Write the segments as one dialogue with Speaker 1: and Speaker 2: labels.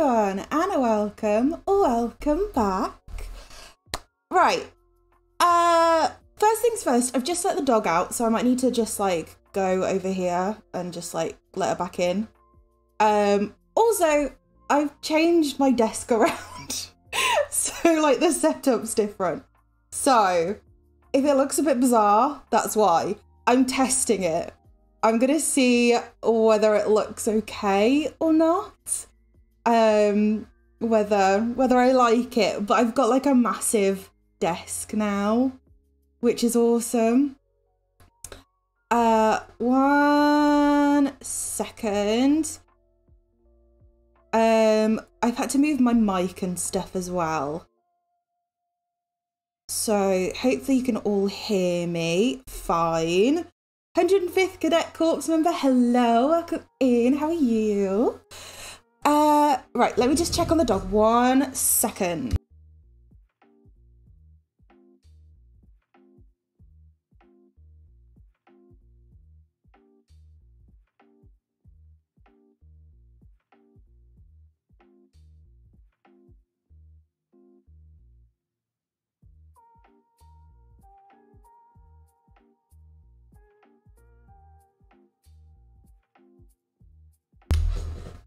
Speaker 1: and welcome, welcome back. Right. Uh first things first, I've just let the dog out, so I might need to just like go over here and just like let her back in. Um also, I've changed my desk around. so like the setup's different. So, if it looks a bit bizarre, that's why. I'm testing it. I'm gonna see whether it looks okay or not. Um, whether whether I like it, but I've got like a massive desk now, which is awesome. Uh, one second. Um, I've had to move my mic and stuff as well. So hopefully you can all hear me fine. 105th Cadet Corps member, hello, welcome in, how are you? Uh, right, let me just check on the dog one second.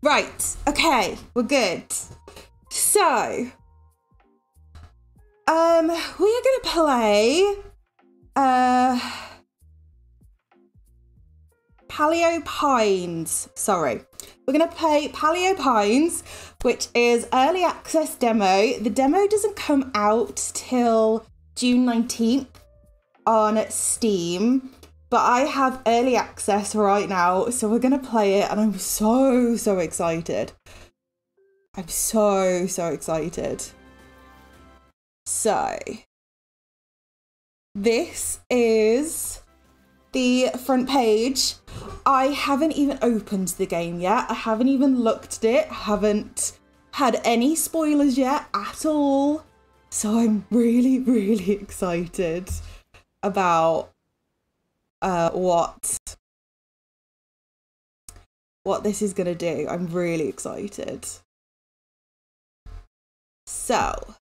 Speaker 1: Right, okay, we're good. So, um, we are gonna play, uh, Paleo Pines. Sorry. We're going to play Paleo Pines, which is early access demo. The demo doesn't come out till June 19th on Steam, but I have early access right now, so we're going to play it and I'm so so excited. I'm so so excited. So, this is the front page. I haven't even opened the game yet. I haven't even looked at it. Haven't had any spoilers yet at all. So I'm really, really excited about uh, what what this is gonna do. I'm really excited. So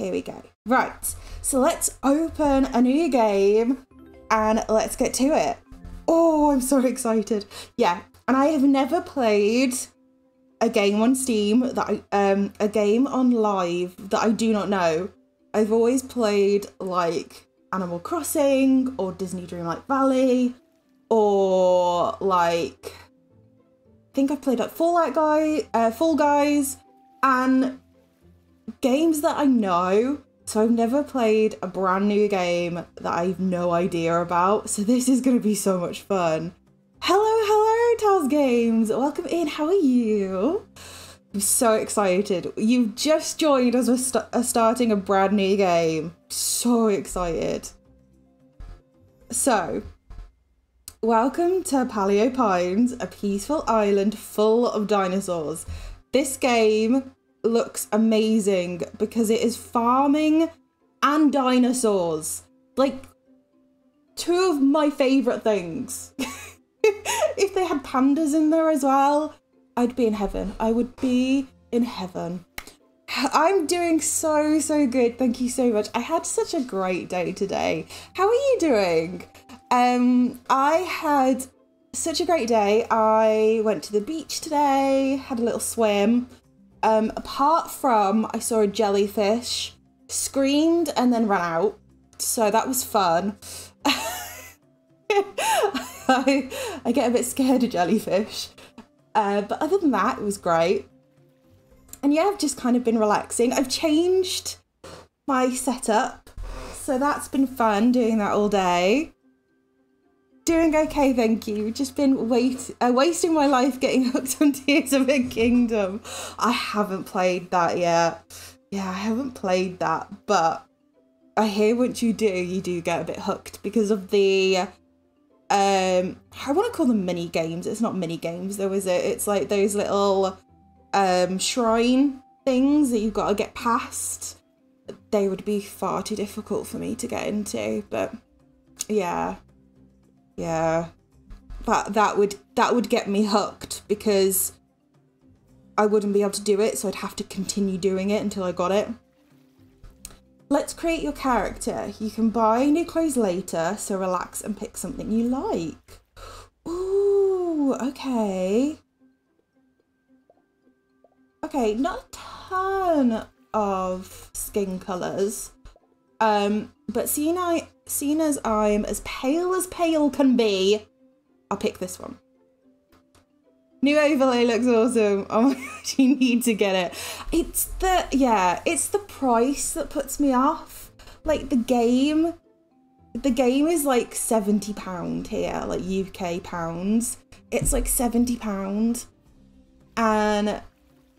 Speaker 1: Here we go. Right, so let's open a new game and let's get to it. Oh, I'm so excited. Yeah, and I have never played a game on Steam that I, um a game on live that I do not know. I've always played like Animal Crossing or Disney Dreamlight Valley or like I think I've played like Fallout Guy, uh, Fall Guys, and games that I know. So I've never played a brand new game that I have no idea about. So this is going to be so much fun. Hello, hello, Tals Games. Welcome in. How are you? I'm so excited. You've just joined as we're st uh, starting a brand new game. So excited. So, welcome to Paleo Pines, a peaceful island full of dinosaurs. This game looks amazing because it is farming and dinosaurs. Like, two of my favourite things. if they had pandas in there as well, I'd be in heaven. I would be in heaven. I'm doing so, so good. Thank you so much. I had such a great day today. How are you doing? Um, I had such a great day. I went to the beach today, had a little swim. Um, apart from I saw a jellyfish, screamed and then ran out. So that was fun. I, I get a bit scared of jellyfish. Uh, but other than that, it was great. And yeah, I've just kind of been relaxing. I've changed my setup. So that's been fun doing that all day. Doing okay, thank you. Just been wait uh, wasting my life getting hooked on Tears of a Kingdom. I haven't played that yet. Yeah, I haven't played that, but I hear once you do, you do get a bit hooked because of the um I want to call them mini games. It's not mini games though, is it? It's like those little um shrine things that you've got to get past. They would be far too difficult for me to get into, but yeah, yeah. that that would that would get me hooked because I wouldn't be able to do it, so I'd have to continue doing it until I got it. Let's create your character. You can buy new clothes later, so relax and pick something you like. Ooh, okay. Okay, not a ton of skin colours. Um, but seeing, I, seeing as I'm as pale as pale can be, I'll pick this one. New overlay looks awesome. Oh my god, you need to get it. It's the, yeah, it's the price that puts me off. Like the game, the game is like £70 here, like UK pounds. It's like £70. And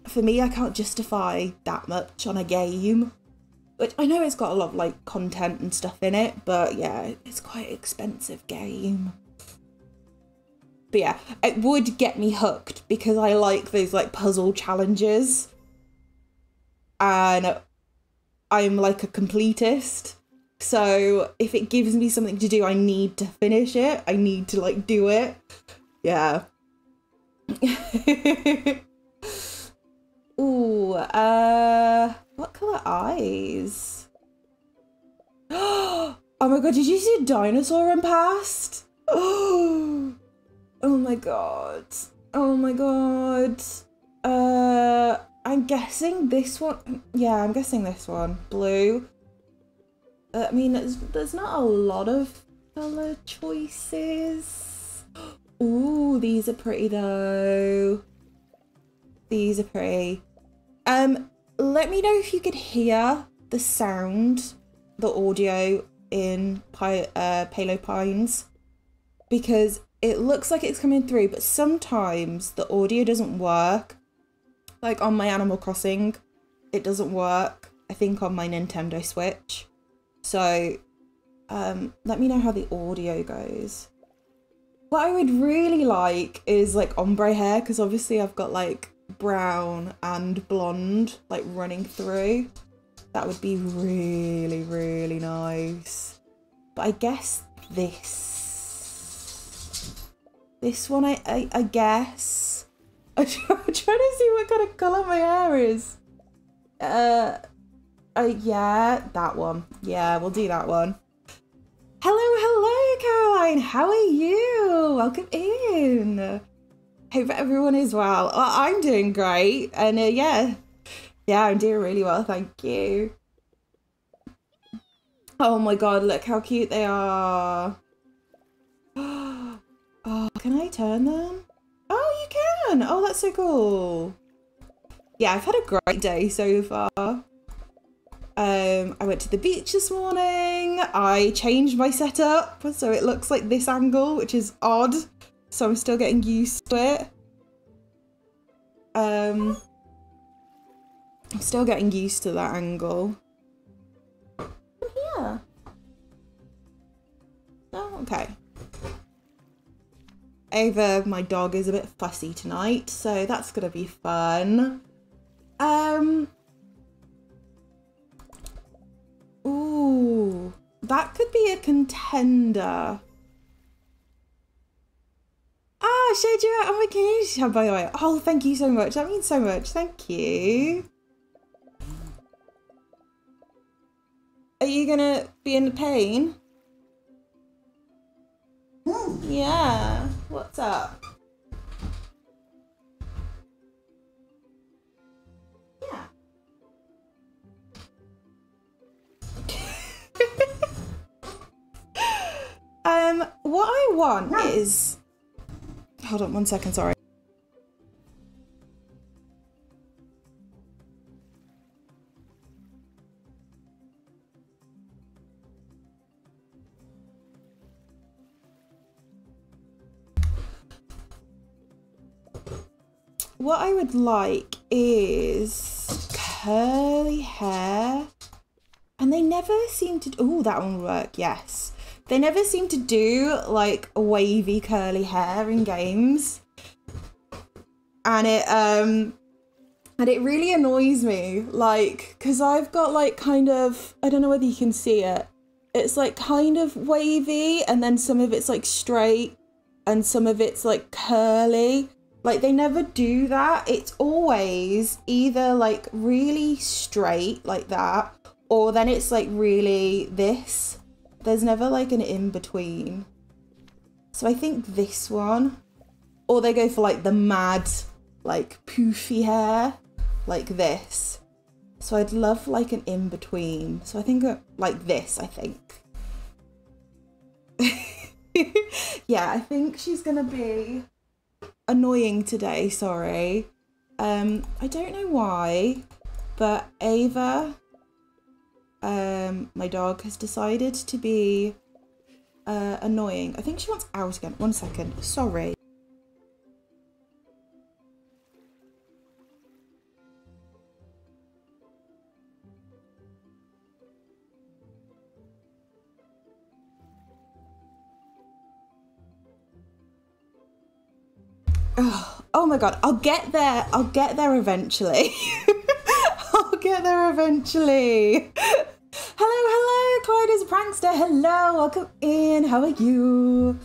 Speaker 1: for me, I can't justify that much on a game. But I know it's got a lot of like content and stuff in it, but yeah, it's quite an expensive game. But yeah, it would get me hooked because I like those like puzzle challenges. And I'm like a completist. So if it gives me something to do, I need to finish it. I need to like do it. Yeah. Ooh, uh, what colour eyes? oh my god, did you see a dinosaur run past? Oh, oh my god. Oh my god. Uh, I'm guessing this one. Yeah, I'm guessing this one. Blue. Uh, I mean, there's, there's not a lot of colour choices. Ooh, these are pretty though. These are pretty. Um, let me know if you could hear the sound, the audio in uh, Paleo Pines, because it looks like it's coming through, but sometimes the audio doesn't work. Like on my Animal Crossing, it doesn't work. I think on my Nintendo Switch. So, um, let me know how the audio goes. What I would really like is like ombre hair, because obviously I've got like brown and blonde like running through. That would be really, really nice. But I guess this. This one, I, I, I guess. I'm trying to see what kind of colour my hair is. Uh, uh, yeah, that one. Yeah, we'll do that one. Hello, hello, Caroline. How are you? Welcome in. Hope everyone is well. well I'm doing great. And uh, yeah, yeah, I'm doing really well. Thank you. Oh my god, look how cute they are. Oh, can I turn them? Oh, you can. Oh, that's so cool. Yeah, I've had a great day so far. Um, I went to the beach this morning. I changed my setup so it looks like this angle, which is odd so I'm still getting used to it. Um, I'm still getting used to that angle. Yeah. Oh, okay. Ava, my dog, is a bit fussy tonight, so that's gonna be fun. Um. Ooh, that could be a contender. Ah, I showed you out on my community tab, by the way. Oh, thank you so much. That means so much. Thank you. Are you gonna be in pain? Yeah. What's up? Yeah. um, what I want is Hold on one second, sorry. What I would like is curly hair. And they never seem to... Oh, that one will work, yes. They never seem to do like wavy curly hair in games. And it um and it really annoys me like cuz I've got like kind of I don't know whether you can see it. It's like kind of wavy and then some of it's like straight and some of it's like curly. Like they never do that. It's always either like really straight like that or then it's like really this. There's never like an in between. So I think this one or they go for like the mad like poofy hair like this. So I'd love like an in between. So I think uh, like this, I think. yeah, I think she's gonna be annoying today, sorry. Um, I don't know why, but Ava, um, my dog, has decided to be uh, annoying. I think she wants out again. One second, sorry. Oh, my god, I'll get there. I'll get there eventually. I'll get there eventually. Hello, hello, Clyde prankster. Hello, welcome in. How are you?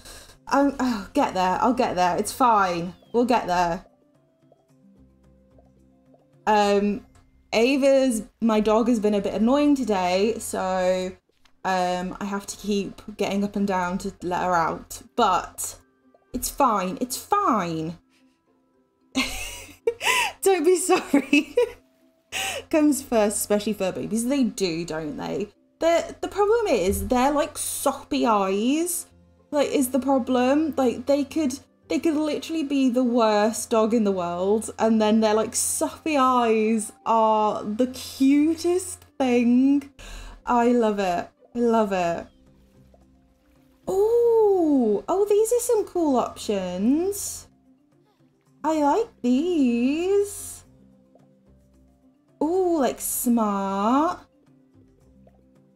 Speaker 1: Um, oh, get there. I'll get there. It's fine. We'll get there. Um, Ava's, my dog has been a bit annoying today, so um, I have to keep getting up and down to let her out. But it's fine. It's fine. don't be sorry. Comes first, especially fur babies. They do, don't they? The the problem is they're like soppy eyes. Like is the problem. Like they could they could literally be the worst dog in the world and then their like soppy eyes are the cutest thing. I love it. I love it. Oh, oh, these are some cool options. I like these. Oh, like smart.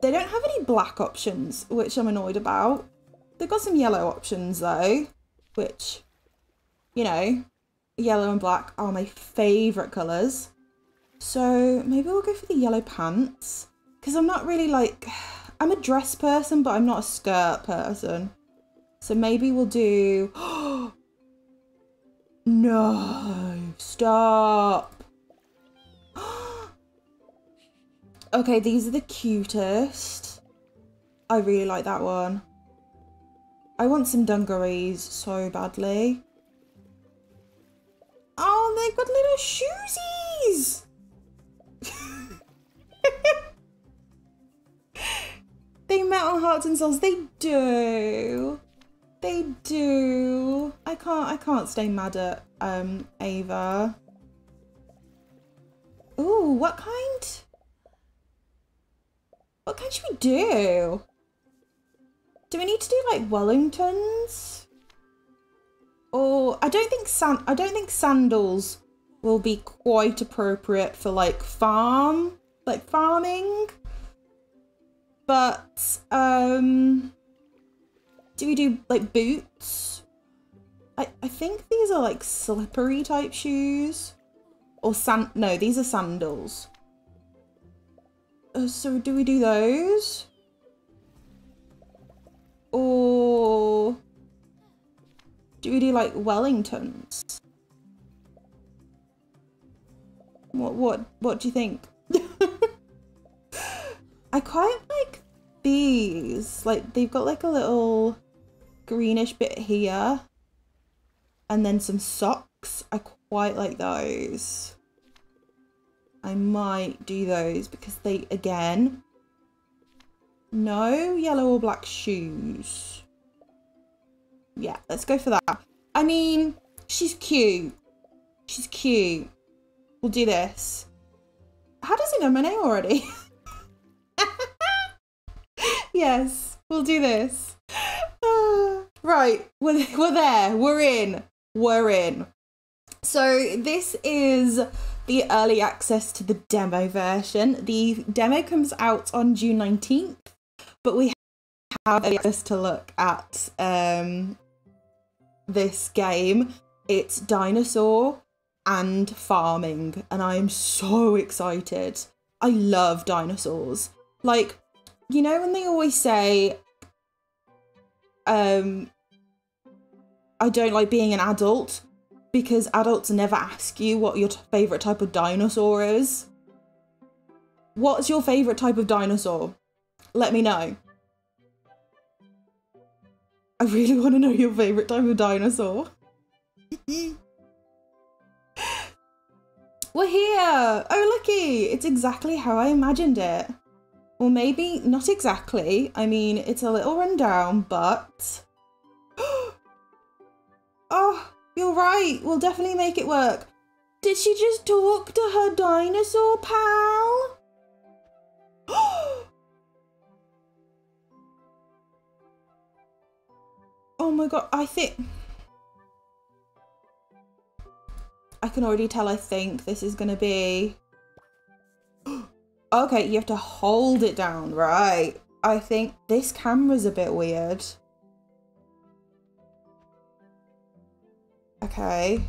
Speaker 1: They don't have any black options, which I'm annoyed about. They've got some yellow options though, which, you know, yellow and black are my favourite colours. So maybe we'll go for the yellow pants. Because I'm not really like I'm a dress person, but I'm not a skirt person. So maybe we'll do... Oh, no, stop. okay, these are the cutest. I really like that one. I want some dungarees so badly. Oh, they've got little shoesies. They met on Hearts and Souls. They do. They do. I can't I can't stay mad at um Ava. Ooh, what kind? What kind should we do? Do we need to do like Wellingtons? Or I don't think san I don't think sandals will be quite appropriate for like farm, like farming. But um do we do like boots? I, I think these are like slippery type shoes. Or sand no, these are sandals. Uh, so do we do those? Or do we do like Wellingtons? What what what do you think? I quite like these. Like, they've got like a little greenish bit here. And then some socks. I quite like those. I might do those because they, again, no yellow or black shoes. Yeah, let's go for that. I mean, she's cute. She's cute. We'll do this. How does he know my name already? yes, we'll do this. Uh, right, we're, we're there. We're in. We're in. So this is the early access to the demo version. The demo comes out on June 19th, but we have access to look at um, this game. It's dinosaur and farming, and I am so excited. I love dinosaurs. Like, you know when they always say um I don't like being an adult because adults never ask you what your favorite type of dinosaur is. What's your favorite type of dinosaur? Let me know. I really want to know your favorite type of dinosaur. We're here! Oh, lucky! It's exactly how I imagined it. Well, maybe not exactly. I mean, it's a little rundown, but... oh, you're right. We'll definitely make it work. Did she just talk to her dinosaur pal? oh my god, I think... I can already tell I think this is going to be... okay, you have to hold it down, right. I think this camera's a bit weird. Okay.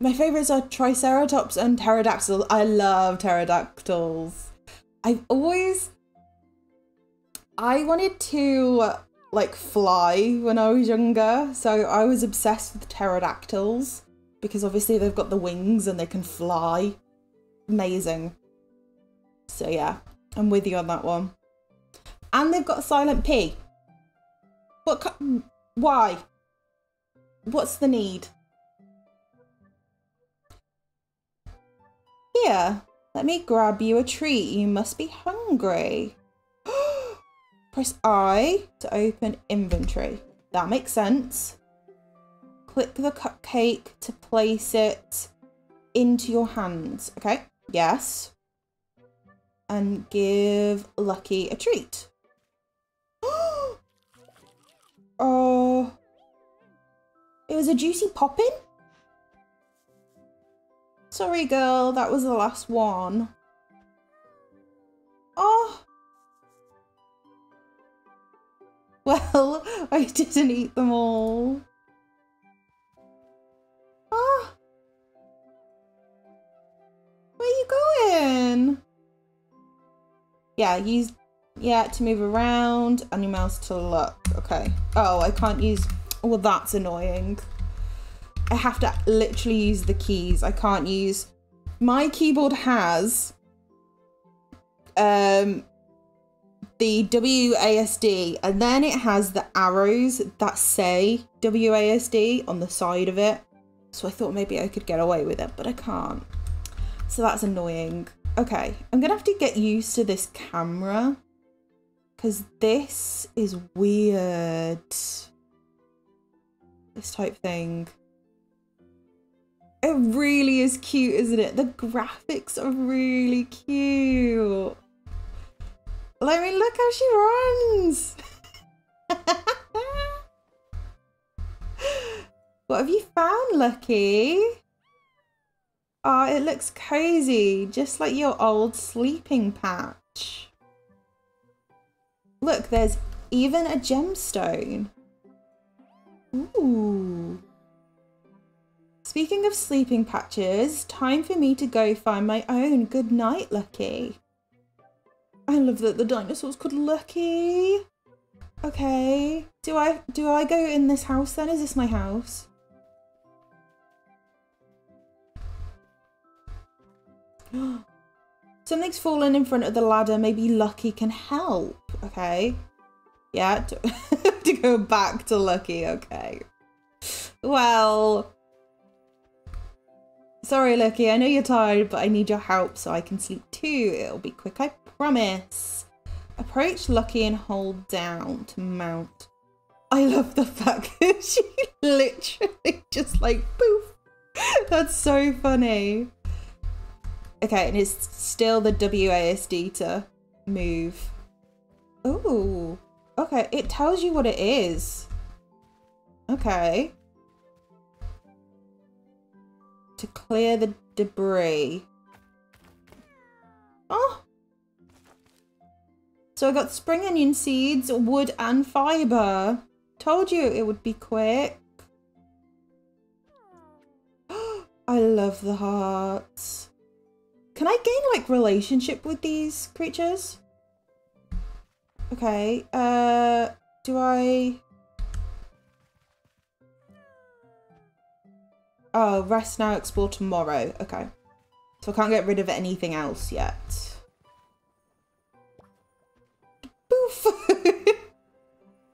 Speaker 1: My favourites are Triceratops and Pterodactyl. I love pterodactyls. I've always... I wanted to like fly when I was younger. So I was obsessed with pterodactyls because obviously they've got the wings and they can fly. Amazing. So yeah, I'm with you on that one. And they've got a silent P. What? Mm, why? What's the need? Here, let me grab you a treat. You must be hungry. Press I to open inventory. That makes sense. Click the cupcake to place it into your hands. Okay, yes. And give Lucky a treat. oh. It was a juicy poppin'? Sorry, girl, that was the last one. Oh, Well, I didn't eat them all. Ah. Where are you going? Yeah, use yeah to move around and your mouse to look. Okay. Oh, I can't use well that's annoying. I have to literally use the keys. I can't use my keyboard has um the WASD and then it has the arrows that say WASD on the side of it. So I thought maybe I could get away with it, but I can't. So that's annoying. Okay, I'm gonna have to get used to this camera because this is weird. This type thing. It really is cute, isn't it? The graphics are really cute. Let me look how she runs. what have you found, Lucky? Oh, it looks cozy, just like your old sleeping patch. Look, there's even a gemstone. Ooh. Speaking of sleeping patches, time for me to go find my own. Good night, Lucky. I love that the dinosaurs called Lucky. Okay. Do I do I go in this house then? Is this my house? Something's fallen in front of the ladder. Maybe Lucky can help. Okay. Yeah, to, go back to Lucky. Okay. Well, sorry, Lucky. I know you're tired, but I need your help so I can sleep too. It'll be quick, I promise. Approach Lucky and hold down to mount. I love the fact that she literally just like poof. That's so funny. Okay, and it's still the WASD to move. Oh, okay. It tells you what it is. Okay. To clear the debris. Oh, so I got spring onion seeds, wood and fibre. Told you it would be quick. I love the hearts. Can I gain like relationship with these creatures? Okay, uh, Do I... Oh, rest now, explore tomorrow. Okay. So I can't get rid of anything else yet. Boof!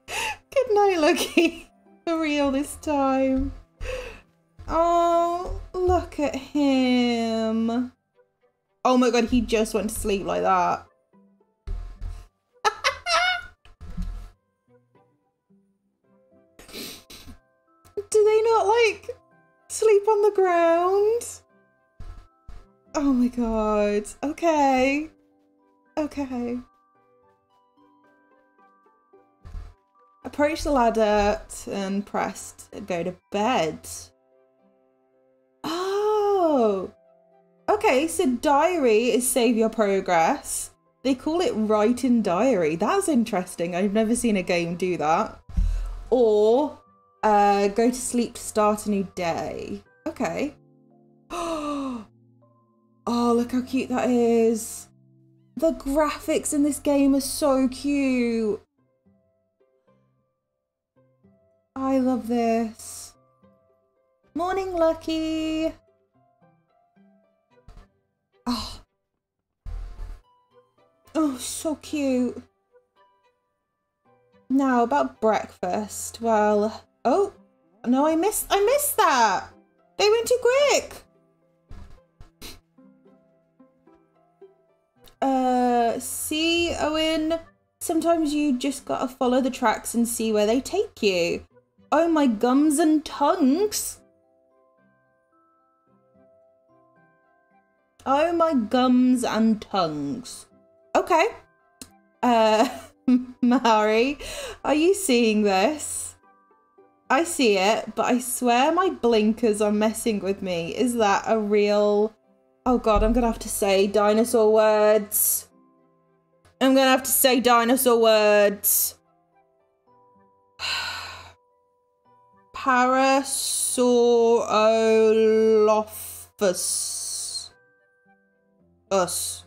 Speaker 1: Good night, Lucky. For real this time. Oh, look at him. Oh my god, he just went to sleep like that. Do they not like sleep on the ground? Oh my god. Okay. Okay. Approach the ladder and pressed go to bed. Oh. Okay, so diary is save your progress. They call it write in diary. That's interesting. I've never seen a game do that. Or uh, go to sleep to start a new day. Okay. Oh, look how cute that is. The graphics in this game are so cute. I love this. Morning, Lucky. Oh. Oh, so cute. Now about breakfast. Well, oh, no, I missed, I missed that. They went too quick. Uh, see, Owen, sometimes you just gotta follow the tracks and see where they take you. Oh, my gums and tongues. Oh, my gums and tongues. Okay. Uh, Mari, are you seeing this? I see it, but I swear my blinkers are messing with me. Is that a real... Oh god, I'm gonna have to say dinosaur words. I'm gonna have to say dinosaur words. Parasaurolophus us.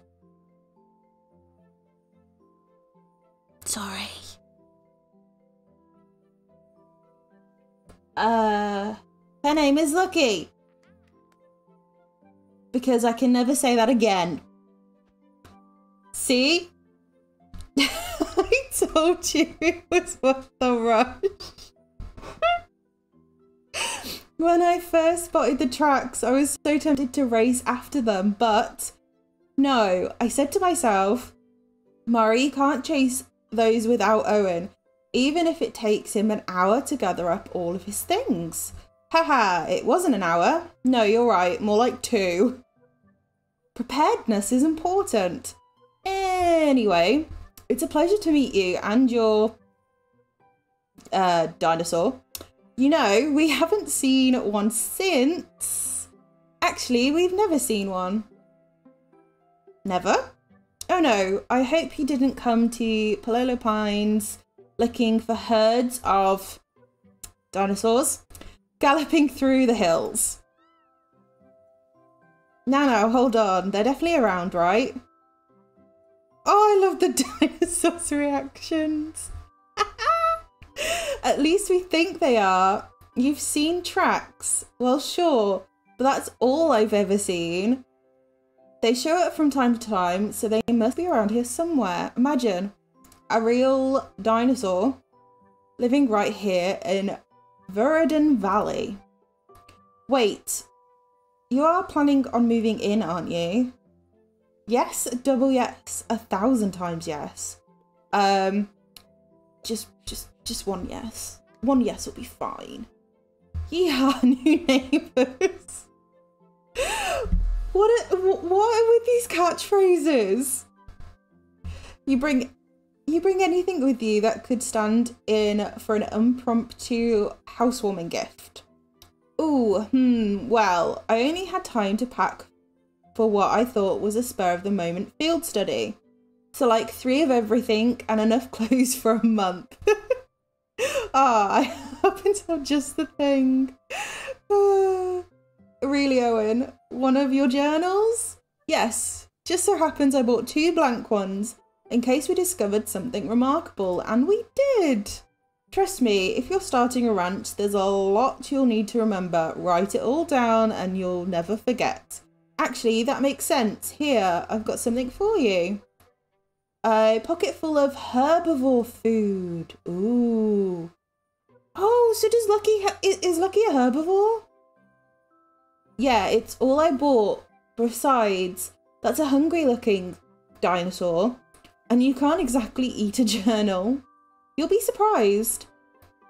Speaker 1: Sorry. Uh, her name is Lucky. Because I can never say that again. See? I told you it was worth the rush. when I first spotted the tracks, I was so tempted to race after them, but no, I said to myself, Murray can't chase those without Owen, even if it takes him an hour to gather up all of his things. Haha, it wasn't an hour. No, you're right, more like two. Preparedness is important. Anyway, it's a pleasure to meet you and your uh, dinosaur. You know, we haven't seen one since. Actually, we've never seen one. Never? Oh no, I hope he didn't come to Paleo Pines looking for herds of dinosaurs galloping through the hills. No, no, hold on. They're definitely around, right? Oh, I love the dinosaurs' reactions. At least we think they are. You've seen tracks. Well, sure, but that's all I've ever seen. They show up from time to time, so they must be around here somewhere. Imagine a real dinosaur living right here in Viridon Valley. Wait, you are planning on moving in, aren't you? Yes, double yes, a thousand times yes. Um, just, just, just one yes. One yes will be fine. Yeah, new neighbours. What are, what are with these catchphrases? You bring you bring anything with you that could stand in for an impromptu housewarming gift. Ooh, hmm, well, I only had time to pack for what I thought was a spur of the moment field study. So like three of everything and enough clothes for a month. ah, I happen to have just the thing. Uh, really, Owen, one of your journals? Yes, just so happens I bought two blank ones in case we discovered something remarkable, and we did. Trust me, if you're starting a ranch, there's a lot you'll need to remember. Write it all down and you'll never forget. Actually, that makes sense. Here, I've got something for you. A pocket full of herbivore food. Ooh. Oh, so does Lucky, is Lucky a herbivore? Yeah, it's all I bought. Besides, that's a hungry looking dinosaur. And you can't exactly eat a journal. You'll be surprised.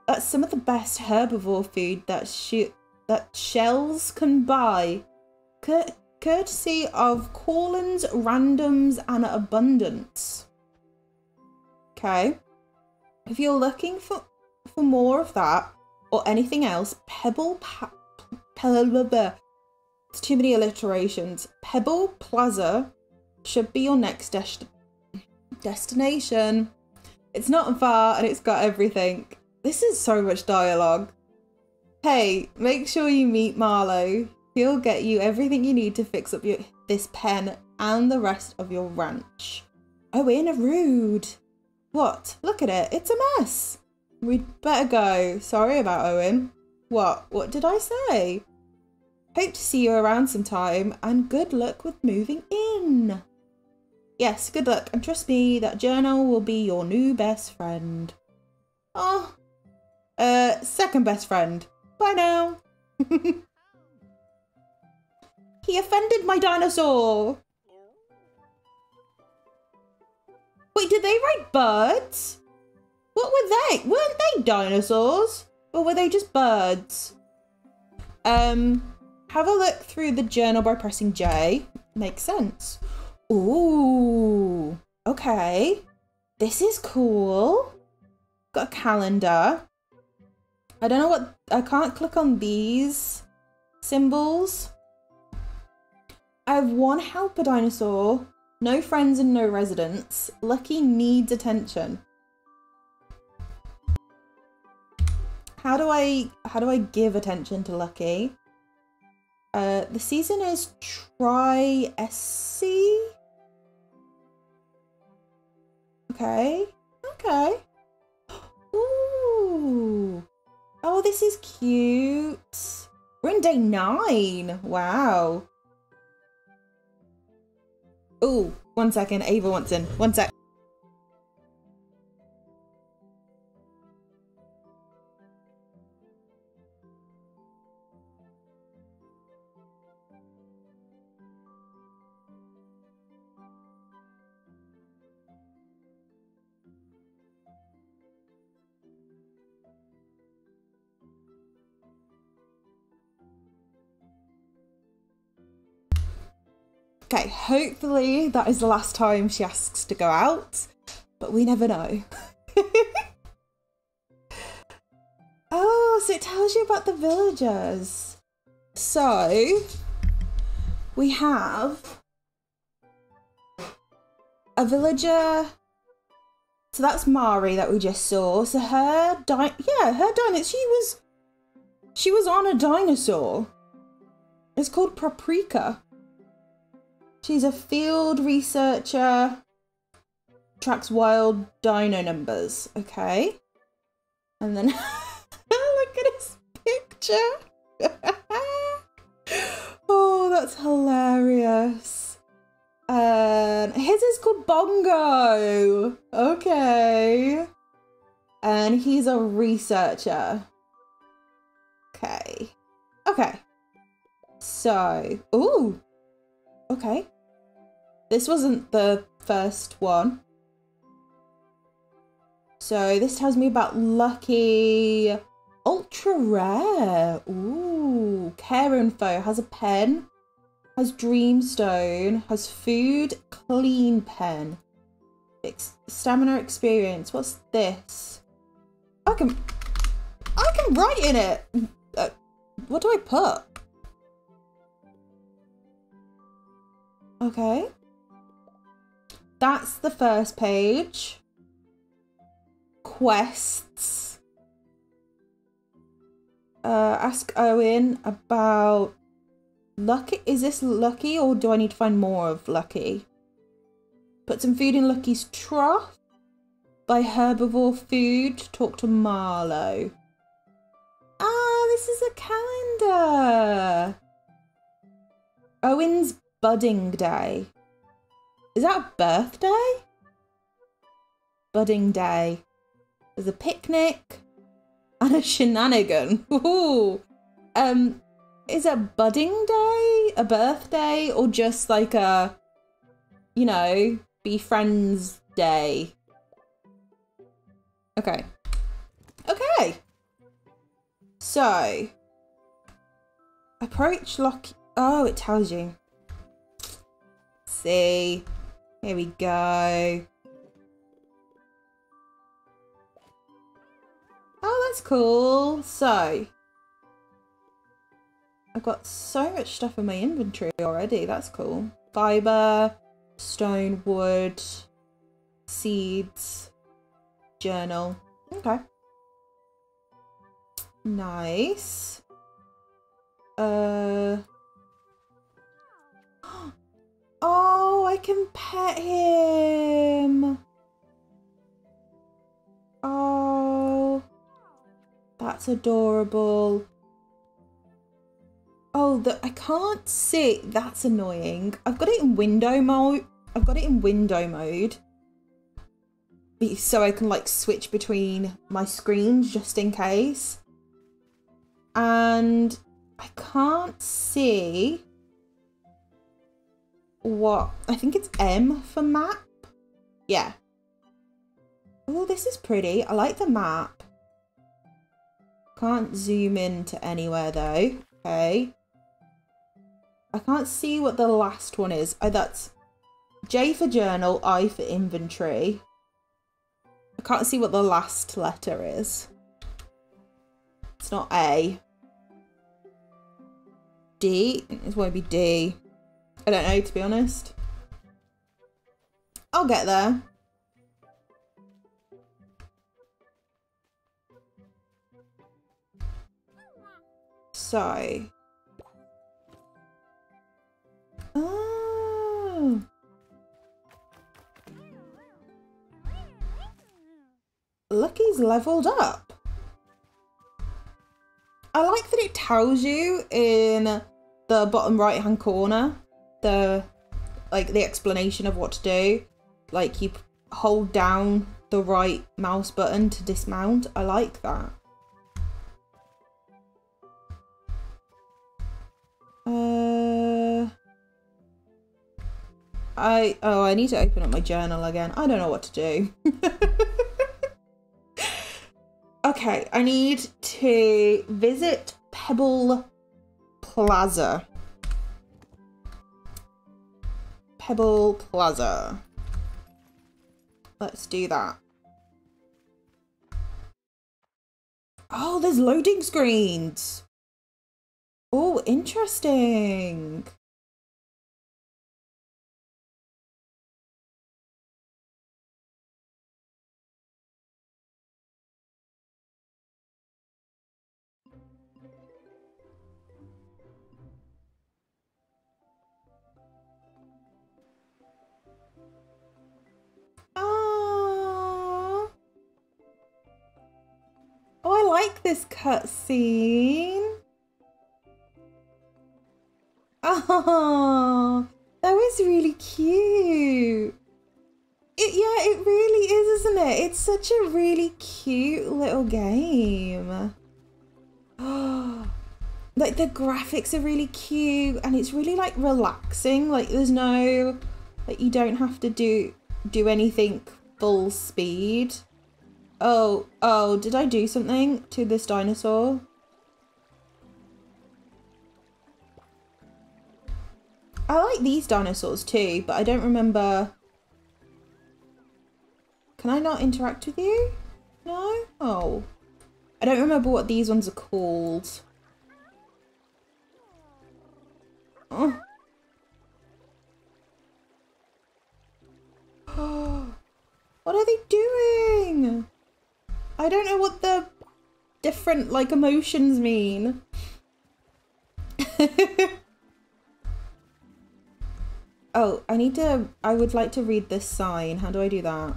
Speaker 1: That's some of the best herbivore food that sh that shells can buy. Cur courtesy of Corlin's Randoms and Abundance. Okay. If you're looking for, for more of that or anything else, Pebble pa it's too many alliterations. Pebble Plaza should be your next des destination. It's not far and it's got everything. This is so much dialogue. Hey, make sure you meet Marlowe. He'll get you everything you need to fix up your this pen and the rest of your ranch. Oh, Owen, a rude. What? Look at it. It's a mess. We'd better go. Sorry about Owen. What? What did I say? Hope to see you around sometime and good luck with moving in. Yes, good luck, and trust me, that journal will be your new best friend. Oh, uh, second best friend. Bye now. he offended my dinosaur. Wait, did they write birds? What were they? Weren't they dinosaurs? Or were they just birds? Um, have a look through the journal by pressing J. Makes sense. Ooh, okay. This is cool. Got a calendar. I don't know what, I can't click on these symbols. I have one helper dinosaur, no friends and no residents. Lucky needs attention. How do I, how do I give attention to Lucky? Uh, the season is Tri-SC? Okay. Okay. Ooh. Oh, this is cute. We're in day nine. Wow. Ooh, one second. Ava wants in. One sec. Okay, hopefully that is the last time she asks to go out, but we never know. oh, so it tells you about the villagers. So, we have a villager. So that's Mari that we just saw. So her di yeah, her dinosaur. She was she was on a dinosaur. It's called Paprika. She's a field researcher, tracks wild dino numbers. Okay. And then look at his picture. oh, that's hilarious. And his is called Bongo. Okay. And he's a researcher. Okay. Okay. So, ooh. Okay. This wasn't the first one. So this tells me about Lucky Ultra Rare. Ooh, Care Info has a pen, has Dreamstone, has food, clean pen. Ex stamina experience. What's this? I can, I can write in it. Uh, what do I put? Okay. That's the first page. Quests. Uh, ask Owen about Lucky. Is this Lucky or do I need to find more of Lucky? Put some food in Lucky's trough. Buy herbivore food. Talk to Marlowe. Ah, this is a calendar. Owen's budding day. Is that a birthday? Budding day. There's a picnic and a shenanigan. Ooh. Um, is a budding day a birthday or just like a, you know, be friends day? Okay. Okay. So, approach lock. Oh, it tells you. See, here we go. Oh, that's cool. So, I've got so much stuff in my inventory already. That's cool. Fiber, stone, wood, seeds, journal. Okay. Nice. Uh. Can pet him. Oh. That's adorable. Oh, the, I can't see. That's annoying. I've got it in window mode. I've got it in window mode so I can like switch between my screens just in case. And I can't see what I think it's M for map. Yeah. Oh, this is pretty. I like the map. Can't zoom into anywhere though. Okay. I can't see what the last one is. Oh, that's J for journal, I for inventory. I can't see what the last letter is. It's not A. D? It won't be D. I don't know, to be honest. I'll get there. So. Oh. Lucky's leveled up. I like that it tells you in the bottom right hand corner the like the explanation of what to do. Like you hold down the right mouse button to dismount. I like that. Uh I oh I need to open up my journal again. I don't know what to do. Okay, I need to visit Pebble Plaza. Pebble Plaza. Let's do that. Oh, there's loading screens. Oh, interesting. Oh, I like this cutscene. Oh, that was really cute. It, yeah, it really is, isn't it? It's such a really cute little game. Oh, like the graphics are really cute and it's really like relaxing. Like there's no, like you don't have to do do anything full speed. Oh, oh, did I do something to this dinosaur? I like these dinosaurs too, but I don't remember... Can I not interact with you? No? Oh. I don't remember what these ones are called. Oh. what are they doing? I don't know what the different, like, emotions mean. oh, I need to... I would like to read this sign. How do I do that?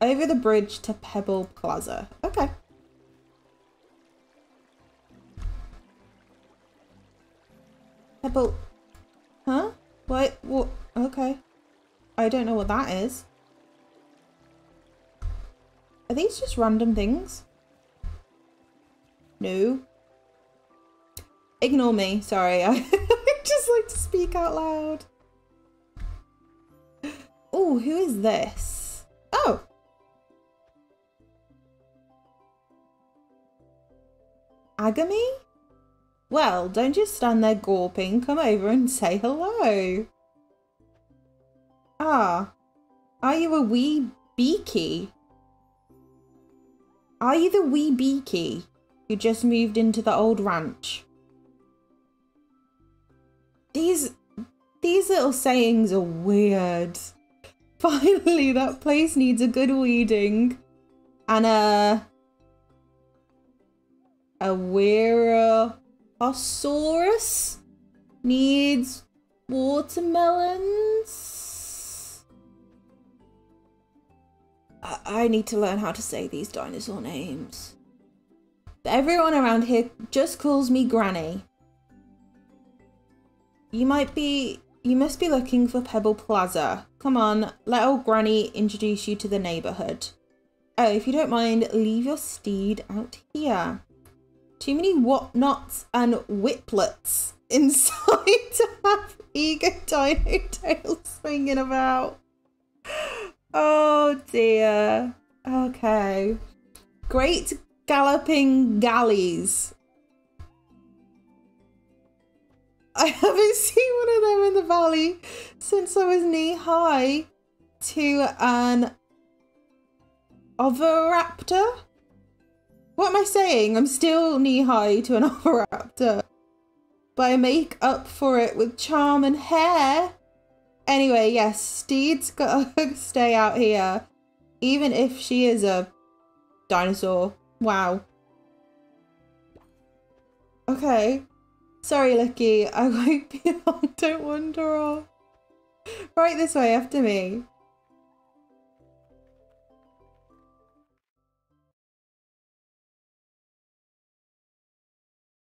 Speaker 1: Over the bridge to Pebble Plaza. Okay. Pebble... Huh? What? What? Okay. I don't know what that is. Are these just random things? No. Ignore me. Sorry. I just like to speak out loud. Oh, who is this? Oh. Agami? Well, don't just stand there gawping. Come over and say hello. Ah. Are you a wee beaky? Are you the wee beaky who just moved into the old ranch? These these little sayings are weird. Finally, that place needs a good weeding. And a a Werosaurus needs watermelons. I, need to learn how to say these dinosaur names. Everyone around here just calls me Granny. You might be... You must be looking for Pebble Plaza. Come on, let old Granny introduce you to the neighbourhood. Oh, if you don't mind, leave your steed out here. Too many whatnots and whiplets inside to have eager dino tails swinging about. Oh dear. Okay. Great galloping galleys. I haven't seen one of them in the valley since I was knee high to an oviraptor. What am I saying? I'm still knee high to an oviraptor. But I make up for it with charm and hair. Anyway, yes, Steed's gotta stay out here. Even if she is a dinosaur. Wow. Okay. Sorry, Licky. I won't be long. Don't wander off. Right this way after me.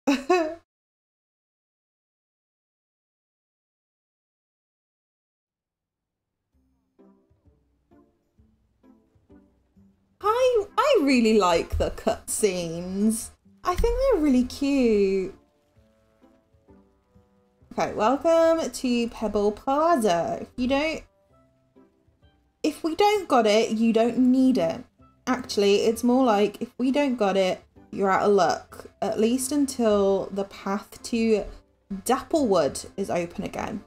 Speaker 1: really like the cutscenes. I think they're really cute. Okay, welcome to Pebble Plaza. If you don't if we don't got it, you don't need it. Actually, it's more like if we don't got it, you're out of luck. At least until the path to Dapplewood is open again.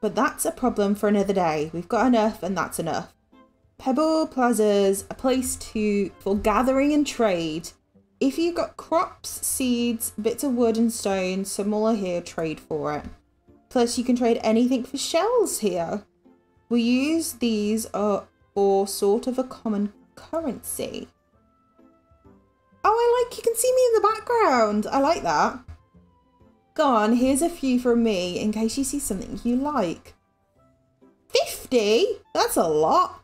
Speaker 1: But that's a problem for another day. We've got enough and that's enough. Pebble Plaza's a place to for gathering and trade. If you've got crops, seeds, bits of wood and stone, some here, trade for it. Plus you can trade anything for shells here. We use these uh, for sort of a common currency. Oh, I like, you can see me in the background. I like that. Go on, here's a few from me in case you see something you like. 50? That's a lot.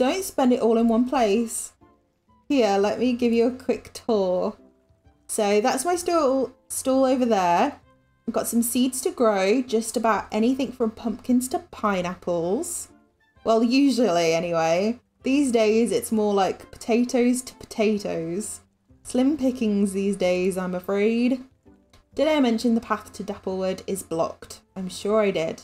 Speaker 1: Don't spend it all in one place. Here, let me give you a quick tour. So that's my stall, stall over there. I've got some seeds to grow, just about anything from pumpkins to pineapples. Well, usually anyway. These days it's more like potatoes to potatoes. Slim pickings these days, I'm afraid. Did I mention the path to Dapplewood is blocked? I'm sure I did.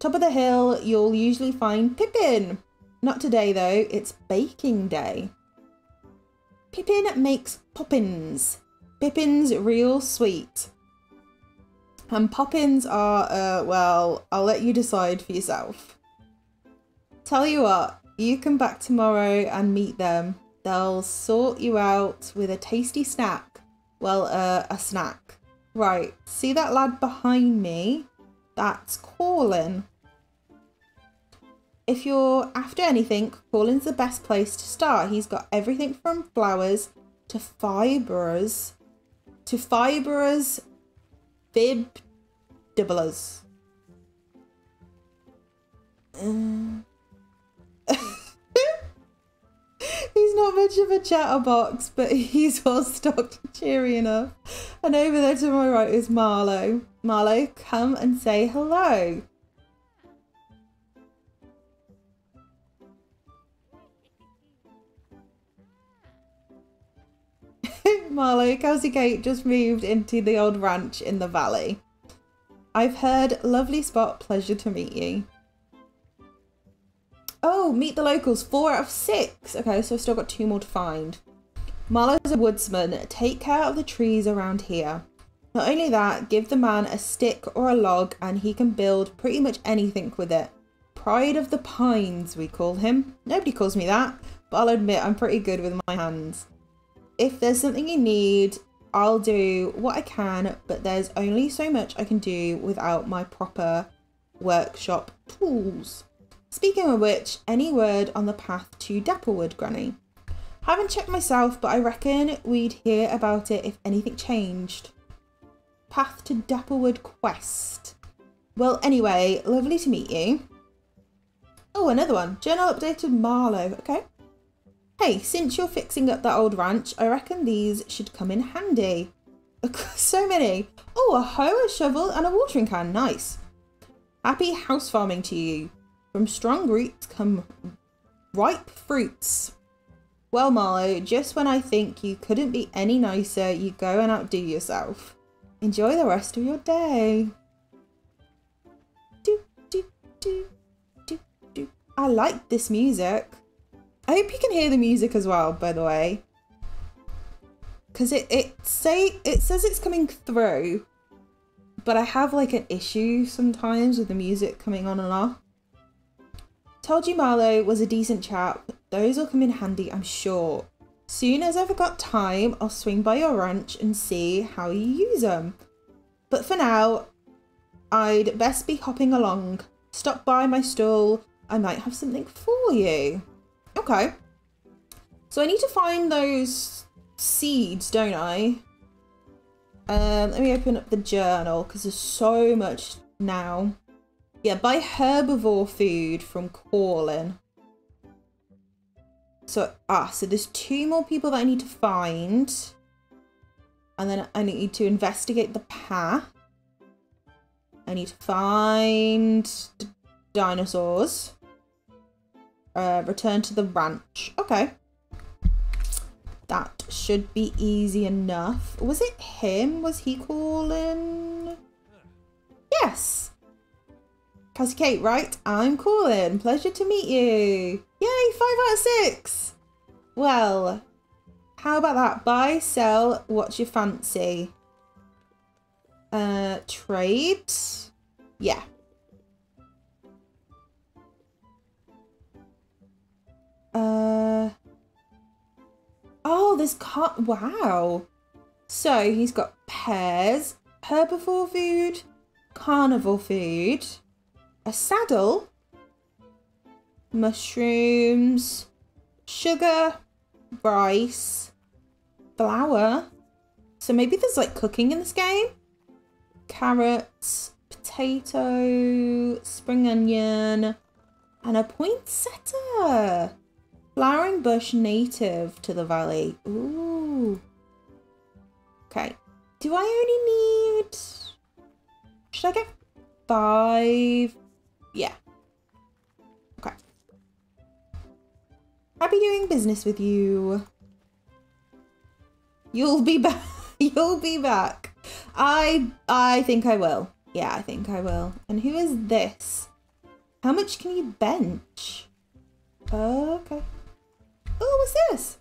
Speaker 1: Top of the hill, you'll usually find Pippin, not today though, it's baking day. Pippin makes poppins. Pippin's real sweet. And poppins are, uh, well, I'll let you decide for yourself. Tell you what, you come back tomorrow and meet them. They'll sort you out with a tasty snack. Well, uh, a snack. Right, see that lad behind me? That's Corlin. If you're after anything, Corlin's the best place to start. He's got everything from flowers to fibres to fibrous fib dibblers. Um. He's not much of a chatterbox, but he's well stocked and cheery enough. And over there to my right is Marlowe. Marlowe, come and say hello. Marlowe, Kelsey Kate just moved into the old ranch in the valley. I've heard lovely spot, pleasure to meet you. Oh, meet the locals, four out of six. Okay, so I've still got two more to find. Marlowe's a woodsman, take care of the trees around here. Not only that, give the man a stick or a log and he can build pretty much anything with it. Pride of the Pines, we call him. Nobody calls me that, but I'll admit I'm pretty good with my hands. If there's something you need, I'll do what I can, but there's only so much I can do without my proper workshop tools. Speaking of which, any word on the path to Dapplewood, Granny? Haven't checked myself, but I reckon we'd hear about it if anything changed. Path to Dapplewood Quest. Well, anyway, lovely to meet you. Oh, another one. Journal updated Marlowe. Okay. Hey, since you're fixing up that old ranch, I reckon these should come in handy. so many. Oh, a hoe, a shovel, and a watering can. Nice. Happy house farming to you. From strong roots come ripe fruits. Well, Marlowe, just when I think you couldn't be any nicer, you go and outdo yourself. Enjoy the rest of your day. Do, do, do, do, do. I like this music. I hope you can hear the music as well, by the way. Because it, it say it says it's coming through, but I have like an issue sometimes with the music coming on and off. Told you Marlowe was a decent chap. Those will come in handy, I'm sure. Soon as I've got time, I'll swing by your ranch and see how you use them. But for now, I'd best be hopping along. Stop by my stall. I might have something for you. Okay. So I need to find those seeds, don't I? Um, let me open up the journal because there's so much now. Yeah, buy herbivore food from Corlin. So, ah, so there's two more people that I need to find. And then I need to investigate the path. I need to find dinosaurs. Uh, return to the ranch. Okay. That should be easy enough. Was it him? Was he calling? Yes. Kelsey Kate, right? I'm Corlin. Pleasure to meet you. Yay, five out of six. Well, how about that? Buy, sell, what's your fancy? Uh, trade? Yeah, there's car. Wow. So he's got pears, herbivore food, carnivore food, a saddle, mushrooms, sugar, rice, flour. So maybe there's like cooking in this game. Carrots, potato, spring onion, and a poinsettia. Flowering bush native to the valley. Ooh. Okay. Do I only need... Should I get five? Yeah. Okay. Happy doing business with you. You'll be back. You'll be back. I I think I will. Yeah, I think I will. And who is this? How much can you bench? Okay. Oh, what's this?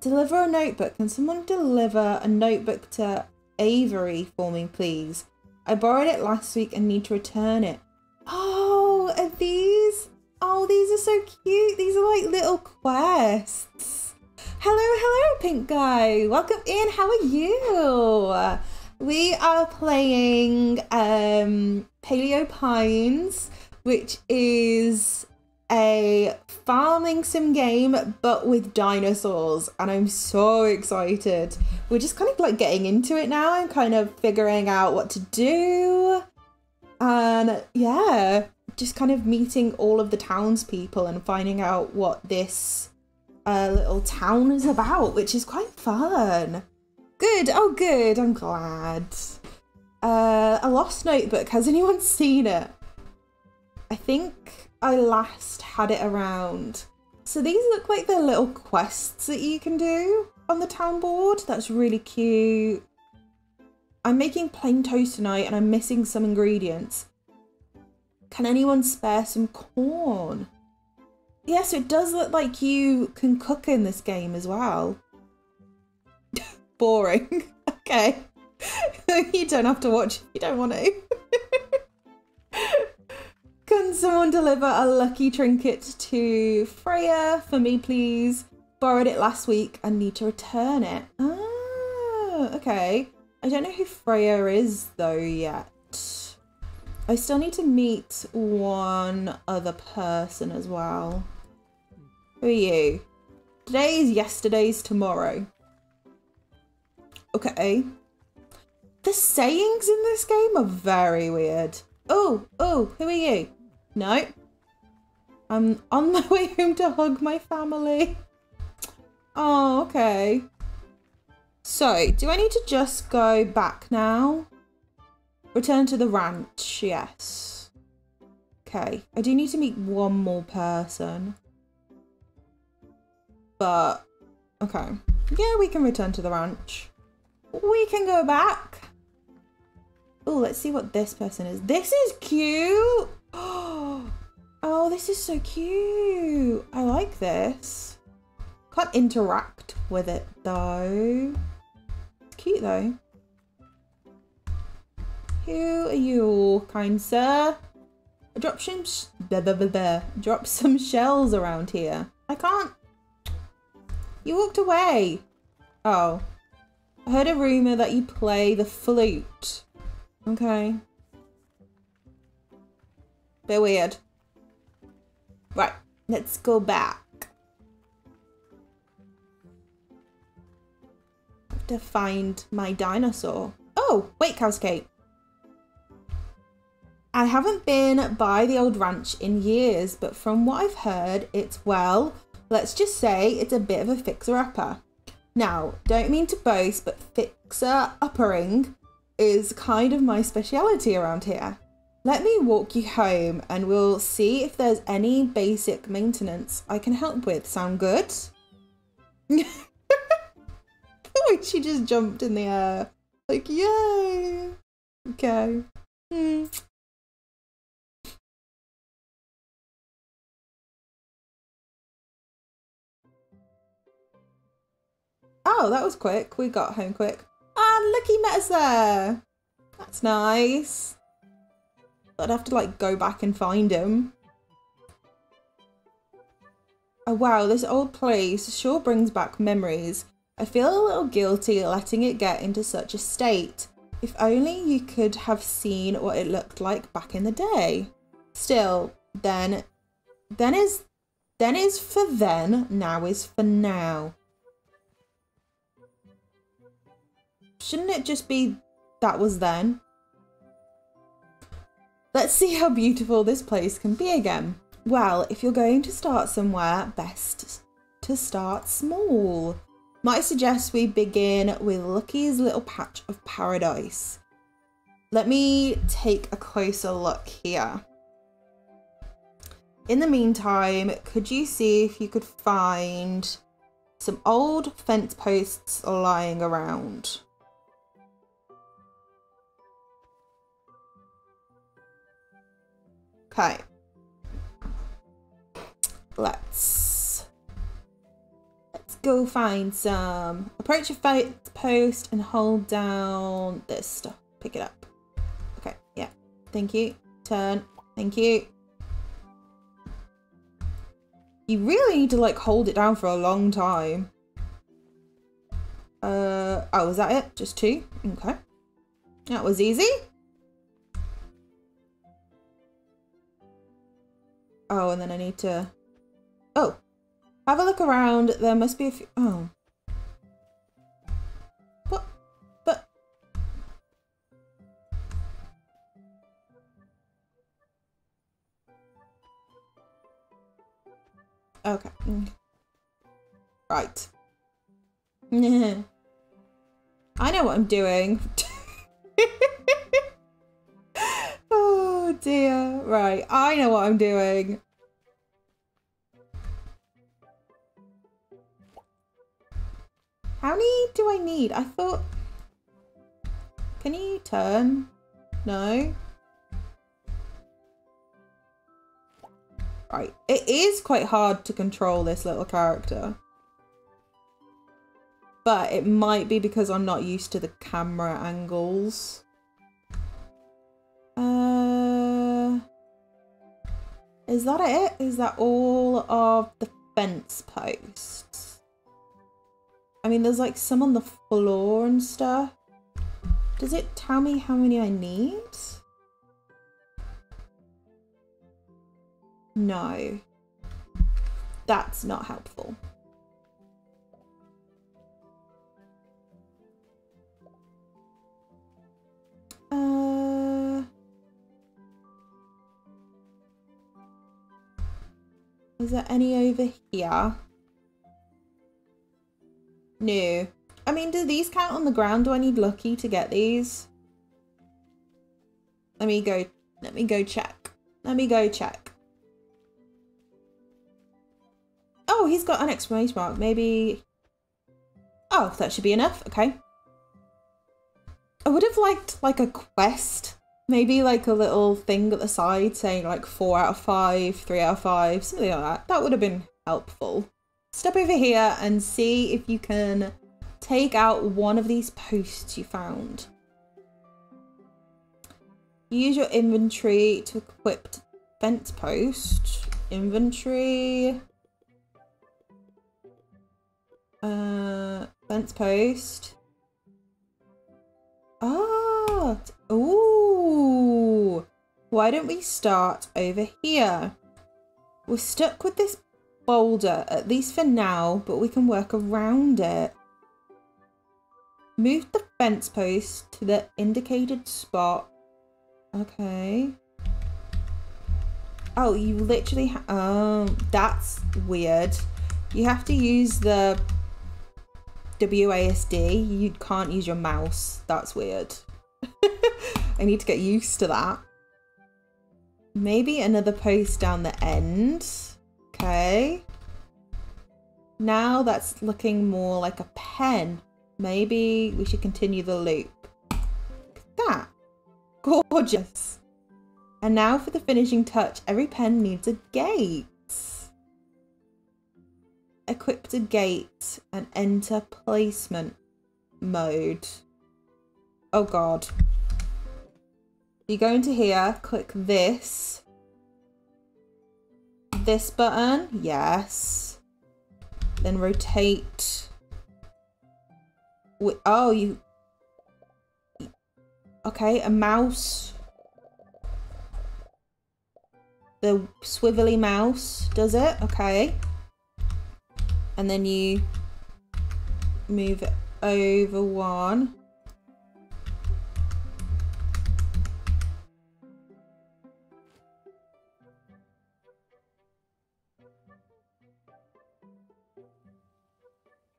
Speaker 1: Deliver a notebook. Can someone deliver a notebook to Avery for me, please? I borrowed it last week and need to return it. Oh, are these? Oh, these are so cute. These are like little quests. Hello, hello, pink guy. Welcome in. How are you? We are playing um, Paleo Pines, which is a farming sim game but with dinosaurs and I'm so excited. We're just kind of like getting into it now and kind of figuring out what to do. And yeah, just kind of meeting all of the townspeople and finding out what this uh, little town is about, which is quite fun. Good. Oh, good. I'm glad. Uh, a lost notebook. Has anyone seen it? I think I last had it around. So these look like the little quests that you can do on the town board. That's really cute. I'm making plain toast tonight and I'm missing some ingredients. Can anyone spare some corn? Yes, it does look like you can cook in this game as well. Boring. okay. you don't have to watch you don't want to. Can someone deliver a lucky trinket to Freya for me, please? Borrowed it last week and need to return it. Ah, okay. I don't know who Freya is though yet. I still need to meet one other person as well. Who are you? Today is yesterday's tomorrow. Okay. The sayings in this game are very weird. Oh, oh, who are you? No. I'm on my way home to hug my family. Oh, okay. So, do I need to just go back now? Return to the ranch, yes. Okay, I do need to meet one more person. But, okay. Yeah, we can return to the ranch. We can go back. Oh, let's see what this person is. This is cute. Oh, this is so cute. I like this. Can't interact with it though. It's cute though. Who are you, kind sir? Drop some blah, blah, blah, drop some shells around here. I can't. You walked away. Oh. I heard a rumour that you play the flute. Okay. Bit weird. Right, let's go back. Have to find my dinosaur. Oh, wait, Cowscape. I haven't been by the old ranch in years, but from what I've heard, it's well, let's just say it's a bit of a fixer-upper. Now, don't mean to boast, but fixer-uppering is kind of my speciality around here. Let me walk you home and we'll see if there's any basic maintenance I can help with. Sound good? oh, she just jumped in the air. Like, yay! Okay. Hmm. Oh, that was quick. We got home quick. Ah, look, he met us there. That's nice. I'd have to like go back and find him. Oh wow, this old place sure brings back memories. I feel a little guilty letting it get into such a state. If only you could have seen what it looked like back in the day. Still, then, then is, then is for then, now is for now. Shouldn't it just be that was then? Let's see how beautiful this place can be again. Well, if you're going to start somewhere, best to start small. Might suggest we begin with Lucky's little patch of paradise. Let me take a closer look here. In the meantime, could you see if you could find some old fence posts lying around? Okay. Let's let's go find some. Approach a fight post and hold down this stuff. Pick it up. Okay, yeah. Thank you. Turn. Thank you. You really need to like hold it down for a long time. Uh oh, was that it? Just two? Okay. That was easy. Oh, and then I need to... Oh. Have a look around. There must be a few... Oh. What? But... Okay. Right. I know what I'm doing. oh dear. Right, I know what I'm doing. How many do I need? I thought... Can you turn? No? Right. It is quite hard to control this little character. But it might be because I'm not used to the camera angles. Uh, is that it? Is that all of the fence posts? I mean, there's like some on the floor and stuff. Does it tell me how many I need? No. That's not helpful. Uh, is there any over here? No. I mean, do these count on the ground? Do I need lucky to get these? Let me go, let me go check. Let me go check. Oh, he's got an exclamation mark. Maybe... Oh, that should be enough. Okay. I would have liked like a quest. Maybe like a little thing at the side saying like four out of five, three out of five, something like that. That would have been helpful. Step over here and see if you can take out one of these posts you found. Use your inventory to equip fence post. Inventory. Uh, fence post. Ah, ooh. Why don't we start over here? We're stuck with this boulder, at least for now, but we can work around it. Move the fence post to the indicated spot. Okay. Oh, you literally, um, that's weird. You have to use the WASD, you can't use your mouse. That's weird. I need to get used to that. Maybe another post down the end. Okay. Now that's looking more like a pen. Maybe we should continue the loop. that. Gorgeous. And now for the finishing touch. Every pen needs a gate equip a gate and enter placement mode. Oh god. You go into here, click this. This button, yes. Then rotate. Oh, you... Okay, a mouse. The swivelly mouse does it, okay and then you move over one.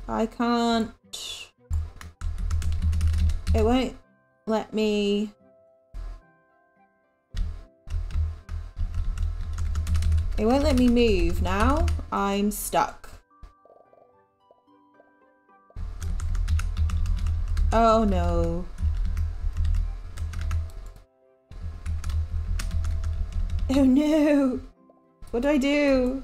Speaker 1: I can't. It won't let me. It won't let me move now. I'm stuck Oh no. Oh no! What do I do?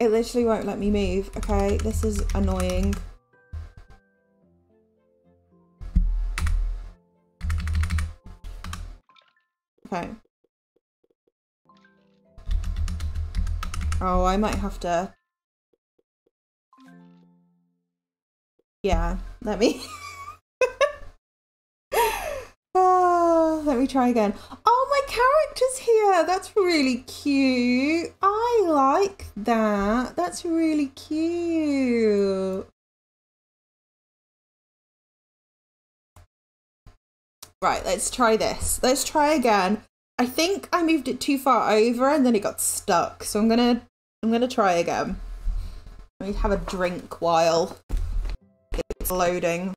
Speaker 1: It literally won't let me move. Okay, this is annoying. Okay. Oh, I might have to... Yeah, let me... oh, let me try again. Oh, my character's here! That's really cute. I like that. That's really cute. Right, let's try this. Let's try again. I think I moved it too far over and then it got stuck. So I'm gonna I'm gonna try again. Let me have a drink while it's loading.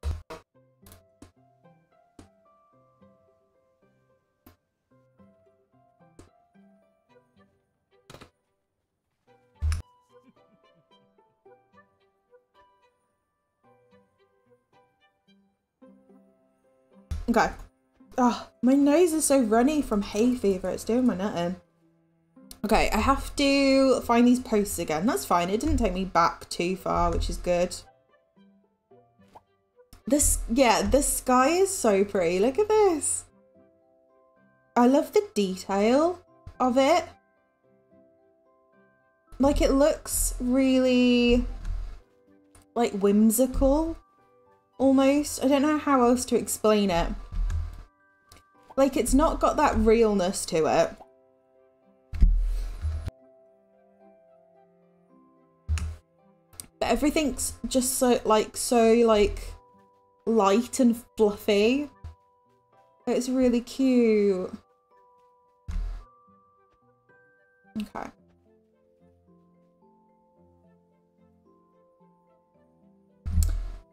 Speaker 1: Okay. Oh, my nose is so runny from hay fever. It's doing my nutting. Okay, I have to find these posts again. That's fine. It didn't take me back too far, which is good. This, yeah, the sky is so pretty. Look at this. I love the detail of it. Like, it looks really, like, whimsical almost. I don't know how else to explain it. Like, it's not got that realness to it. But everything's just so, like, so, like, light and fluffy. It's really cute. Okay.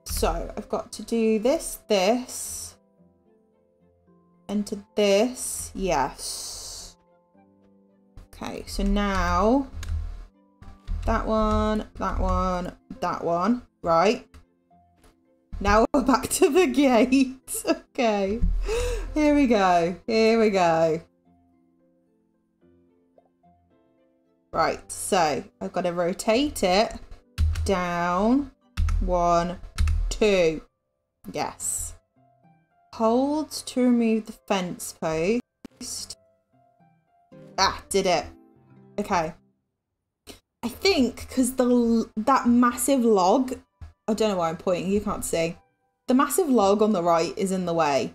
Speaker 1: So I've got to do this, this, enter this, yes. Okay, so now that one, that one, that one, right. Now we're back to the gate. okay, here we go, here we go. Right, so I've got to rotate it down one, two. Yes. Hold to remove the fence post. Ah, did it. Okay. I think because the that massive log, I don't know why I'm pointing, you can't see. The massive log on the right is in the way.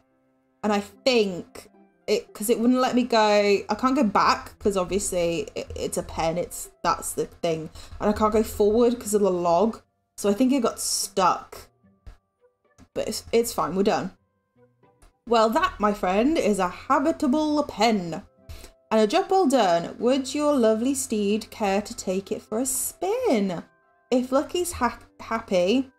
Speaker 1: And I think it, because it wouldn't let me go, I can't go back because obviously it, it's a pen, it's, that's the thing. And I can't go forward because of the log. So I think it got stuck but it's, it's fine, we're done. Well, that, my friend, is a habitable pen. And a job well done. Would your lovely steed care to take it for a spin? If Lucky's ha happy,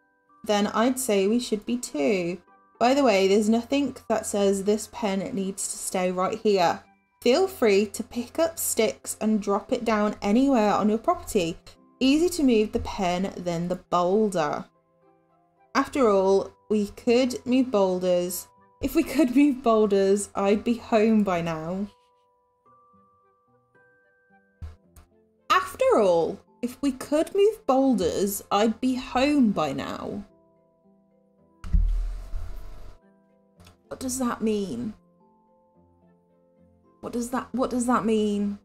Speaker 1: then I'd say we should be too. By the way, there's nothing that says this pen needs to stay right here. Feel free to pick up sticks and drop it down anywhere on your property. Easy to move the pen than the boulder. After all, we could move boulders. If we could move boulders, I'd be home by now. After all, if we could move boulders, I'd be home by now. What does that mean? What does that what does that mean?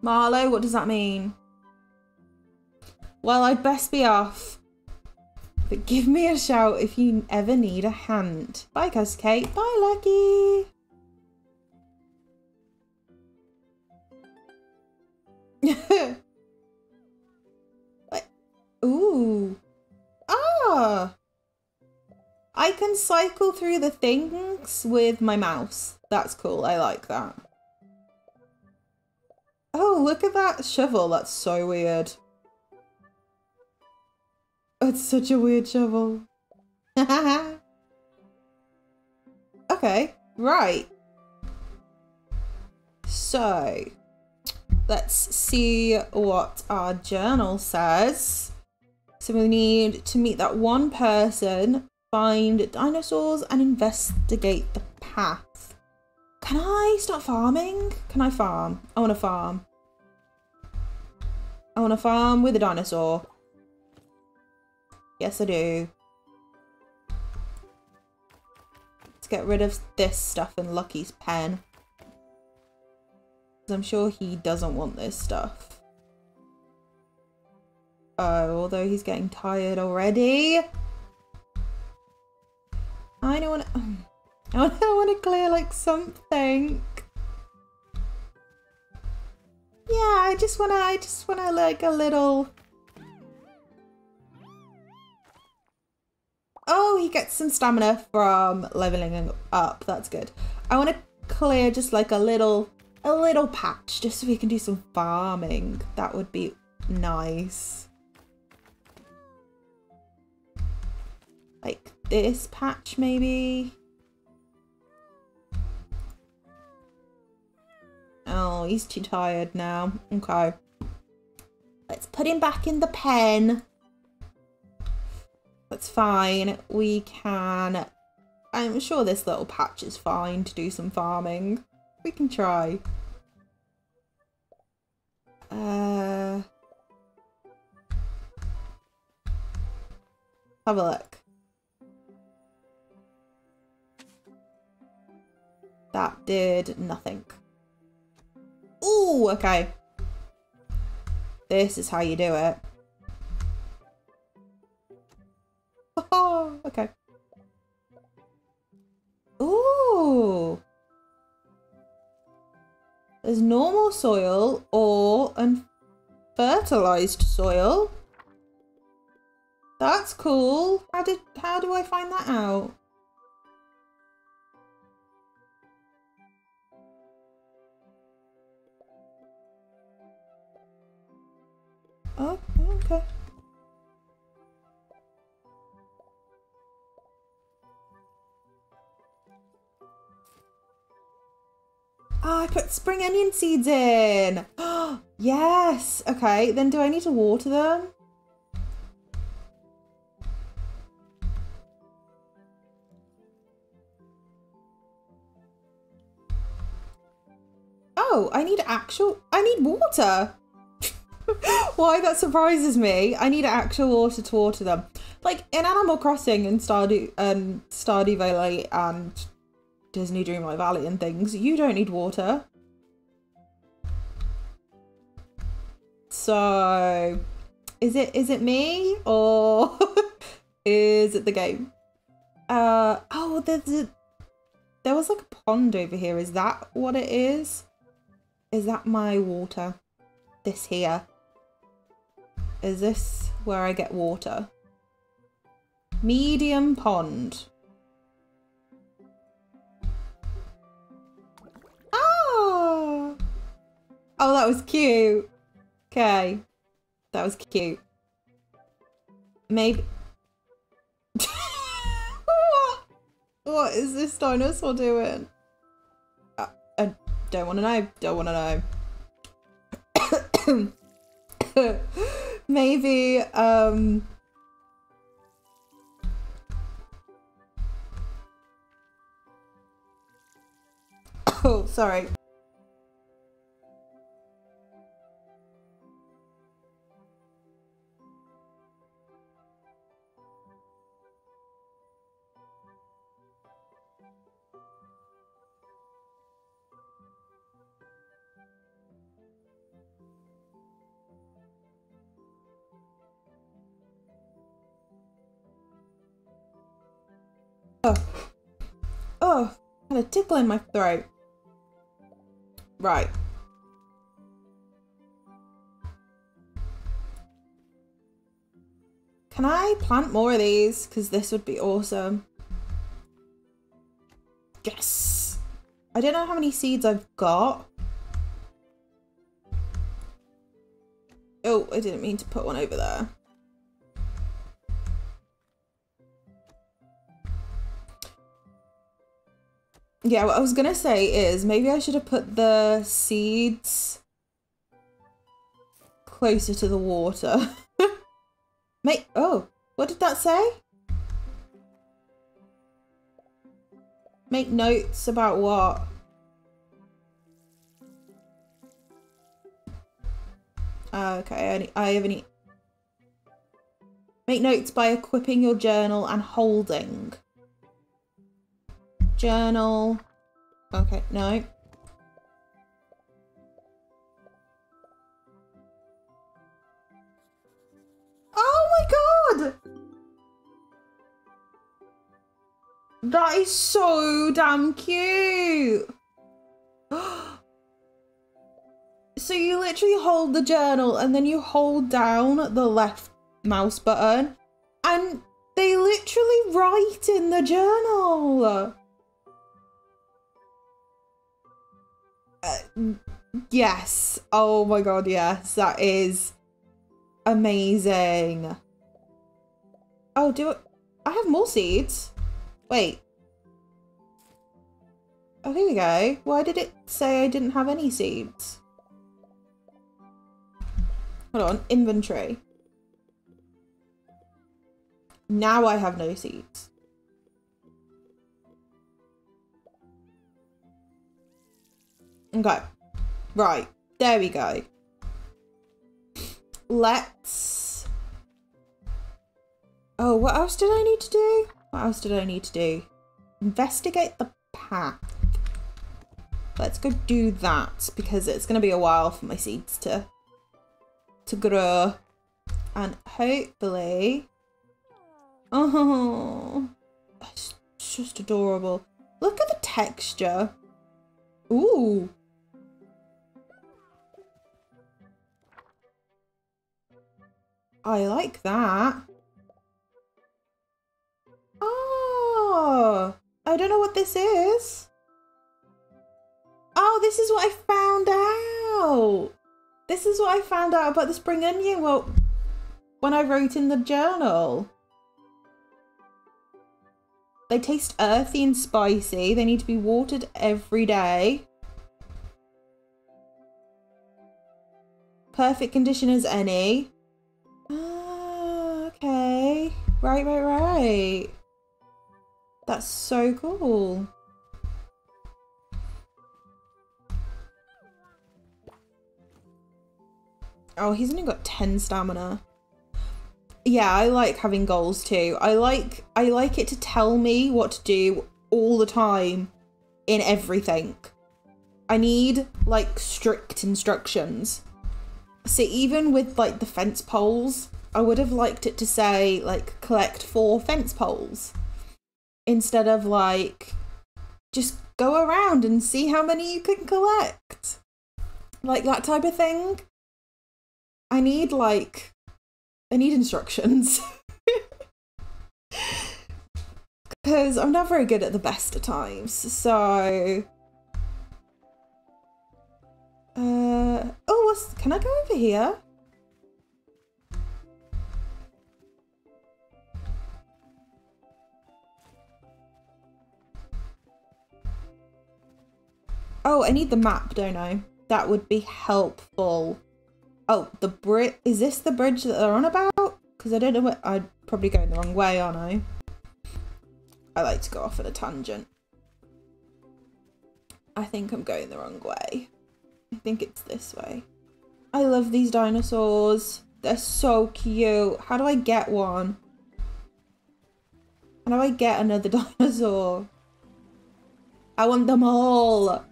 Speaker 1: Marlowe, what does that mean? Well, I'd best be off. But give me a shout if you ever need a hand. Bye, Cuz Kate. Bye, Lucky. Ooh. Ah. I can cycle through the things with my mouse. That's cool. I like that. Oh, look at that shovel. That's so weird. It's such a weird shovel. okay, right. So, let's see what our journal says. So we need to meet that one person, find dinosaurs and investigate the path. Can I start farming? Can I farm? I want to farm. I want to farm with a dinosaur. Yes, I do. Let's get rid of this stuff in Lucky's pen. I'm sure he doesn't want this stuff. Oh, although he's getting tired already. I don't want to... I want to clear like something. Yeah, I just want to, I just want to like a little Oh, gets some stamina from leveling up. That's good. I want to clear just like a little, a little patch just so we can do some farming. That would be nice. Like this patch maybe. Oh, he's too tired now. Okay. Let's put him back in the pen. That's fine. We can... I'm sure this little patch is fine to do some farming. We can try. Uh... Have a look. That did nothing. Ooh, okay. This is how you do it. Oh, okay. Ooh. There's normal soil or unfertilized soil. That's cool. How did how do I find that out? Okay. Oh, I put spring onion seeds in. Yes. Okay, then do I need to water them? Oh, I need actual... I need water. Why that surprises me. I need actual water to water them. Like in Animal Crossing and Stardew and Stardew Valley and Disney Dreamlight Valley and things, you don't need water. So is it is it me or is it the game? Uh oh there's a, there was like a pond over here. Is that what it is? Is that my water? This here. Is this where I get water? Medium pond. Oh! Oh, that was cute. Okay. That was cute. Maybe... what? What is this dinosaur doing? I, uh, I don't want to know. Don't want to know. Maybe, um... Oh, sorry. Oh, had a tickle in my throat. Right. Can I plant more of these? Because this would be awesome. Yes! I don't know how many seeds I've got. Oh, I didn't mean to put one over there. Yeah, what I was gonna say is maybe I should have put the seeds closer to the water. Make oh, what did that say? Make notes about what? Uh, okay, I, only, I have any. Make notes by equipping your journal and holding. Journal. Okay, no. Oh my god! That is so damn cute! so you literally hold the journal and then you hold down the left mouse button and They literally write in the journal. Uh, yes. Oh my god, yes. That is amazing. Oh, do it. I have more seeds. Wait. Oh, here we go. Why did it say I didn't have any seeds? Hold on. Inventory. Now I have no seeds. Okay. Right. There we go. Let's... Oh, what else did I need to do? What else did I need to do? Investigate the path. Let's go do that because it's going to be a while for my seeds to to grow. And hopefully... Oh, it's just adorable. Look at the texture. Ooh. I like that. Oh, I don't know what this is. Oh, this is what I found out. This is what I found out about the spring onion well, when I wrote in the journal. They taste earthy and spicy. They need to be watered every day. Perfect condition as any. Right, right, right. That's so cool. Oh, he's only got 10 stamina. Yeah, I like having goals too. I like I like it to tell me what to do all the time in everything. I need like strict instructions. See, even with like the fence poles, I would have liked it to say like collect four fence poles instead of like just go around and see how many you can collect. Like that type of thing. I need like I need instructions. Because I'm not very good at the best of times, so... Uh, oh, what's, can I go over here? Oh, I need the map, don't I? That would be helpful. Oh, the bridge. Is this the bridge that they're on about? Because I don't know what. I'd probably going the wrong way, aren't I? I like to go off at a tangent. I think I'm going the wrong way. I think it's this way. I love these dinosaurs. They're so cute. How do I get one? How do I get another dinosaur? I want them all.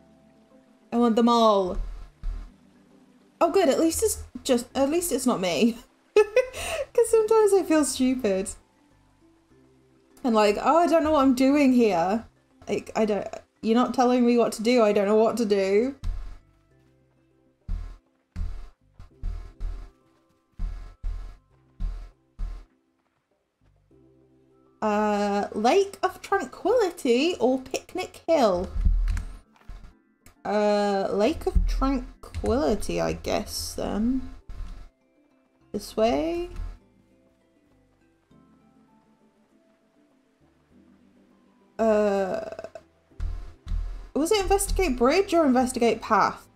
Speaker 1: I want them all. Oh good, at least it's just, at least it's not me. Because sometimes I feel stupid. And like, oh, I don't know what I'm doing here. Like, I don't, you're not telling me what to do. I don't know what to do. Uh, Lake of Tranquility or Picnic Hill? Uh, Lake of Tranquility, I guess, then. This way? Uh... Was it investigate bridge or investigate path?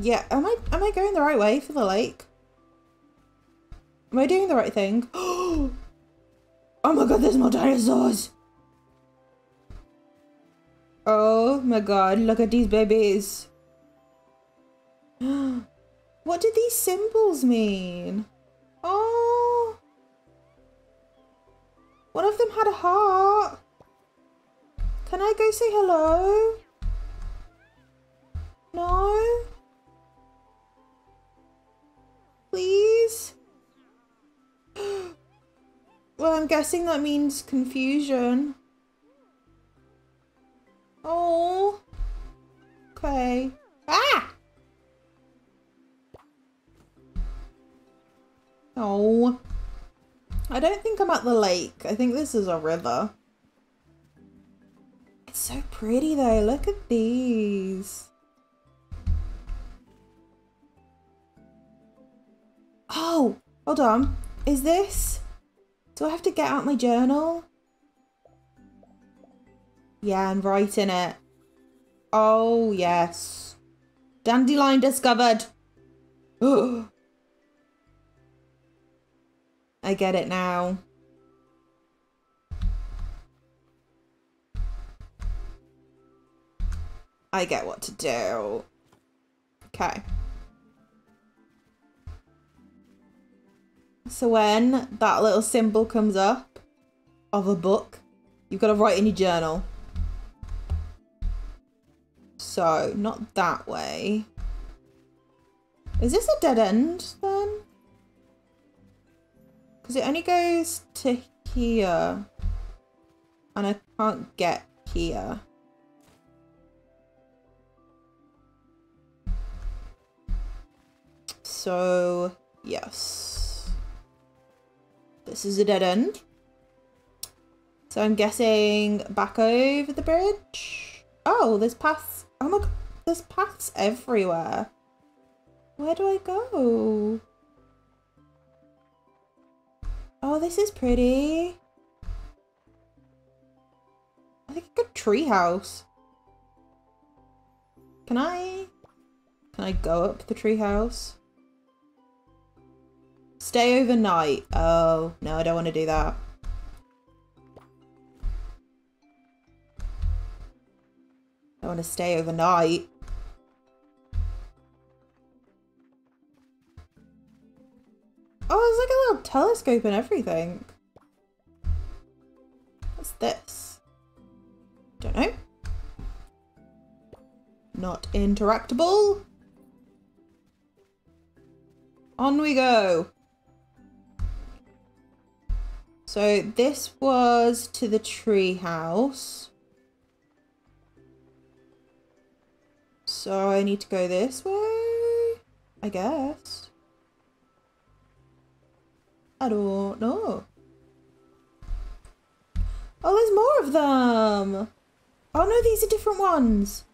Speaker 1: Yeah, am I am I going the right way for the lake? Am I doing the right thing? Oh my god, there's more dinosaurs! Oh my god, look at these babies. what do these symbols mean? Oh. One of them had a heart. Can I go say hello? No? Please? Well, I'm guessing that means confusion. Oh. Okay. Ah! Oh. I don't think I'm at the lake. I think this is a river. It's so pretty though. Look at these. Oh, hold on. Is this do I have to get out my journal? Yeah, and write in it. Oh, yes. Dandelion discovered. I get it now. I get what to do. Okay. So when that little symbol comes up of a book, you've got to write in your journal. So, not that way. Is this a dead end then? Because it only goes to here. And I can't get here. So, yes. This is a dead end. So I'm guessing back over the bridge. Oh, there's paths. Oh my god, there's paths everywhere. Where do I go? Oh, this is pretty. I think a good treehouse. Can I? Can I go up the treehouse? Stay overnight. Oh, no, I don't want to do that. I want to stay overnight. Oh, there's like a little telescope and everything. What's this? Don't know. Not interactable. On we go. So this was to the tree house. So I need to go this way, I guess. I don't know. Oh, there's more of them. Oh no, these are different ones.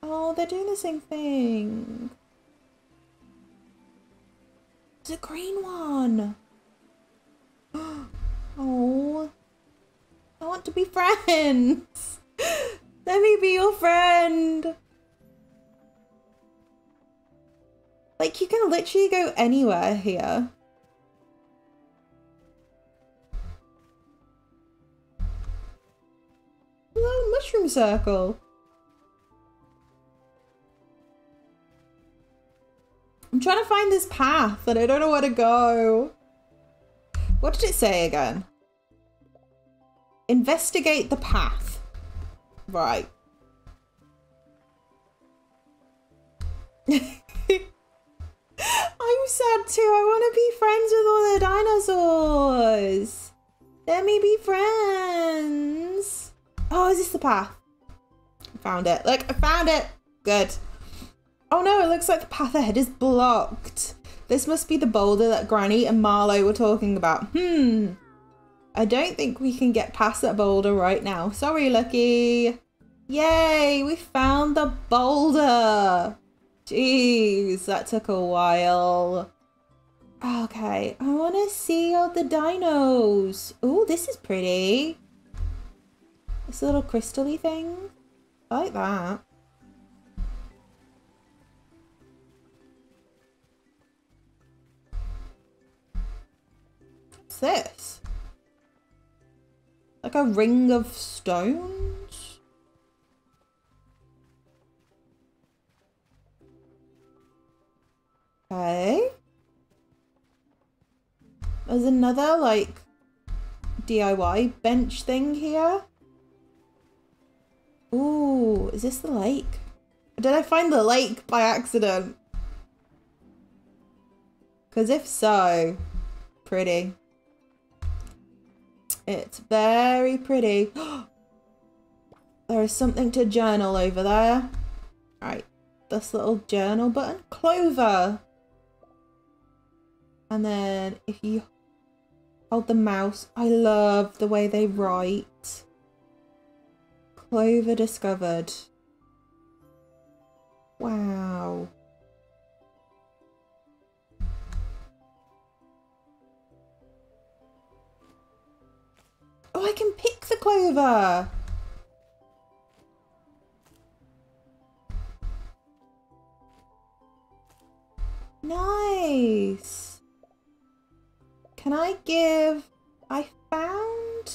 Speaker 1: Oh, they're doing the same thing. There's a green one. Oh, I want to be friends. Let me be your friend. Like, you can literally go anywhere here. Little mushroom circle. I'm trying to find this path and I don't know where to go. What did it say again? Investigate the path. Right. I'm sad too. I want to be friends with all the dinosaurs. Let me be friends. Oh, is this the path? Found it. Look, I found it. Good. Oh no, it looks like the path ahead is blocked. This must be the boulder that Granny and Marlowe were talking about. Hmm. I don't think we can get past that boulder right now. Sorry, Lucky. Yay, we found the boulder. Jeez, that took a while. Okay, I want to see all the dinos. Oh, this is pretty. This little crystally thing. I like that. This? Like a ring of stones? Okay. There's another, like, DIY bench thing here. Ooh, is this the lake? Did I find the lake by accident? Because if so, pretty. It's very pretty. there is something to journal over there. Right, this little journal button. Clover. And then if you hold the mouse, I love the way they write. Clover discovered. Wow. Oh, I can pick the clover. Nice. Can I give... I found...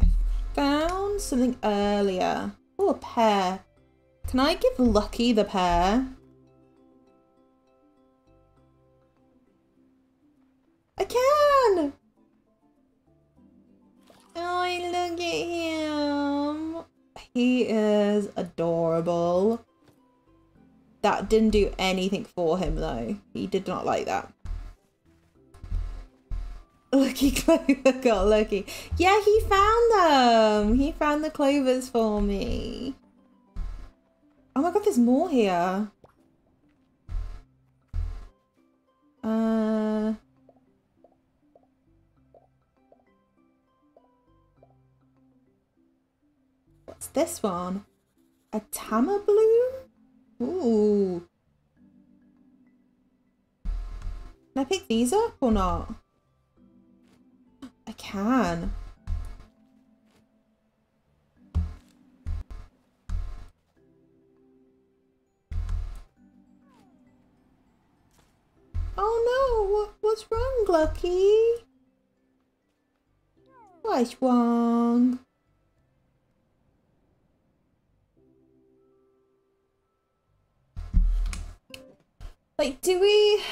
Speaker 1: I found something earlier. Oh, a pear. Can I give Lucky the pear? I can! Oh, look at him. He is adorable. That didn't do anything for him though. He did not like that. Lucky Clover got lucky. Yeah, he found them. He found the clovers for me. Oh my god, there's more here. Uh... this one? A Tama Bloom? Ooh. Can I pick these up or not? I can. Oh no, what, what's wrong, Lucky? What's wrong? Like, do we...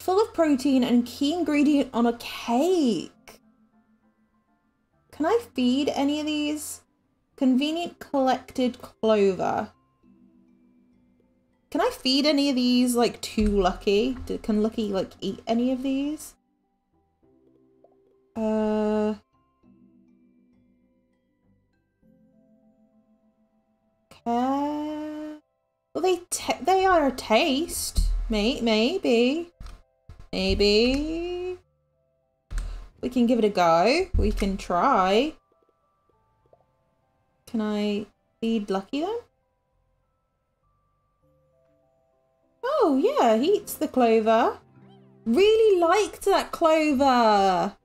Speaker 1: Full of protein and key ingredient on a cake. Can I feed any of these? Convenient collected clover. Can I feed any of these, like, to Lucky? Can Lucky, like, eat any of these? Uh... Well, they they are a taste. May maybe. Maybe. We can give it a go. We can try. Can I feed Lucky then? Oh, yeah, he eats the clover. Really liked that clover.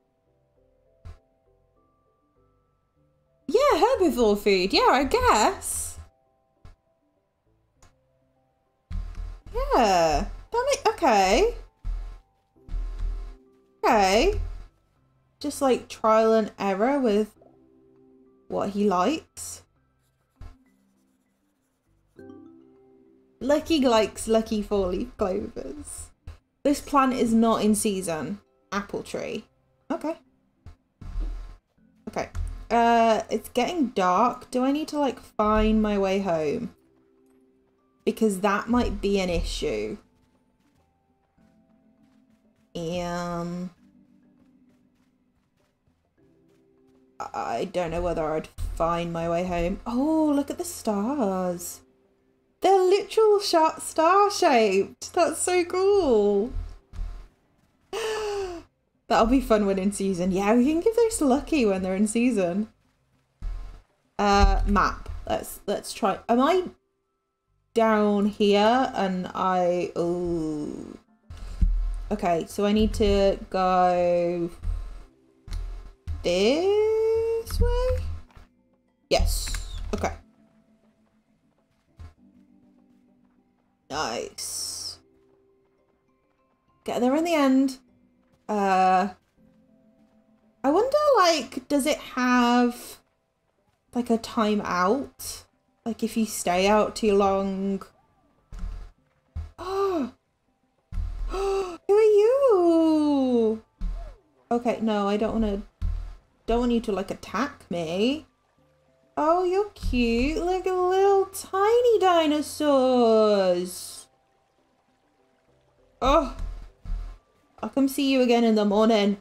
Speaker 1: Yeah, herbivore food. Yeah, I guess. Yeah. That make, okay. Okay. Just like trial and error with what he likes. Lucky likes lucky four leaf clovers. This plant is not in season. Apple tree. Okay. Okay. Uh, it's getting dark. Do I need to like find my way home? Because that might be an issue. Um, I don't know whether I'd find my way home. Oh, look at the stars. They're literal star shaped. That's so cool. That'll be fun when in season. Yeah, we can give those lucky when they're in season. Uh, map. Let's let's try. Am I down here and I... Oh. Okay, so I need to go this way? Yes. Okay. Nice. Get there in the end. Uh, I wonder, like, does it have, like, a time out? Like if you stay out too long. Oh, who are you? Okay, no, I don't want to. Don't want you to like attack me. Oh, you're cute. Like a little tiny dinosaurs. Oh, I'll come see you again in the morning.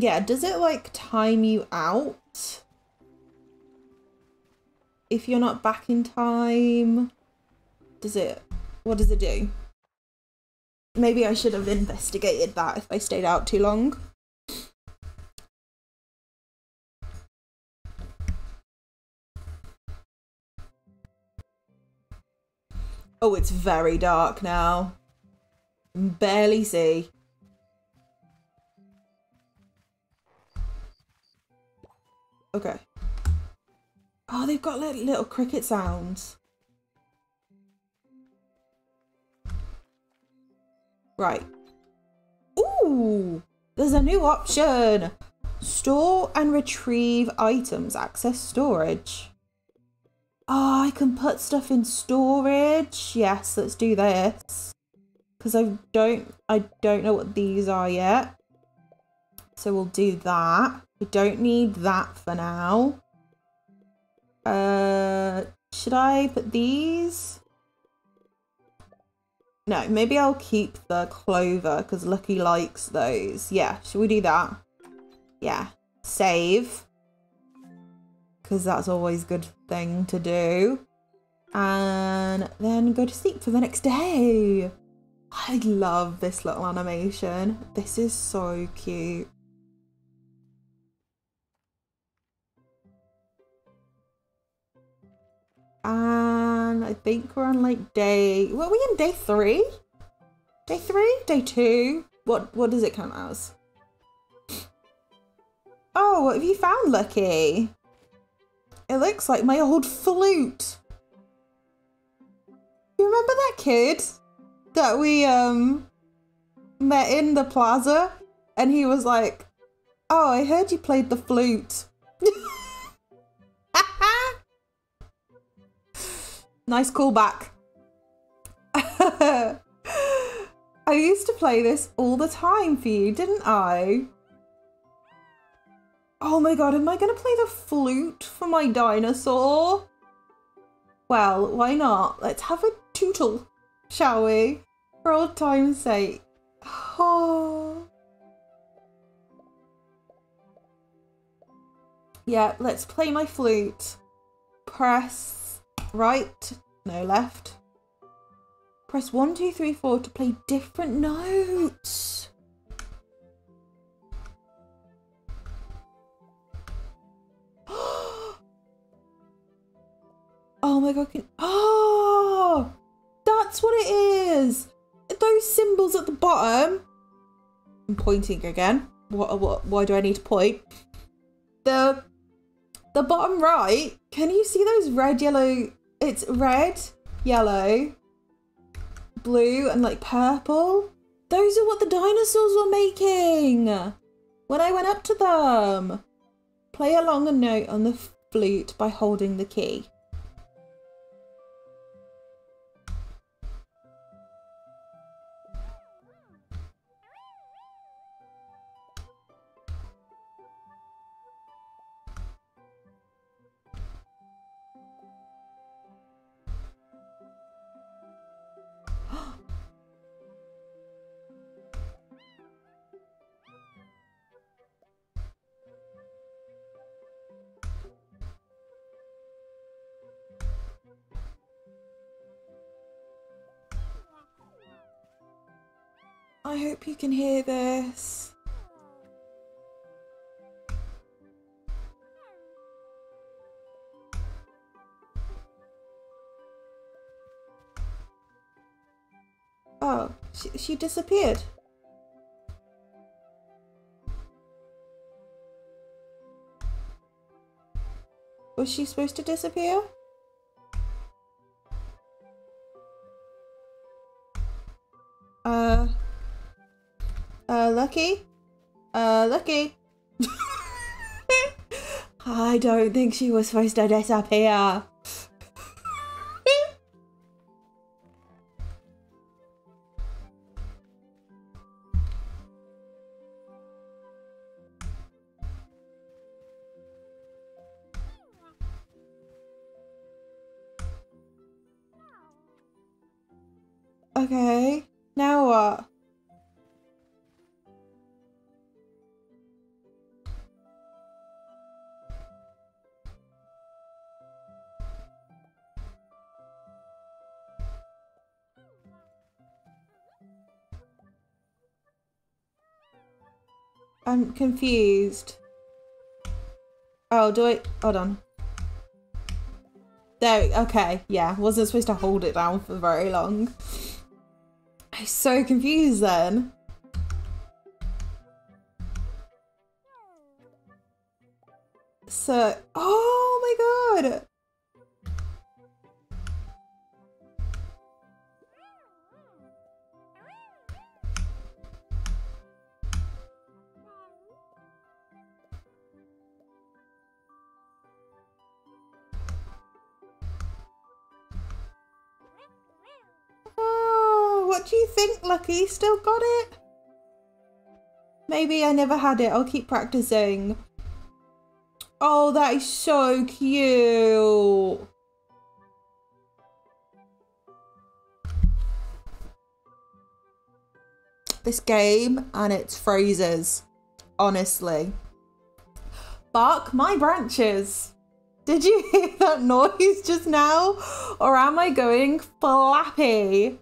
Speaker 1: Yeah, does it like time you out? if you're not back in time, does it, what does it do? Maybe I should have investigated that if I stayed out too long. Oh, it's very dark now. Barely see. Okay. Oh, they've got little, little cricket sounds. Right. Ooh, there's a new option. Store and retrieve items, access storage. Oh, I can put stuff in storage. Yes, let's do this. Because I don't, I don't know what these are yet. So we'll do that. We don't need that for now. Uh, should I put these? No, maybe I'll keep the clover because Lucky likes those. Yeah, should we do that? Yeah. Save. Because that's always a good thing to do. And then go to sleep for the next day. I love this little animation. This is so cute. And I think we're on like day, Were we in day three? Day three? Day two? What, what does it count as? Oh, what have you found, Lucky? It looks like my old flute. You remember that kid that we um met in the plaza? And he was like, Oh, I heard you played the flute. nice callback. I used to play this all the time for you, didn't I? Oh my god, am I going to play the flute for my dinosaur? Well, why not? Let's have a tootle, shall we? For old time's sake. Oh. Yeah, let's play my flute. Press right, no left. Press one, two, three, four to play different notes. Oh my god, can Oh that's what it is! Those symbols at the bottom. I'm pointing again. What what why do I need to point? The the bottom right, can you see those red, yellow? It's red, yellow, blue, and like purple. Those are what the dinosaurs were making when I went up to them. Play along a note on the flute by holding the key. Hope you can hear this. Oh, she, she disappeared. Was she supposed to disappear? Uh, Lucky? Uh, Lucky? I don't think she was supposed to disappear. okay, confused. Oh, do I? Hold on. There, okay, yeah. Wasn't supposed to hold it down for very long. I'm so confused then. So, oh what do you think, Lucky? Still got it? Maybe I never had it. I'll keep practicing. Oh, that is so cute. This game and its phrases, honestly. Bark my branches. Did you hear that noise just now? Or am I going flappy?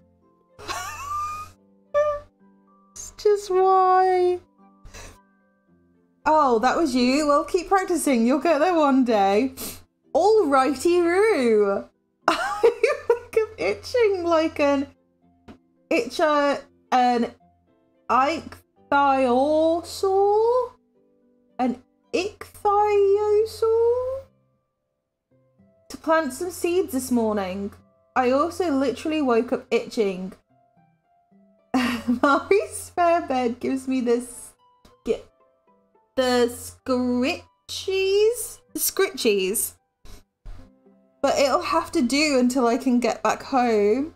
Speaker 1: Just why. Oh, that was you? Well, keep practicing. You'll get there one day. Alrighty, Roo. I'm itching like an itch a an ichthyosaur? An ichthyosaur? To plant some seeds this morning. I also literally woke up itching. My spare bed gives me this get the scritchies? The scritchies. But it'll have to do until I can get back home.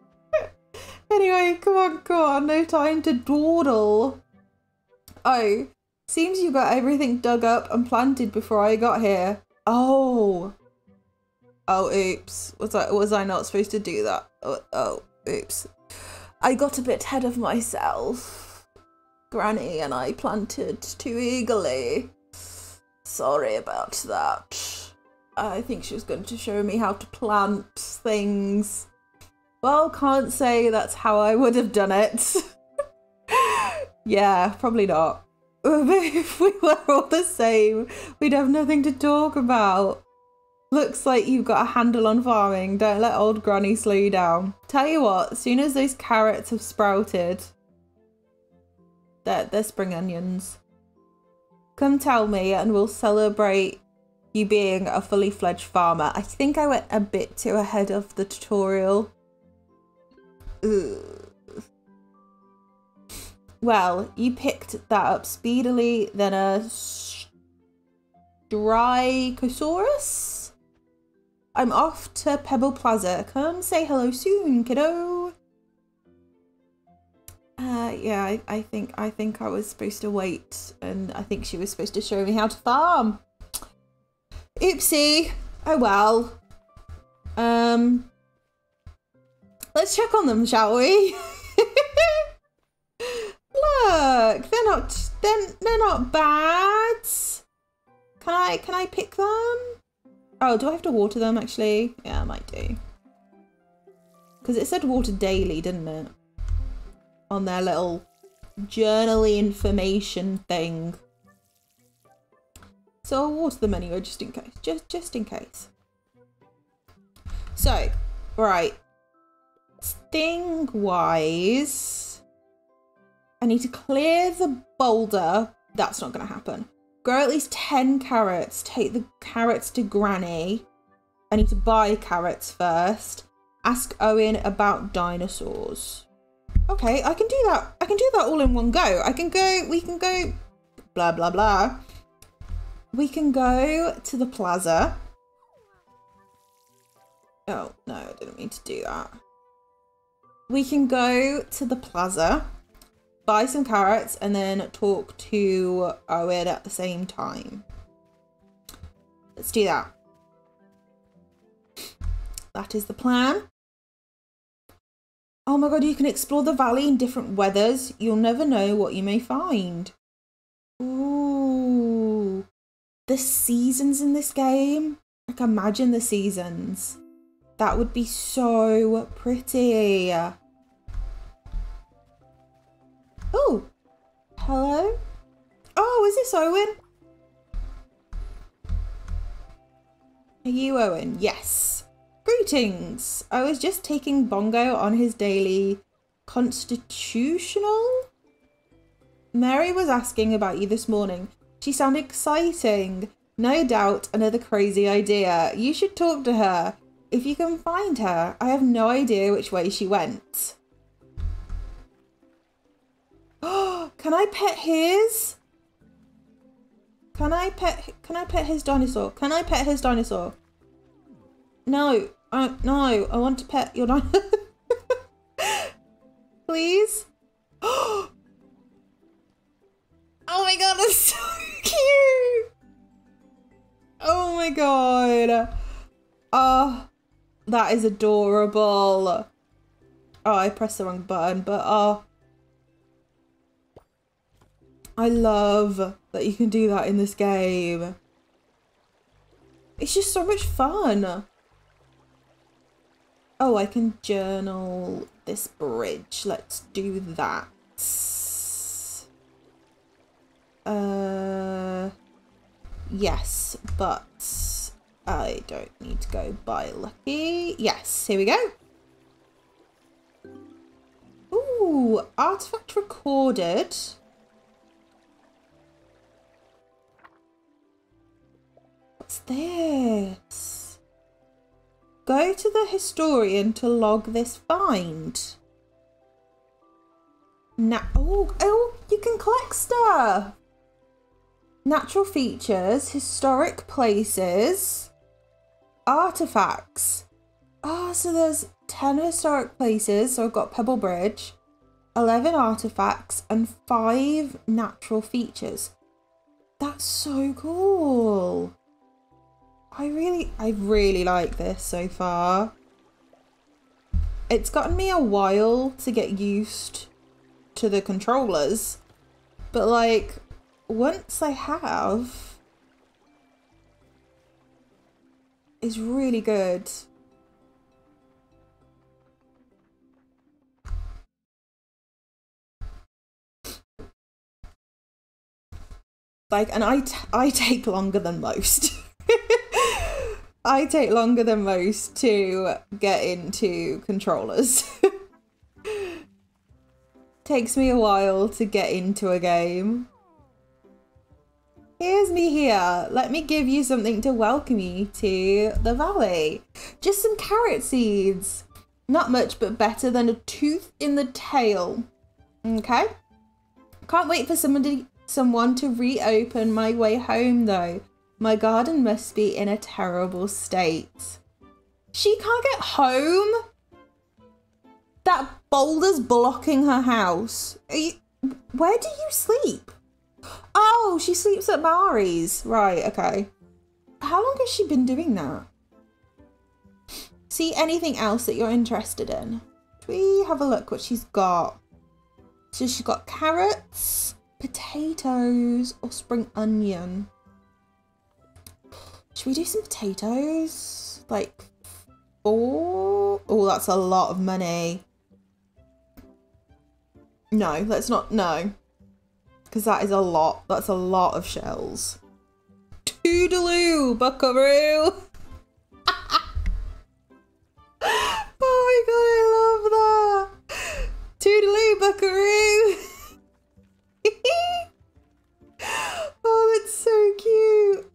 Speaker 1: anyway, come on, come on. No time to dawdle. Oh, seems you got everything dug up and planted before I got here. Oh. Oh, oops. Was I was I not supposed to do that? Oh, oh oops. I got a bit ahead of myself. Granny and I planted too eagerly. Sorry about that. I think she was going to show me how to plant things. Well, can't say that's how I would have done it. yeah, probably not. if we were all the same, we'd have nothing to talk about. Looks like you've got a handle on farming. Don't let old granny slow you down. Tell you what, as soon as those carrots have sprouted, they're, they're spring onions. Come tell me and we'll celebrate you being a fully fledged farmer. I think I went a bit too ahead of the tutorial. Ugh. Well, you picked that up speedily, then a Strichosaurus? I'm off to Pebble Plaza. Come say hello soon, kiddo. Uh, yeah, I, I think I think I was supposed to wait, and I think she was supposed to show me how to farm. Oopsie. Oh well. Um, let's check on them, shall we? Look, they're not they're they're not bad. Can I can I pick them? Oh, do I have to water them actually? Yeah, I might do. Because it said water daily, didn't it? on their little journaly information thing. So I'll water them anyway, just in case. Just just in case. So, right. Thing wise, I need to clear the boulder. That's not going to happen. Grow at least 10 carrots. Take the carrots to Granny. I need to buy carrots first. Ask Owen about dinosaurs. Okay, I can do that. I can do that all in one go. I can go, we can go, blah, blah, blah. We can go to the plaza. Oh, no, I didn't mean to do that. We can go to the plaza, buy some carrots, and then talk to Owen at the same time. Let's do that. That is the plan. Oh my god, you can explore the valley in different weathers. You'll never know what you may find. Ooh. The seasons in this game. Like imagine the seasons. That would be so pretty. Oh, hello. Oh, is this Owen? Are you Owen? Yes. Greetings. I was just taking Bongo on his daily constitutional. Mari was asking about you this morning. She sounded exciting. No doubt another crazy idea. You should talk to her. If you can find her, I have no idea which way she went. Can I pet his? Can I pet can I pet his dinosaur? Can I pet his dinosaur? No, uh, no, I want to pet your dinosaur. Please? oh my god, that's so cute! Oh my god. Oh, that is adorable. Oh, I pressed the wrong button, but oh. I love that you can do that in this game. It's just so much fun. Oh, I can journal this bridge. Let's do that. Uh, yes, but I don't need to go by Lucky. Yes, here we go. Ooh, artifact recorded. What's this? Go to the historian to log this find. Now, oh, oh, you can collect stuff. Natural features, historic places, artifacts. Ah, oh, so there's 10 historic places. So I've got Pebble Bridge, 11 artifacts, and 5 natural features. That's so cool. I really, I really like this so far. It's gotten me a while to get used to the controllers, but like, once I have, it's really good. Like, and I, I take longer than most. I take longer than most to get into controllers. Takes me a while to get into a game. Here's me here. Let me give you something to welcome you to the valley. Just some carrot seeds. Not much, but better than a tooth in the tail. Okay. Can't wait for somebody, someone to reopen my way home though. My garden must be in a terrible state. She can't get home? That boulder's blocking her house. You, where do you sleep? Oh, she sleeps at Mari's. Right, okay. How long has she been doing that? See anything else that you're interested in? we have a look what she's got? So she's got carrots, potatoes, or spring onion. Should we do some potatoes? Like four? Oh, that's a lot of money. No, let's not, no. Because that is a lot. That's a lot of shells. Toodaloo, buckaroo! oh my god, I love that! Toodaloo, buckaroo! oh, that's so cute.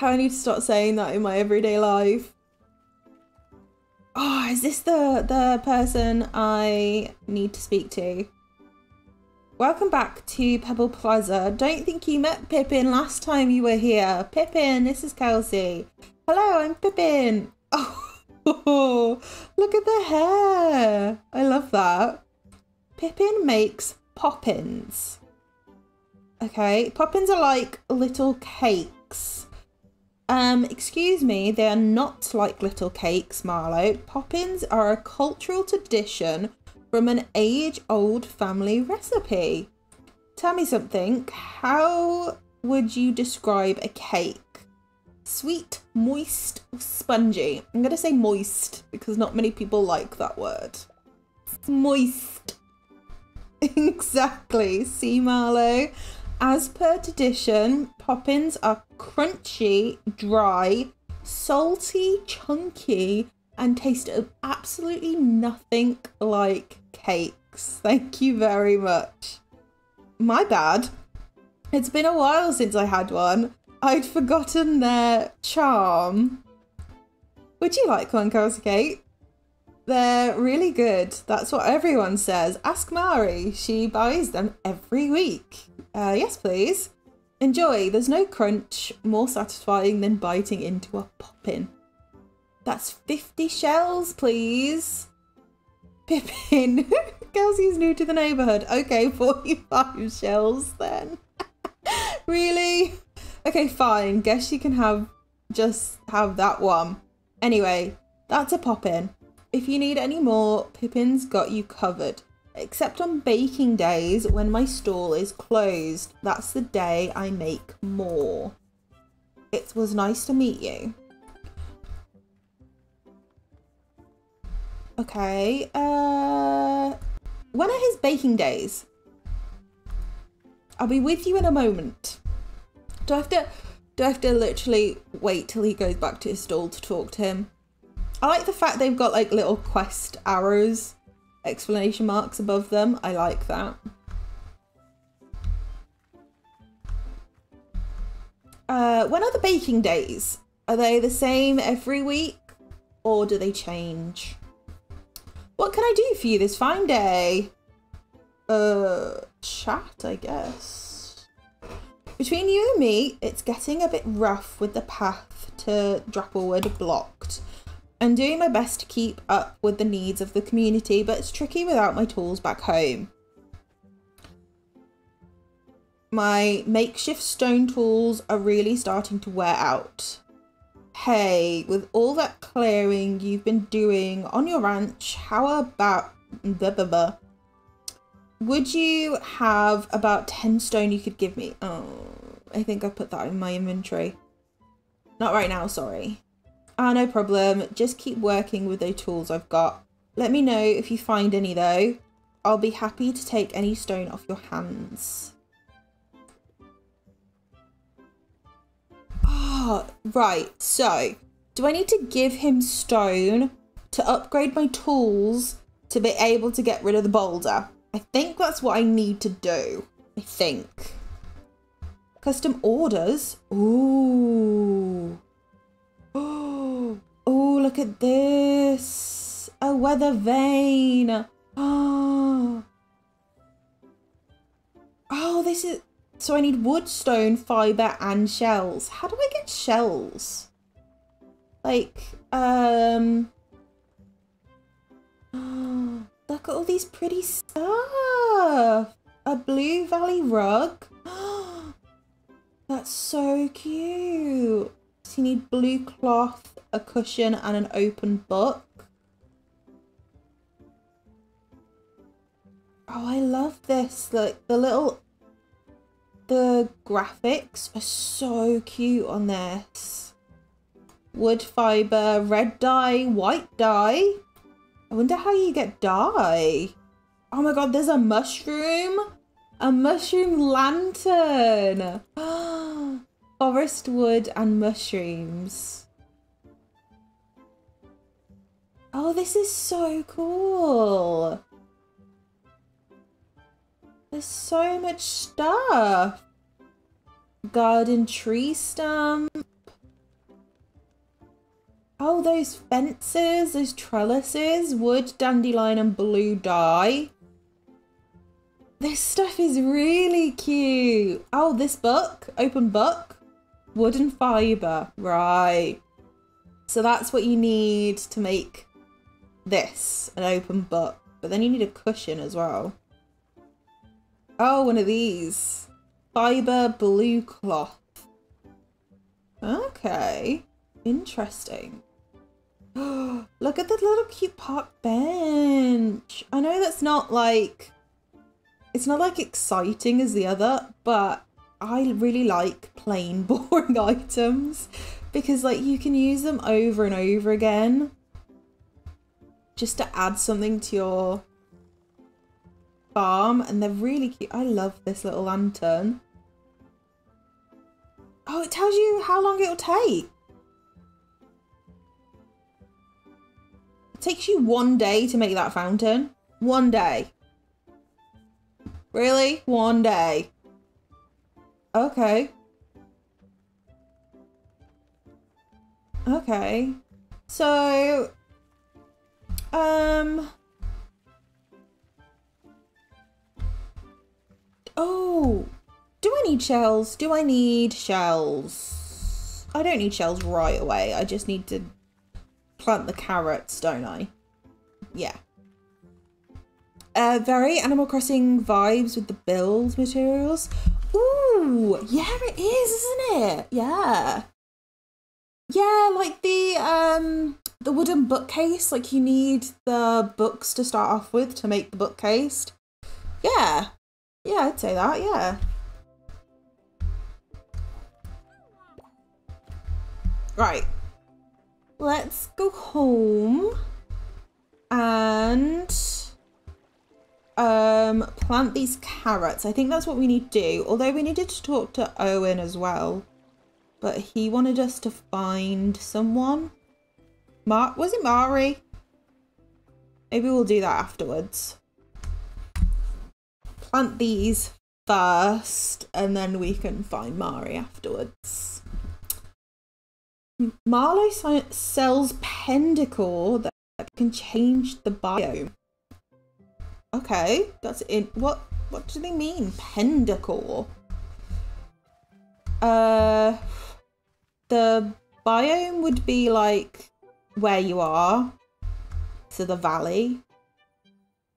Speaker 1: I need to start saying that in my everyday life. Oh, is this the, the person I need to speak to? Welcome back to Pebble Plaza. Don't think you met Pippin last time you were here. Pippin, this is Kelsey. Hello, I'm Pippin. Oh, look at the hair. I love that. Pippin makes poppins. Okay, poppins are like little cakes um, excuse me, they are not like little cakes, Marlowe. Poppins are a cultural tradition from an age old family recipe. Tell me something, how would you describe a cake? Sweet, moist, spongy? I'm going to say moist because not many people like that word. moist. exactly. See, Marlowe. As per tradition, poppins are crunchy, dry, salty, chunky, and taste of absolutely nothing like cakes. Thank you very much. My bad. It's been a while since I had one. I'd forgotten their charm. Would you like one, Kelsey Kate? They're really good. That's what everyone says. Ask Mari. She buys them every week. Uh, yes, please. Enjoy. There's no crunch more satisfying than biting into a poppin. That's 50 shells, please. Pippin. Kelsey's new to the neighbourhood. Okay, 45 shells then. really? Okay, fine. Guess you can have just have that one. Anyway, that's a poppin. If you need any more, Pippin's got you covered. Except on baking days when my stall is closed. That's the day I make more. It was nice to meet you. Okay, uh... When are his baking days? I'll be with you in a moment. Do I have to... Do I have to literally wait till he goes back to his stall to talk to him? I like the fact they've got like little quest arrows, explanation marks above them. I like that. Uh, when are the baking days? Are they the same every week or do they change? What can I do for you this fine day? Uh, chat, I guess. Between you and me, it's getting a bit rough with the path to Drapplewood blocked. I'm doing my best to keep up with the needs of the community, but it's tricky without my tools back home. My makeshift stone tools are really starting to wear out. Hey, with all that clearing you've been doing on your ranch, how about... Blah, blah, blah. Would you have about 10 stone you could give me? Oh, I think I put that in my inventory. Not right now, sorry. Ah, no problem. Just keep working with the tools I've got. Let me know if you find any though. I'll be happy to take any stone off your hands. Ah, oh, right. So, do I need to give him stone to upgrade my tools to be able to get rid of the boulder? I think that's what I need to do. I think. Custom orders? Ooh. Look at this. A weather vane. Oh. Oh, this is... So I need wood, stone, fibre and shells. How do I get shells? Like, um... Oh, look at all these pretty stuff. A Blue Valley rug. That's so cute. So you need blue cloth, a cushion and an open book. Oh, I love this. Like the little, the graphics are so cute on this. Wood fibre, red dye, white dye. I wonder how you get dye. Oh my god, there's a mushroom. A mushroom lantern. forest wood and mushrooms. Oh, this is so cool. There's so much stuff. Garden tree stump. Oh, those fences, those trellises, wood, dandelion and blue dye. This stuff is really cute. Oh, this book, open book. Wooden fibre, right. So that's what you need to make this, an open book. But then you need a cushion as well. Oh, one of these. Fibre blue cloth. Okay. Interesting. Look at the little cute park bench. I know that's not like... It's not like exciting as the other, but I really like plain boring items because like you can use them over and over again just to add something to your farm and they're really cute. I love this little lantern. Oh, it tells you how long it'll take. It takes you one day to make that fountain. One day. Really? One day. Okay. Okay. So, um, oh, do I need shells? Do I need shells? I don't need shells right away. I just need to plant the carrots, don't I? Yeah. Uh, very Animal Crossing vibes with the build materials. Ooh, yeah, it is, isn't it? Yeah. Yeah, like the um the wooden bookcase, like you need the books to start off with to make the bookcase. Yeah. Yeah, I'd say that, yeah. Right. Let's go home and um plant these carrots. I think that's what we need to do. Although we needed to talk to Owen as well but he wanted us to find someone. Mar was it Mari? Maybe we'll do that afterwards. Plant these first and then we can find Mari afterwards. Marlowe sells Pendicor that can change the biome. Okay, that's in what what do they mean? Pendicor? Uh the biome would be like where you are, to the valley.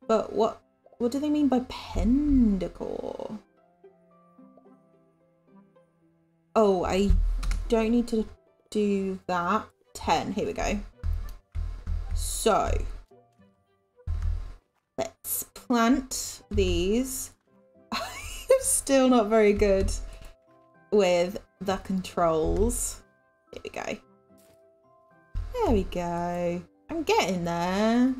Speaker 1: But what what do they mean by Pendicor? Oh, I don't need to do that. 10, here we go. So, let's plant these. I'm still not very good with the controls. Here we go. There we go. I'm getting there.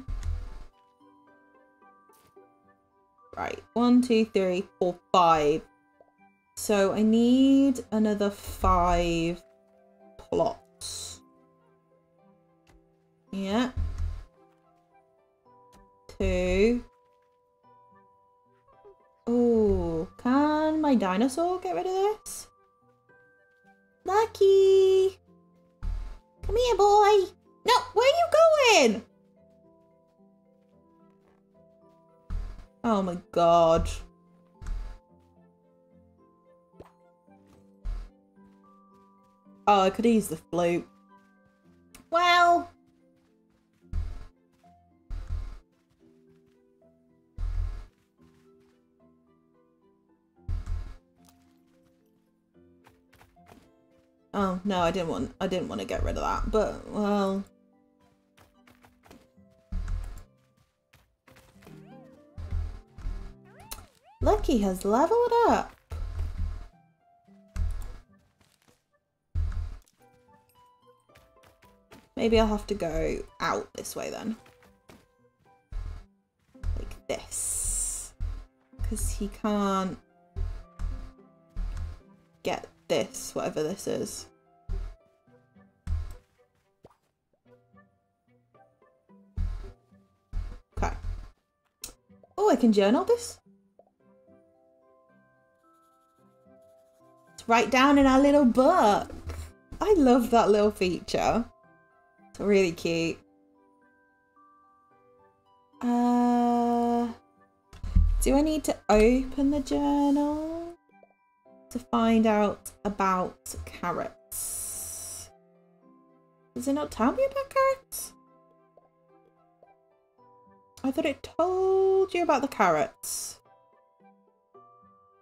Speaker 1: Right, one, two, three, four, five. So I need another five plots. Yeah. Two. Oh, can my dinosaur get rid of this? Lucky! Come here, boy! No, where are you going? Oh my god. Oh, I could use the flute. Well, Oh, no, I didn't want I didn't want to get rid of that, but well Lucky has leveled up. Maybe I'll have to go out this way then. Like this. Because he can't get this, whatever this is. Okay. Oh, I can journal this? It's right down in our little book. I love that little feature. It's really cute. Uh, do I need to open the journal? To find out about carrots. Does it not tell me about carrots? I thought it told you about the carrots.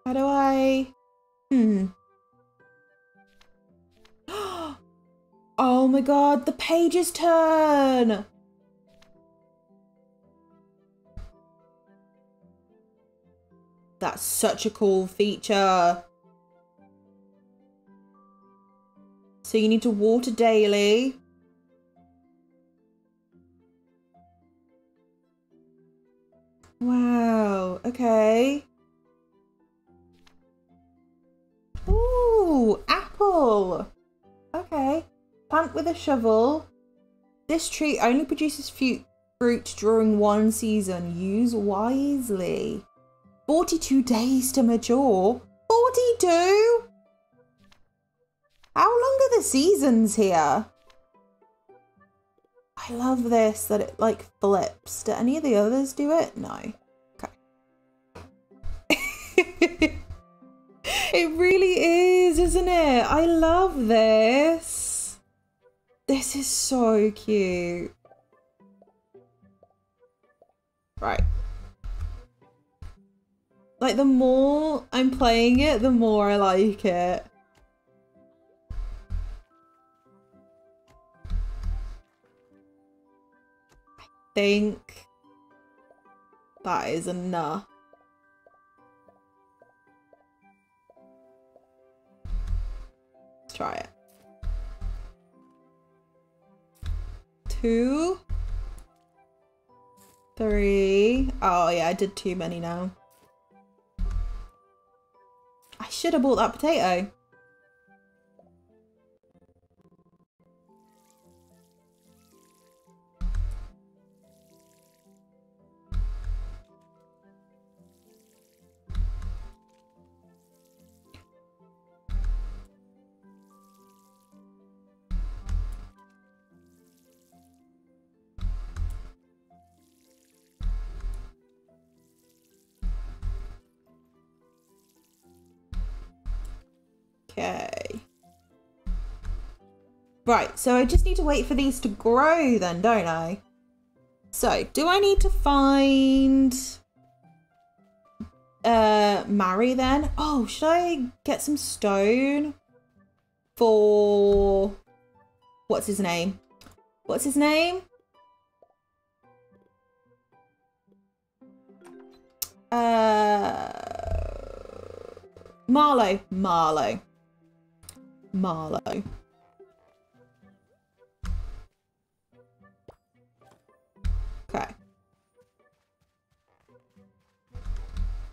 Speaker 1: How do I... Hmm. Oh my god, the pages turn! That's such a cool feature. So you need to water daily. Wow, okay. Ooh, apple. Okay. Plant with a shovel. This tree only produces fruit during one season. Use wisely. 42 days to mature. 42? How long are the seasons here? I love this, that it like flips. Do any of the others do it? No. Okay. it really is, isn't it? I love this. This is so cute. Right. Like, the more I'm playing it, the more I like it. Think that is enough. Try it. Two. Three. Oh yeah, I did too many now. I should have bought that potato. Okay. Right, so I just need to wait for these to grow then, don't I? So, do I need to find... Uh, Mari then? Oh, should I get some stone? For... What's his name? What's his name? Uh... Marlowe. Marlowe. Marlowe. Okay.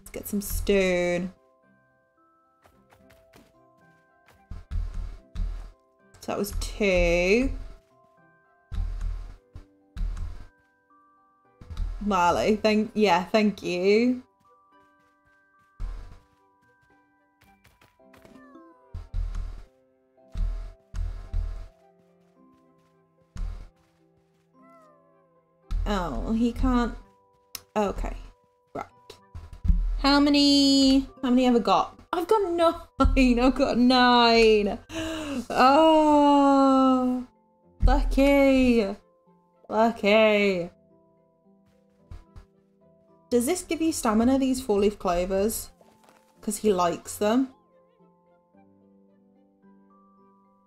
Speaker 1: Let's get some stone. So that was two. Marley, thank yeah, thank you. Oh, he can't. Okay, right. How many? How many have I got? I've got nine. I've got nine. Oh, lucky, lucky. Does this give you stamina? These four leaf clovers, because he likes them.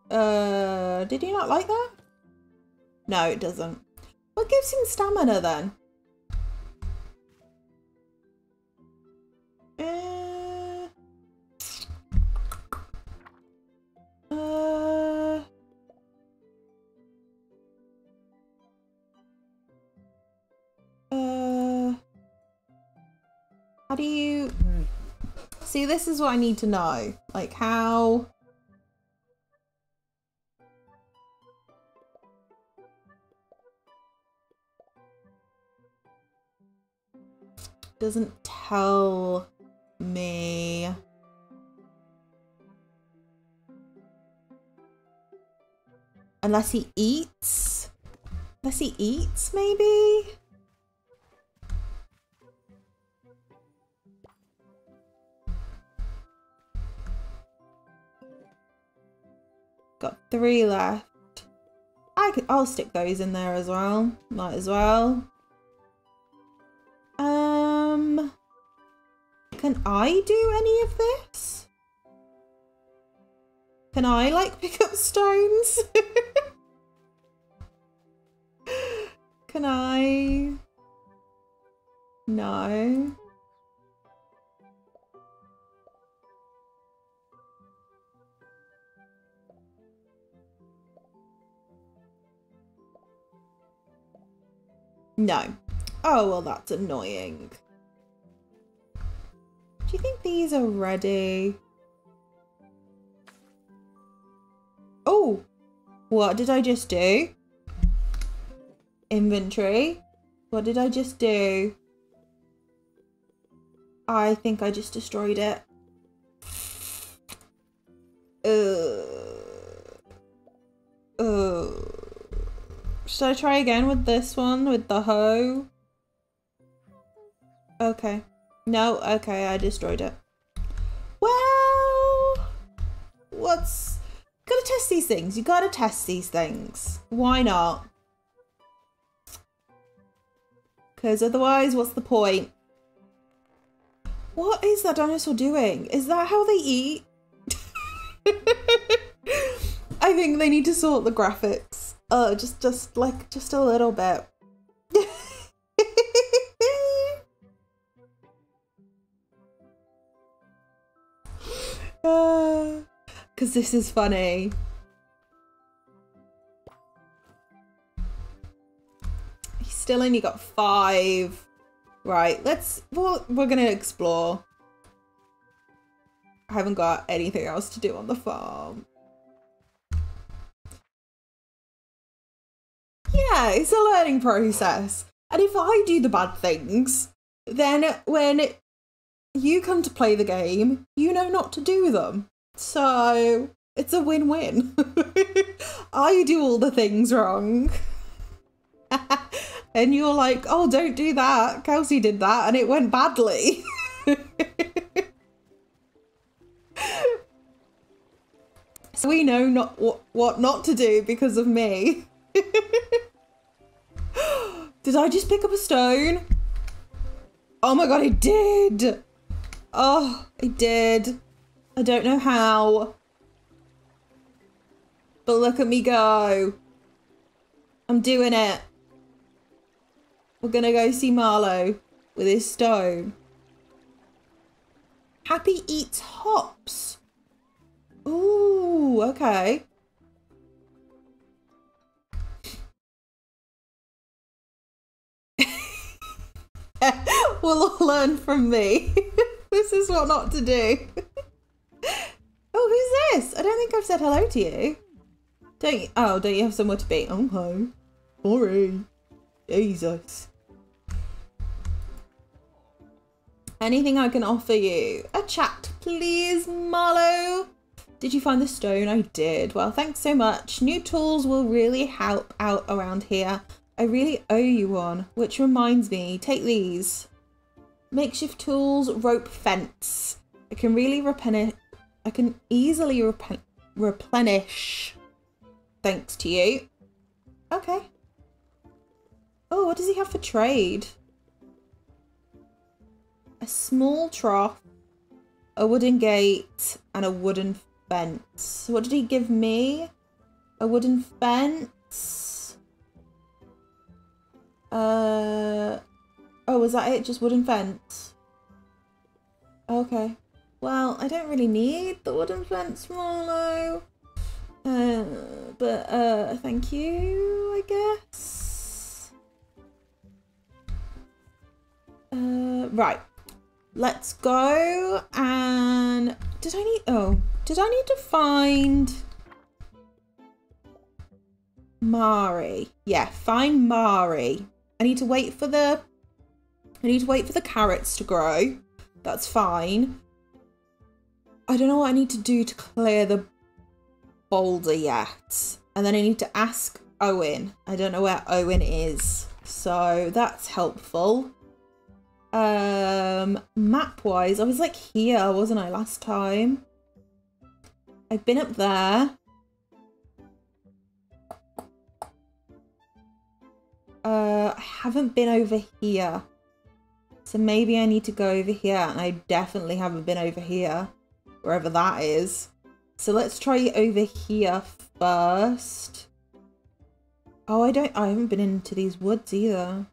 Speaker 1: Uh, did he not like that? No, it doesn't. What gives him stamina then? Uh, uh, uh, how do you see? This is what I need to know. Like how. Doesn't tell me. Unless he eats? Unless he eats, maybe? Got three left. I could, I'll stick those in there as well. Might as well. Um, can I do any of this? Can I like pick up stones? can I? No. No. Oh, well, that's annoying. You think these are ready? Oh, what did I just do? Inventory. What did I just do? I think I just destroyed it. Uh, uh, should I try again with this one, with the hoe? Okay. No, okay, I destroyed it. Well, what's... Gotta test these things. You gotta test these things. Why not? Because otherwise, what's the point? What is that dinosaur doing? Is that how they eat? I think they need to sort the graphics. Uh, just, just like, just a little bit. Because uh, this is funny. He's still only got five. Right, let's, well, we're going to explore. I haven't got anything else to do on the farm. Yeah, it's a learning process. And if I do the bad things, then when you come to play the game, you know not to do them. So it's a win win. I do all the things wrong. and you're like, oh, don't do that. Kelsey did that and it went badly. so we know not what, what not to do because of me. did I just pick up a stone? Oh my god, I did! Oh, I did. I don't know how. But look at me go. I'm doing it. We're gonna go see Marlowe with his stone. Happy eats hops. Ooh, okay. we'll all learn from me. this is what not to do. oh, who's this? I don't think I've said hello to you. Don't you? Oh, don't you have somewhere to be? Oh, hi. Sorry. Jesus. Anything I can offer you? A chat, please, Marlowe. Did you find the stone? I did. Well, thanks so much. New tools will really help out around here. I really owe you one, which reminds me, take these. Makeshift tools, rope fence. I can really replenish. I can easily rep replenish. Thanks to you. Okay. Oh, what does he have for trade? A small trough, a wooden gate, and a wooden fence. What did he give me? A wooden fence. Uh, Oh, was that it? Just wooden fence? Okay. Well, I don't really need the wooden fence, Marlowe. Uh, but, uh, thank you, I guess. Uh, right. Let's go and... Did I need... Oh, did I need to find... Mari? Yeah, find Mari. I need to wait for the I need to wait for the carrots to grow. That's fine. I don't know what I need to do to clear the boulder yet. And then I need to ask Owen. I don't know where Owen is. So that's helpful. Um, map-wise, I was like here, wasn't I, last time? I've been up there. Uh, I haven't been over here. So maybe I need to go over here and I definitely haven't been over here, wherever that is. So let's try over here first. Oh, I don't, I haven't been into these woods either.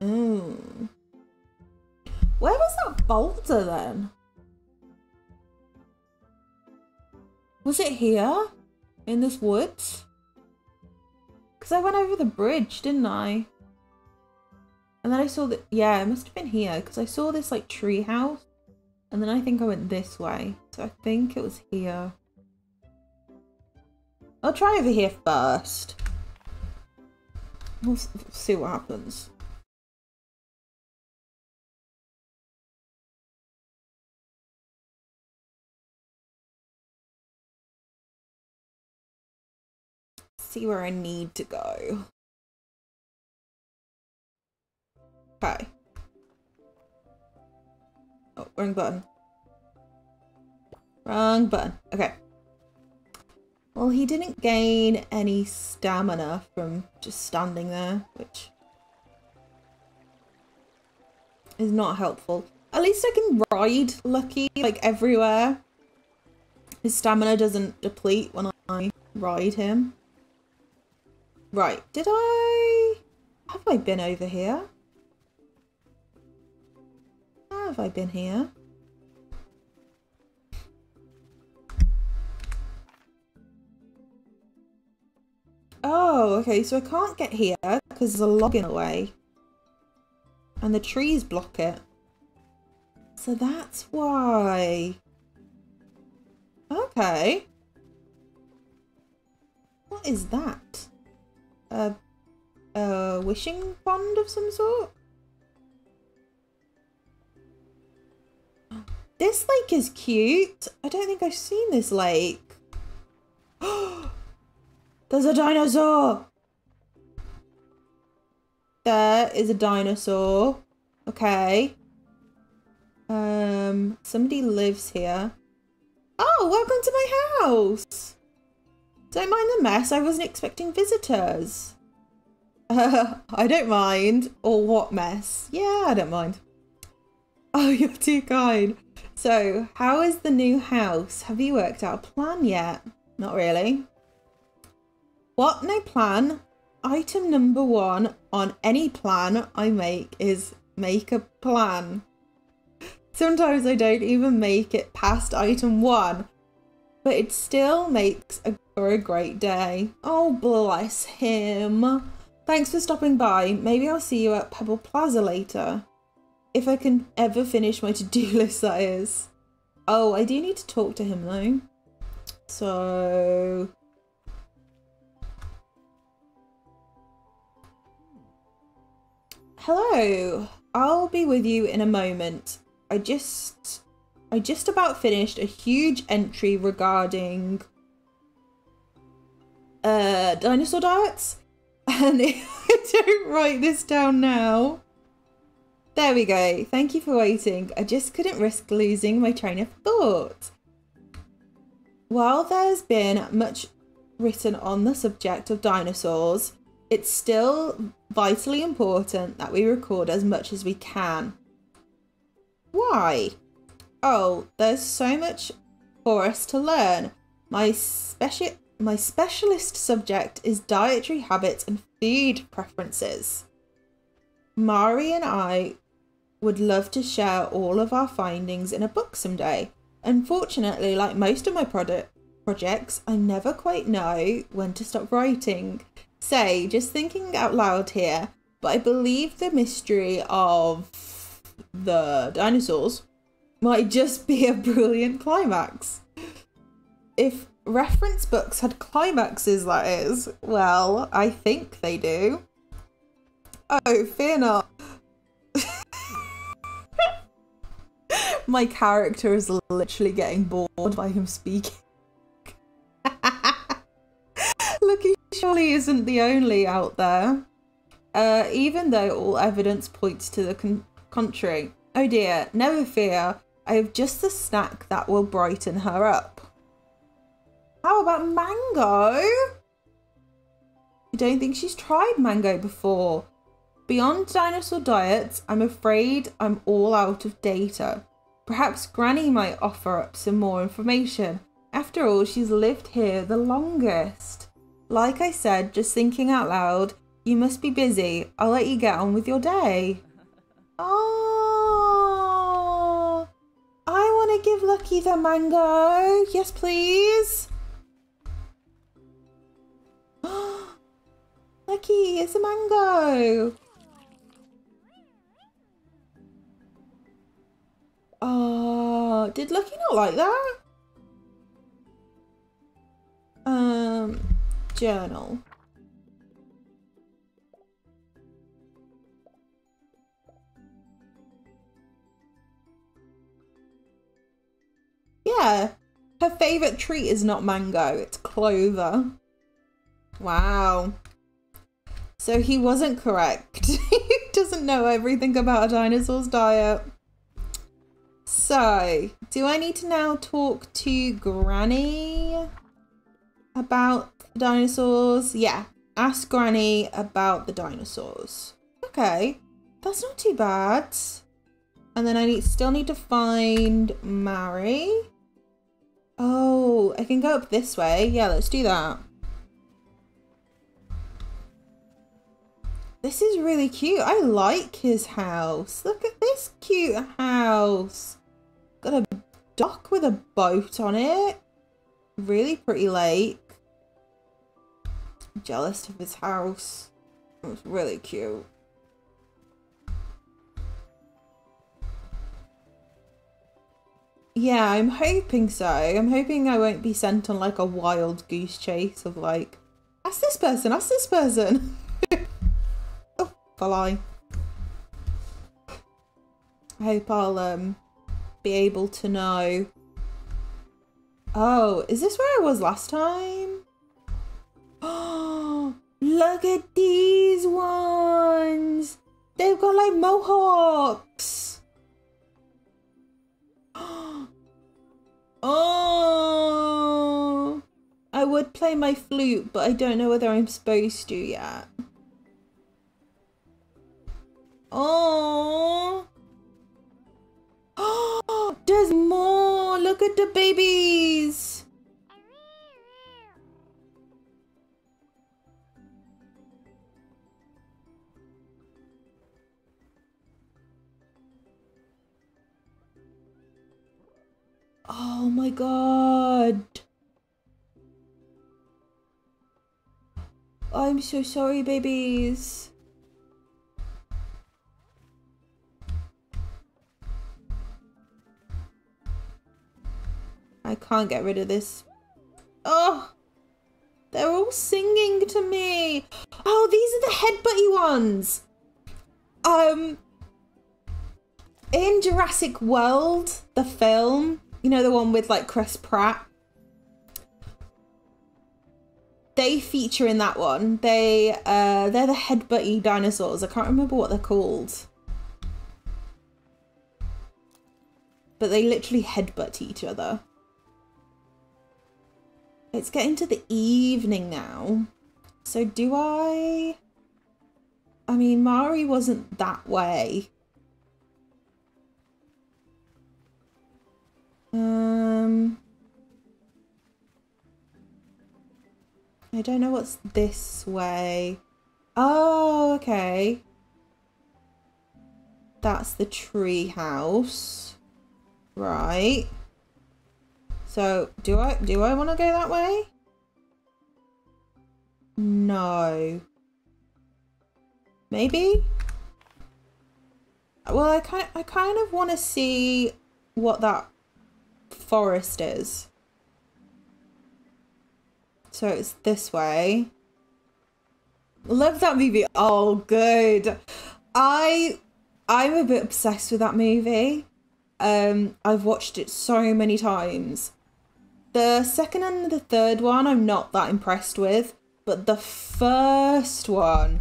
Speaker 1: Oh. Where was that boulder then? Was it here? In this woods? Because I went over the bridge, didn't I? And then I saw that, yeah, it must have been here because I saw this like tree house. And then I think I went this way. So I think it was here. I'll try over here first. We'll see what happens. See where I need to go. Okay. Oh, wrong button. Wrong button. Okay. Well, he didn't gain any stamina from just standing there, which is not helpful. At least I can ride Lucky, like, everywhere. His stamina doesn't deplete when I ride him. Right, did I... Have I been over here? Have I been here? Oh, okay, so I can't get here because there's a log in the way. And the trees block it. So that's why. Okay. What is that? A, a wishing pond of some sort? This lake is cute. I don't think I've seen this lake. There's a dinosaur! There is a dinosaur. Okay. Um, somebody lives here. Oh, welcome to my house! Don't mind the mess, I wasn't expecting visitors. Uh, I don't mind. Or what mess? Yeah, I don't mind. Oh, you're too kind. So, how is the new house? Have you worked out a plan yet? Not really. What? No plan? Item number one on any plan I make is make a plan. Sometimes I don't even make it past item one, but it still makes a, for a great day. Oh, bless him. Thanks for stopping by. Maybe I'll see you at Pebble Plaza later. If I can ever finish my to-do list, that is. Oh, I do need to talk to him though. So Hello, I'll be with you in a moment. I just, I just about finished a huge entry regarding uh, dinosaur diets. And I don't write this down now. There we go. Thank you for waiting. I just couldn't risk losing my train of thought. While there's been much written on the subject of dinosaurs, it's still vitally important that we record as much as we can. Why? Oh, there's so much for us to learn. My special my specialist subject is dietary habits and food preferences. Mari and I would love to share all of our findings in a book someday. Unfortunately, like most of my product projects, I never quite know when to stop writing say, just thinking out loud here, but I believe the mystery of the dinosaurs might just be a brilliant climax. If reference books had climaxes, that is, well, I think they do. Oh, fear not. My character is literally getting bored by him speaking. Look, Lucky surely isn't the only out there. Uh, even though all evidence points to the con contrary. Oh dear, never fear. I have just the snack that will brighten her up. How about mango? I don't think she's tried mango before. Beyond dinosaur diets, I'm afraid I'm all out of data. Perhaps Granny might offer up some more information. After all, she's lived here the longest. Like I said, just thinking out loud, you must be busy. I'll let you get on with your day. Oh, I want to give Lucky the mango. Yes, please. Lucky, it's a mango. Oh, did Lucky not like that? Um, journal. Yeah, her favourite treat is not mango, it's clover. Wow. So he wasn't correct. he doesn't know everything about a dinosaur's diet. So, do I need to now talk to Granny about the dinosaurs? Yeah, ask Granny about the dinosaurs. Okay, that's not too bad. And then I need, still need to find Mari. Oh, I can go up this way. Yeah, let's do that. This is really cute. I like his house. Look at this cute house. Got a dock with a boat on it. Really pretty lake. Jealous of his house. It's really cute. Yeah, I'm hoping so. I'm hoping I won't be sent on like a wild goose chase of like, ask this person, ask this person. oh, fly. I hope I'll um be able to know. Oh, is this where I was last time? Oh, look at these ones. They've got like mohawks. Oh, I would play my flute, but I don't know whether I'm supposed to yet. Oh. Oh, there's more. Look at the babies. Oh my god. I'm so sorry, babies. Can't get rid of this. Oh, they're all singing to me. Oh, these are the headbutty ones. Um, in Jurassic World, the film, you know, the one with like Chris Pratt. They feature in that one. They uh they're the headbutty dinosaurs. I can't remember what they're called. But they literally headbutt each other. It's getting to the evening now. So do I... I mean, Mari wasn't that way. Um, I don't know what's this way. Oh, okay. That's the tree house. Right. So, do I do I want to go that way? No. Maybe? Well, I kind I kind of want to see what that forest is. So it's this way. Love that movie. Oh, good. I I'm a bit obsessed with that movie. Um, I've watched it so many times. The second and the third one I'm not that impressed with, but the first one,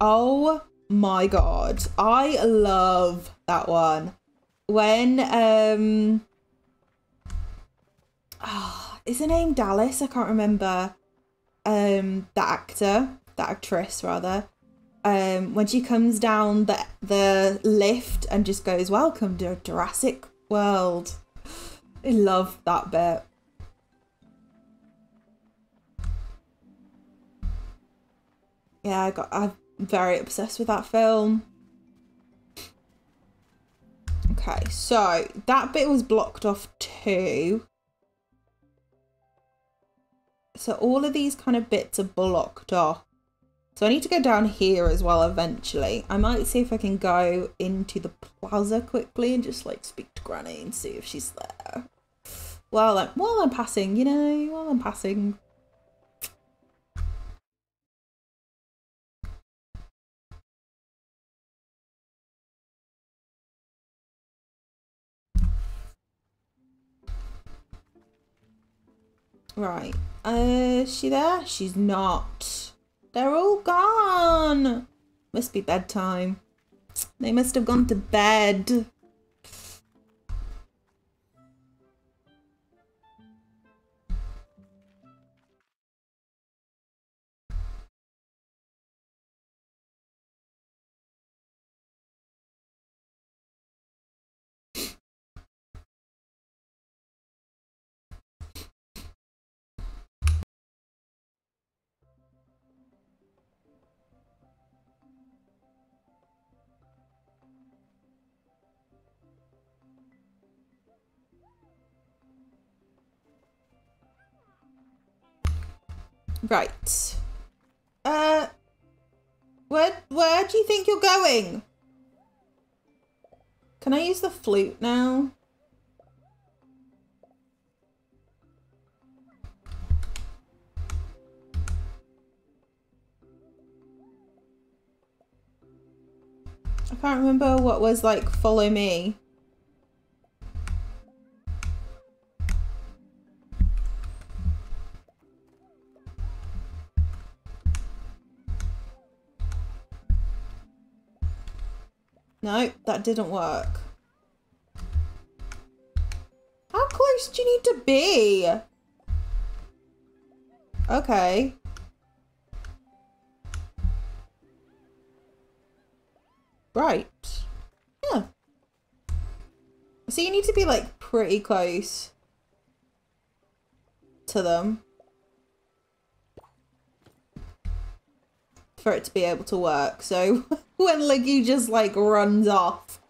Speaker 1: oh my god, I love that one. When um oh, is her name Dallas? I can't remember. Um, the actor, the actress rather. Um, when she comes down the the lift and just goes, "Welcome to Jurassic World." I love that bit. Yeah, I got. I'm very obsessed with that film. Okay, so that bit was blocked off too. So all of these kind of bits are blocked off. So I need to go down here as well eventually. I might see if I can go into the plaza quickly and just like speak to Granny and see if she's there. While I'm, while I'm passing, you know, while I'm passing. Right. Uh, is she there? She's not. They're all gone. Must be bedtime. They must have gone to bed. Right. Uh, where where do you think you're going? Can I use the flute now? I can't remember what was like follow me. No, that didn't work. How close do you need to be? Okay. Right. Yeah. So you need to be like pretty close to them for it to be able to work. So when Liggy just like runs off,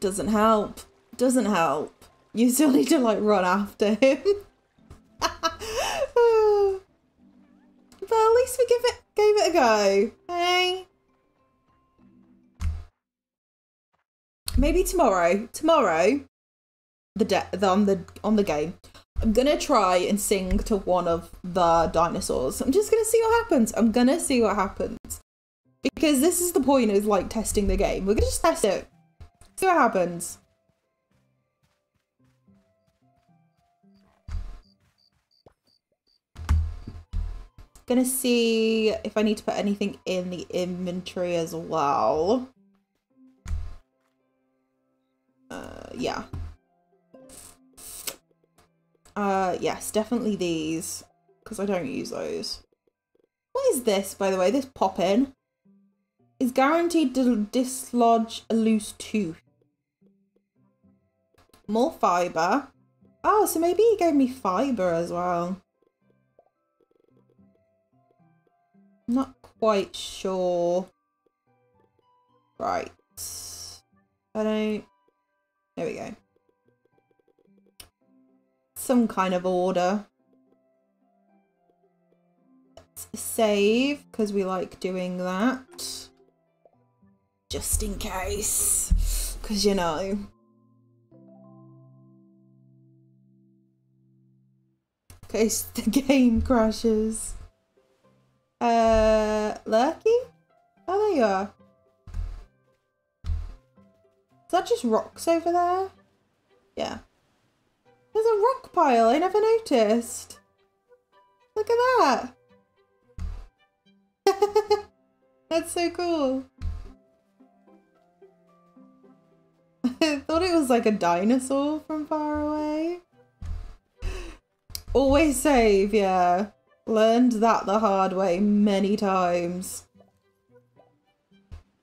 Speaker 1: doesn't help. Doesn't help. You still need to like run after him. but at least we give it gave it a go. Hey. Maybe tomorrow. Tomorrow, the, the on the on the game, I'm gonna try and sing to one of the dinosaurs. I'm just gonna see what happens. I'm gonna see what happens. Because this is the point of like testing the game. We're gonna just test it. See what happens. Gonna see if I need to put anything in the inventory as well. Uh, yeah. Uh, yes, definitely these. Because I don't use those. What is this, by the way? This pop-in? Is guaranteed to dislodge a loose tooth. More fibre. Oh, so maybe he gave me fibre as well. Not quite sure. Right. I don't... There we go. Some kind of order. Let's save, because we like doing that just in case. Because, you know. In case the game crashes. Uh, Lucky? Oh, there you are. Is that just rocks over there? Yeah. There's a rock pile, I never noticed. Look at that. That's so cool. I thought it was like a dinosaur from far away. Always save, yeah. Learned that the hard way many times.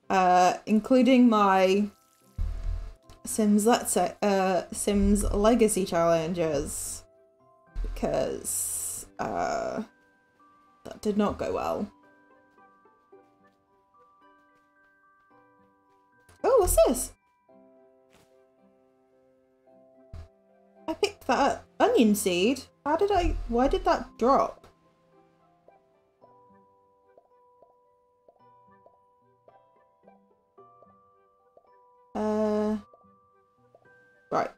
Speaker 1: Uh, including my Sims Let's say, uh, Sims Legacy challenges. Because, uh, that did not go well. Oh, what's this? I picked that up. Onion seed? How did I... Why did that drop? Uh... Right.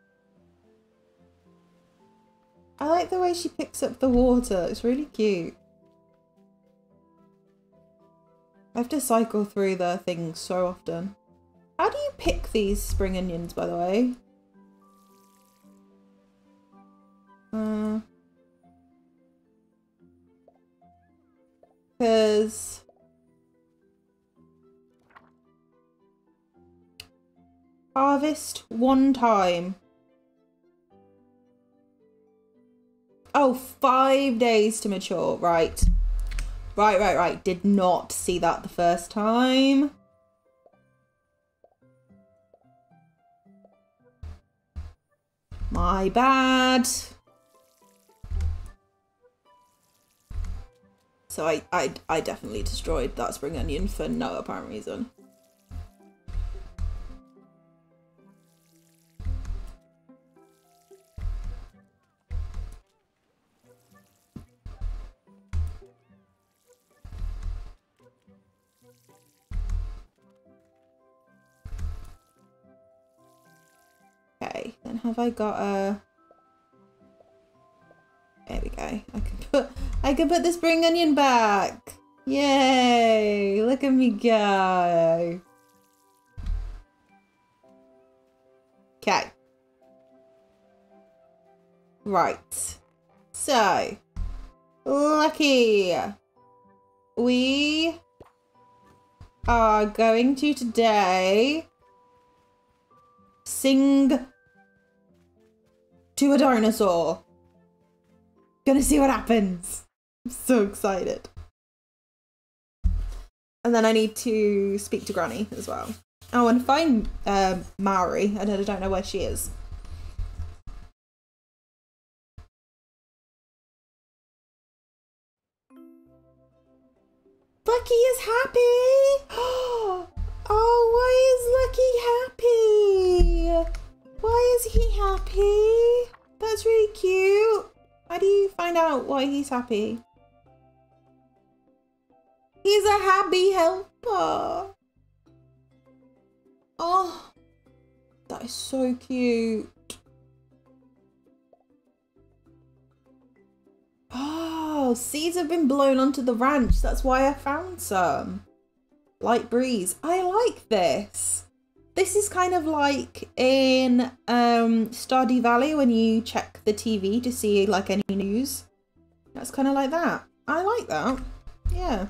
Speaker 1: I like the way she picks up the water. It's really cute. I have to cycle through the things so often. How do you pick these spring onions, by the way? Uh, Because... Harvest one time. Oh, five days to mature. Right. Right, right, right. Did not see that the first time. My bad. So I, I, I definitely destroyed that spring onion for no apparent reason. Okay, then have I got a... There we go. I can put I can put the spring onion back. Yay! Look at me go. Okay. Right. So, lucky. We are going to today sing to a dinosaur. Gonna see what happens. So excited. And then I need to speak to Granny as well. Oh, and find um, Mari. Don't, I don't know where she is. Lucky is happy! Oh, why is Lucky happy? Why is he happy? That's really cute. How do you find out why he's happy? He's a happy helper. Oh, that is so cute. Oh, seeds have been blown onto the ranch. That's why I found some. Light breeze. I like this. This is kind of like in um, Stardew Valley when you check the TV to see like any news. That's kind of like that. I like that. Yeah.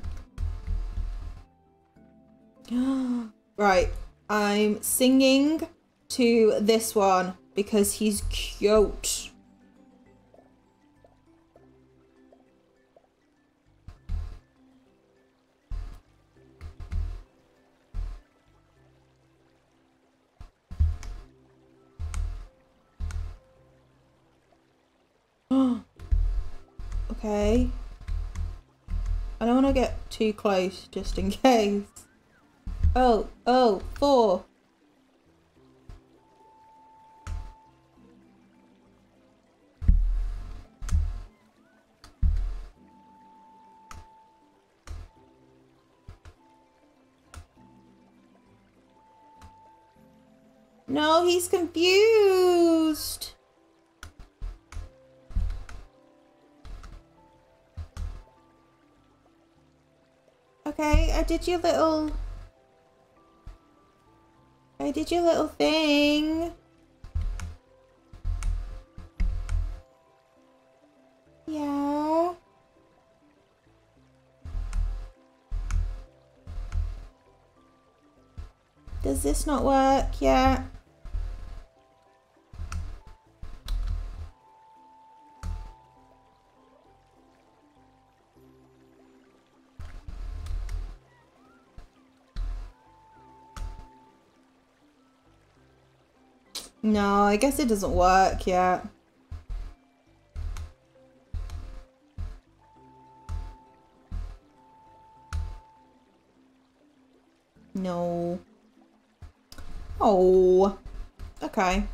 Speaker 1: right. I'm singing to this one because he's cute. okay. I don't want to get too close just in case. Oh, oh, four. No, he's confused. Okay, I did your little... I did your little thing. Yeah. Does this not work yet? No, I guess it doesn't work yet. No. Oh. Okay.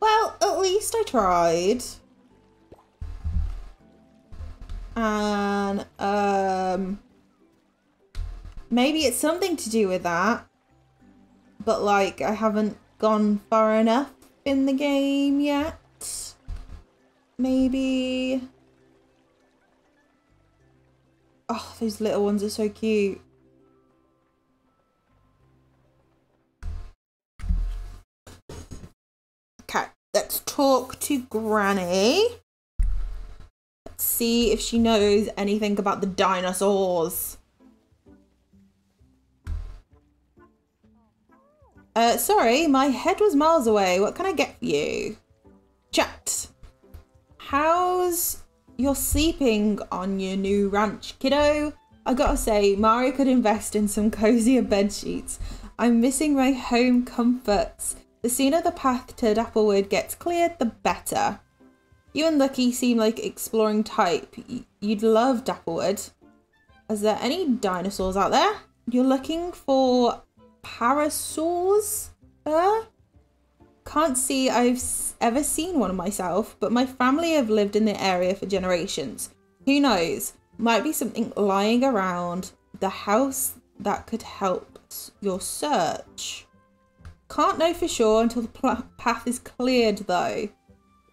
Speaker 1: Well, at least I tried. And, um... Maybe it's something to do with that. But, like, I haven't gone far enough in the game yet. maybe... Oh, those little ones are so cute. Okay, let's talk to Granny. Let's see if she knows anything about the dinosaurs. Uh, sorry, my head was miles away. What can I get for you? Chat. How's your sleeping on your new ranch, kiddo? I gotta say, Mario could invest in some cozier bed sheets. I'm missing my home comforts. The sooner the path to Dapplewood gets cleared, the better. You and Lucky seem like exploring type. You'd love Dapplewood. Is there any dinosaurs out there? You're looking for parasaurs? Uh? Can't see I've ever seen one myself, but my family have lived in the area for generations. Who knows? Might be something lying around the house that could help your search. Can't know for sure until the path is cleared though.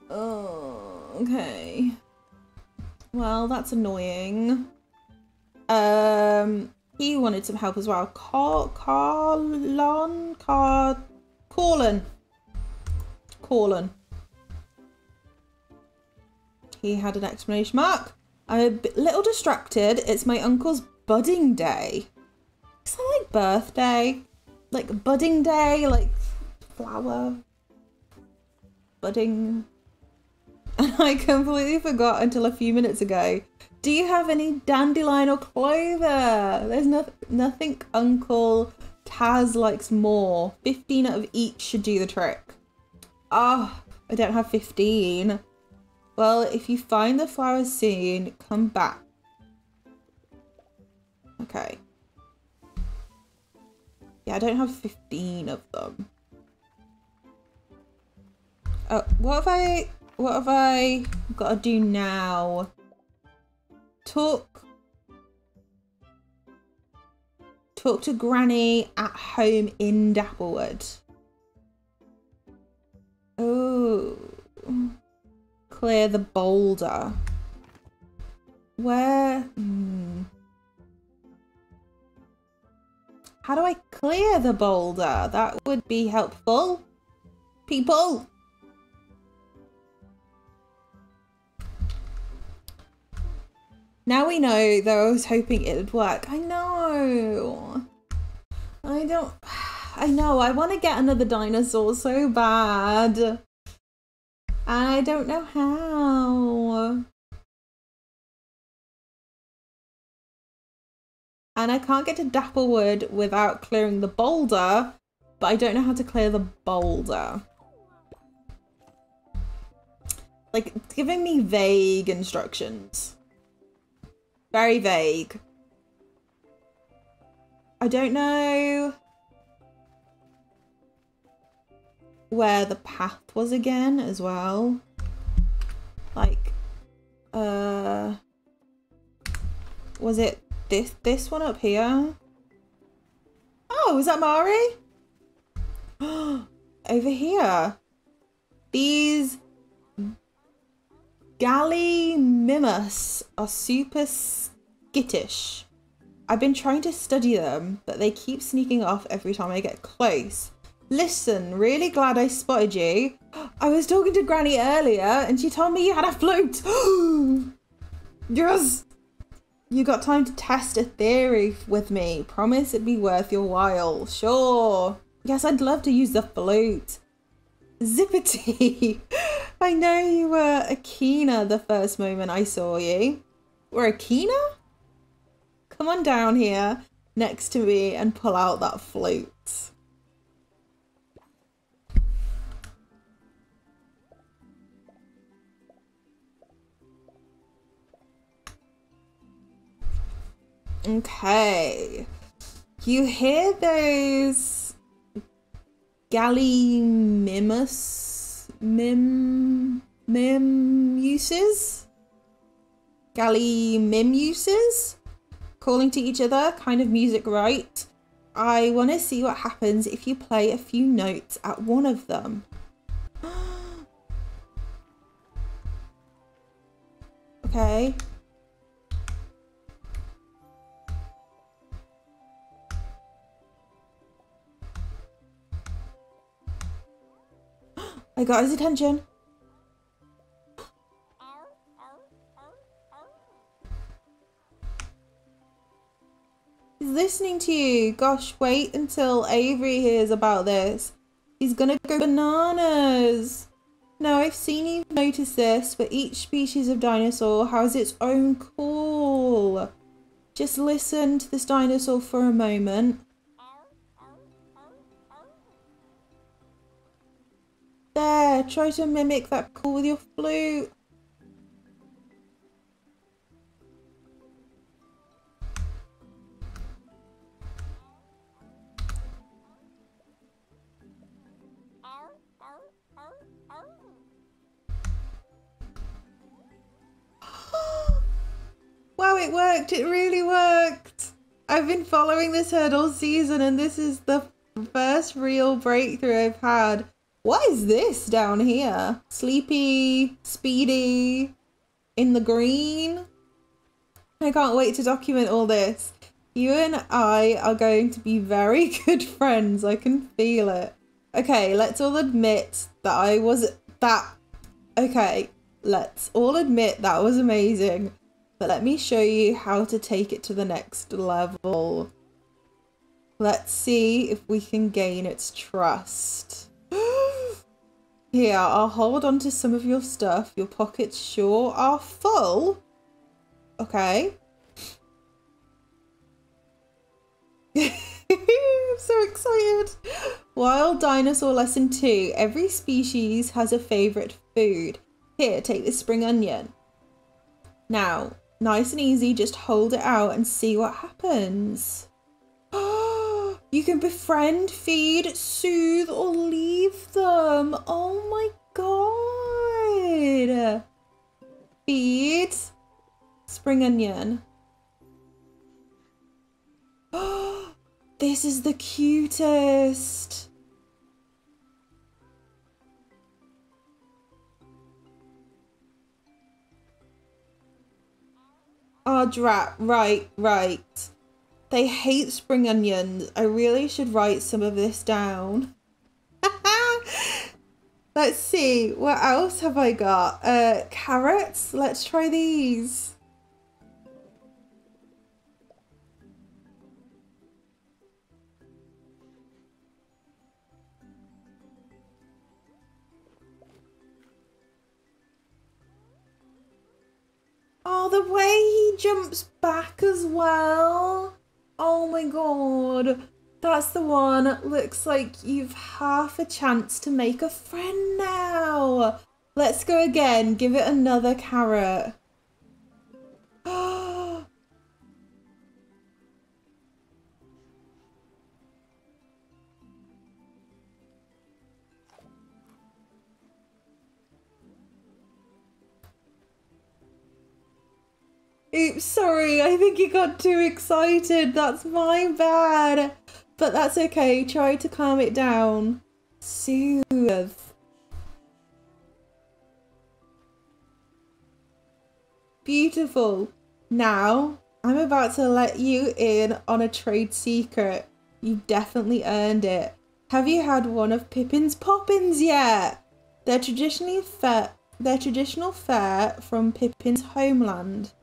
Speaker 1: Oh, okay. Well, that's annoying. Um, he wanted some help as well. Carl, Carlon, Car, Corlin, Corlin. He had an exclamation mark. I'm a little distracted. It's my uncle's budding day. Is that like birthday? Like budding day, like flower budding. And I completely forgot until a few minutes ago do you have any dandelion or clover? There's no nothing Uncle Taz likes more. 15 out of each should do the trick. Ah, oh, I don't have 15. Well, if you find the flowers soon, come back. Okay. Yeah, I don't have 15 of them. Oh, what have I, what have I got to do now? Talk. Talk to Granny at home in Dapplewood. Oh. Clear the boulder. Where? Hmm. How do I clear the boulder? That would be helpful. People. Now we know, though I was hoping it would work. I know. I don't... I know, I want to get another dinosaur so bad. I don't know how. And I can't get to Dapplewood without clearing the boulder, but I don't know how to clear the boulder. Like, giving me vague instructions. Very vague. I don't know where the path was again as well. Like, uh, was it this this one up here? Oh, is that Mari? Over here. These Gallimimus are super skittish. I've been trying to study them, but they keep sneaking off every time I get close. Listen, really glad I spotted you. I was talking to Granny earlier and she told me you had a flute. yes! You got time to test a theory with me. Promise it'd be worth your while. Sure. Yes, I'd love to use the flute. Zippity! I know you were Akina the first moment I saw you. We're Akina? Come on down here next to me and pull out that flute. Okay. You hear those Gallimimus mim mim uses? Gallymim uses? Calling to each other, kind of music right? I want to see what happens if you play a few notes at one of them. Okay. I got his attention. He's listening to you. Gosh, wait until Avery hears about this. He's gonna go bananas. Now, I've seen you notice this, but each species of dinosaur has its own call. Just listen to this dinosaur for a moment. There, try to mimic that call with your flute. wow, it worked. It really worked. I've been following this herd all season and this is the first real breakthrough I've had. What is this down here? Sleepy, speedy, in the green? I can't wait to document all this. You and I are going to be very good friends. I can feel it. Okay, let's all admit that I was that. Okay, let's all admit that was amazing. But let me show you how to take it to the next level. Let's see if we can gain its trust. Here, I'll hold on to some of your stuff. Your pockets sure are full. Okay. I'm so excited. Wild Dinosaur Lesson 2. Every species has a favourite food. Here, take this spring onion. Now, nice and easy, just hold it out and see what happens. Oh, you can befriend, feed, soothe, or leave them. Oh my god. Feed. Spring onion. this is the cutest. Oh, drat. Right, right. They hate spring onions. I really should write some of this down. Let's see. What else have I got? Uh, carrots. Let's try these. Oh, the way he jumps back as well. Oh my god. That's the one. Looks like you've half a chance to make a friend now. Let's go again. Give it another carrot. Oh, Oops, sorry, I think you got too excited. That's my bad. But that's okay. Try to calm it down. Soothe. Beautiful. Now, I'm about to let you in on a trade secret. You definitely earned it. Have you had one of Pippin's Poppins yet? They're traditionally fa- they're traditional fare from Pippin's homeland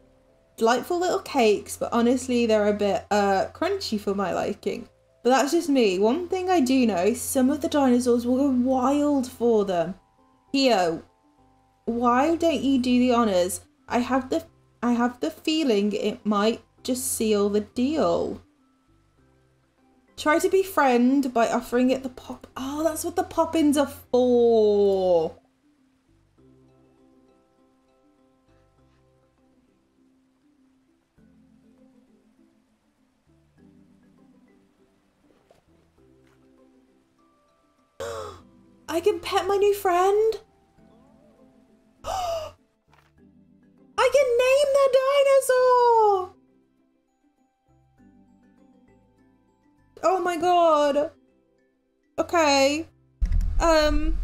Speaker 1: delightful little cakes, but honestly, they're a bit uh, crunchy for my liking. But that's just me. One thing I do know, some of the dinosaurs will go wild for them. Here, why don't you do the honors? I have the I have the feeling it might just seal the deal. Try to befriend by offering it the pop. Oh, that's what the poppins are for. I can pet my new friend. I can name the dinosaur. Oh my god. Okay. Um,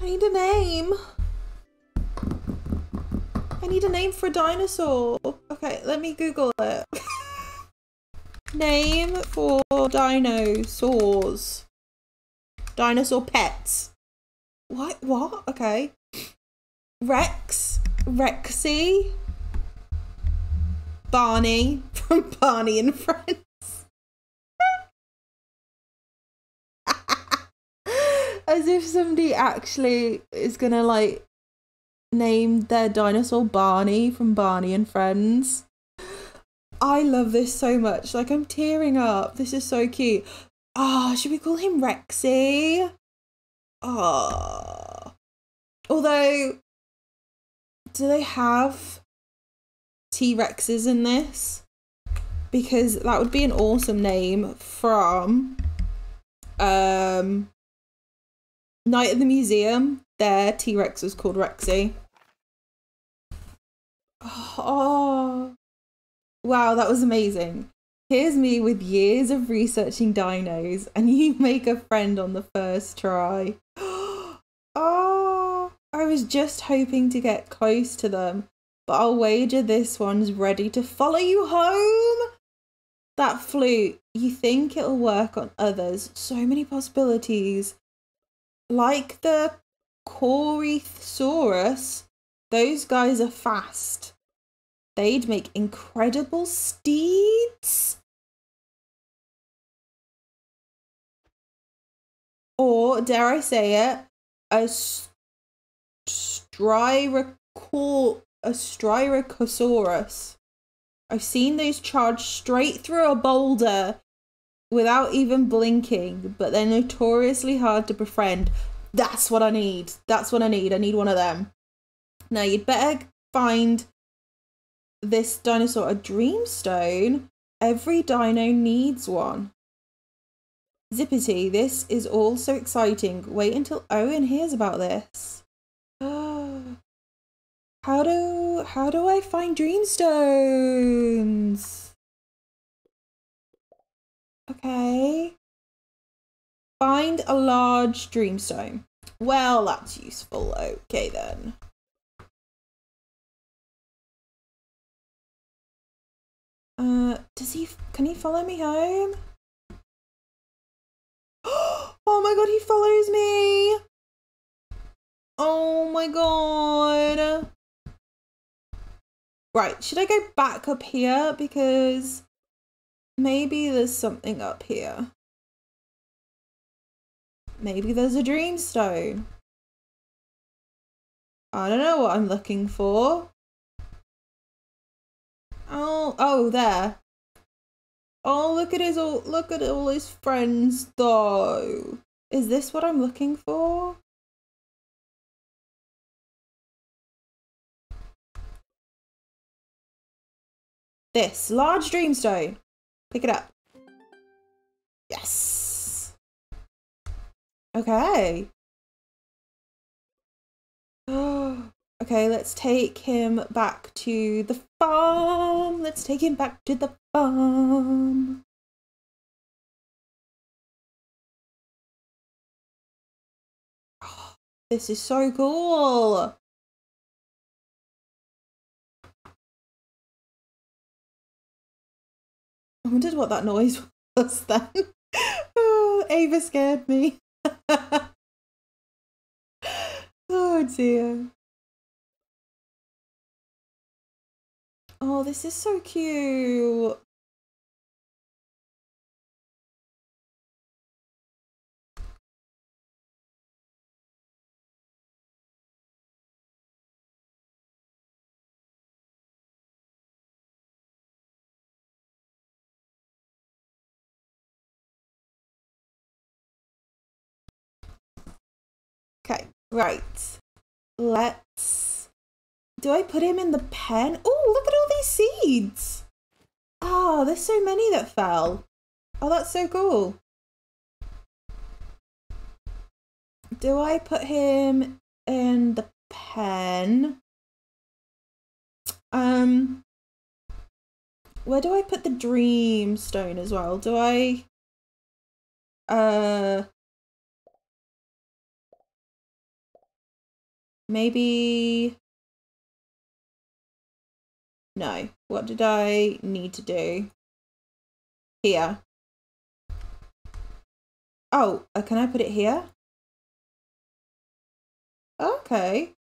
Speaker 1: I need a name. I need a name for a dinosaur. Okay, let me Google it. name for dinosaurs. Dinosaur pets. What? What? Okay. Rex. Rexy. Barney from Barney and Friends. As if somebody actually is gonna like name their dinosaur Barney from Barney and Friends. I love this so much. Like I'm tearing up. This is so cute. Ah, oh, should we call him Rexy? Oh. Although do they have T Rexes in this? Because that would be an awesome name from um Night at the Museum, their T Rex was called Rexy. Oh, wow, that was amazing. Here's me with years of researching dinos, and you make a friend on the first try. Oh, I was just hoping to get close to them, but I'll wager this one's ready to follow you home. That flute, you think it'll work on others? So many possibilities like the Corythosaurus, those guys are fast. They'd make incredible steeds. Or, dare I say it, a Styricor a Styracosaurus. I've seen those charge straight through a boulder without even blinking, but they're notoriously hard to befriend. That's what I need. That's what I need. I need one of them. Now, you'd better find this dinosaur a dream stone, Every dino needs one. Zippity, this is all so exciting. Wait until Owen hears about this. how do how do I find dream stones? Okay. Find a large dreamstone. Well, that's useful. Okay, then. Uh, does he, can he follow me home? Oh my god, he follows me! Oh my god. Right, should I go back up here? Because Maybe there's something up here. Maybe there's a dreamstone. I don't know what I'm looking for. Oh, oh, there. Oh, look at his all, look at all his friends though. Is this what I'm looking for? This large dreamstone. Pick it up. Yes. Okay. Oh. Okay, let's take him back to the farm. Let's take him back to the farm. this is so cool. I wondered what that noise was then. oh, Ava scared me. oh dear. Oh, this is so cute. Okay, right. Let's. Do I put him in the pen? Oh, look at all these seeds. Oh, there's so many that fell. Oh, that's so cool. Do I put him in the pen? Um, where do I put the dream stone as well? Do I, uh, maybe No. What did I need to do? Here. Oh, uh, can I put it here? Okay.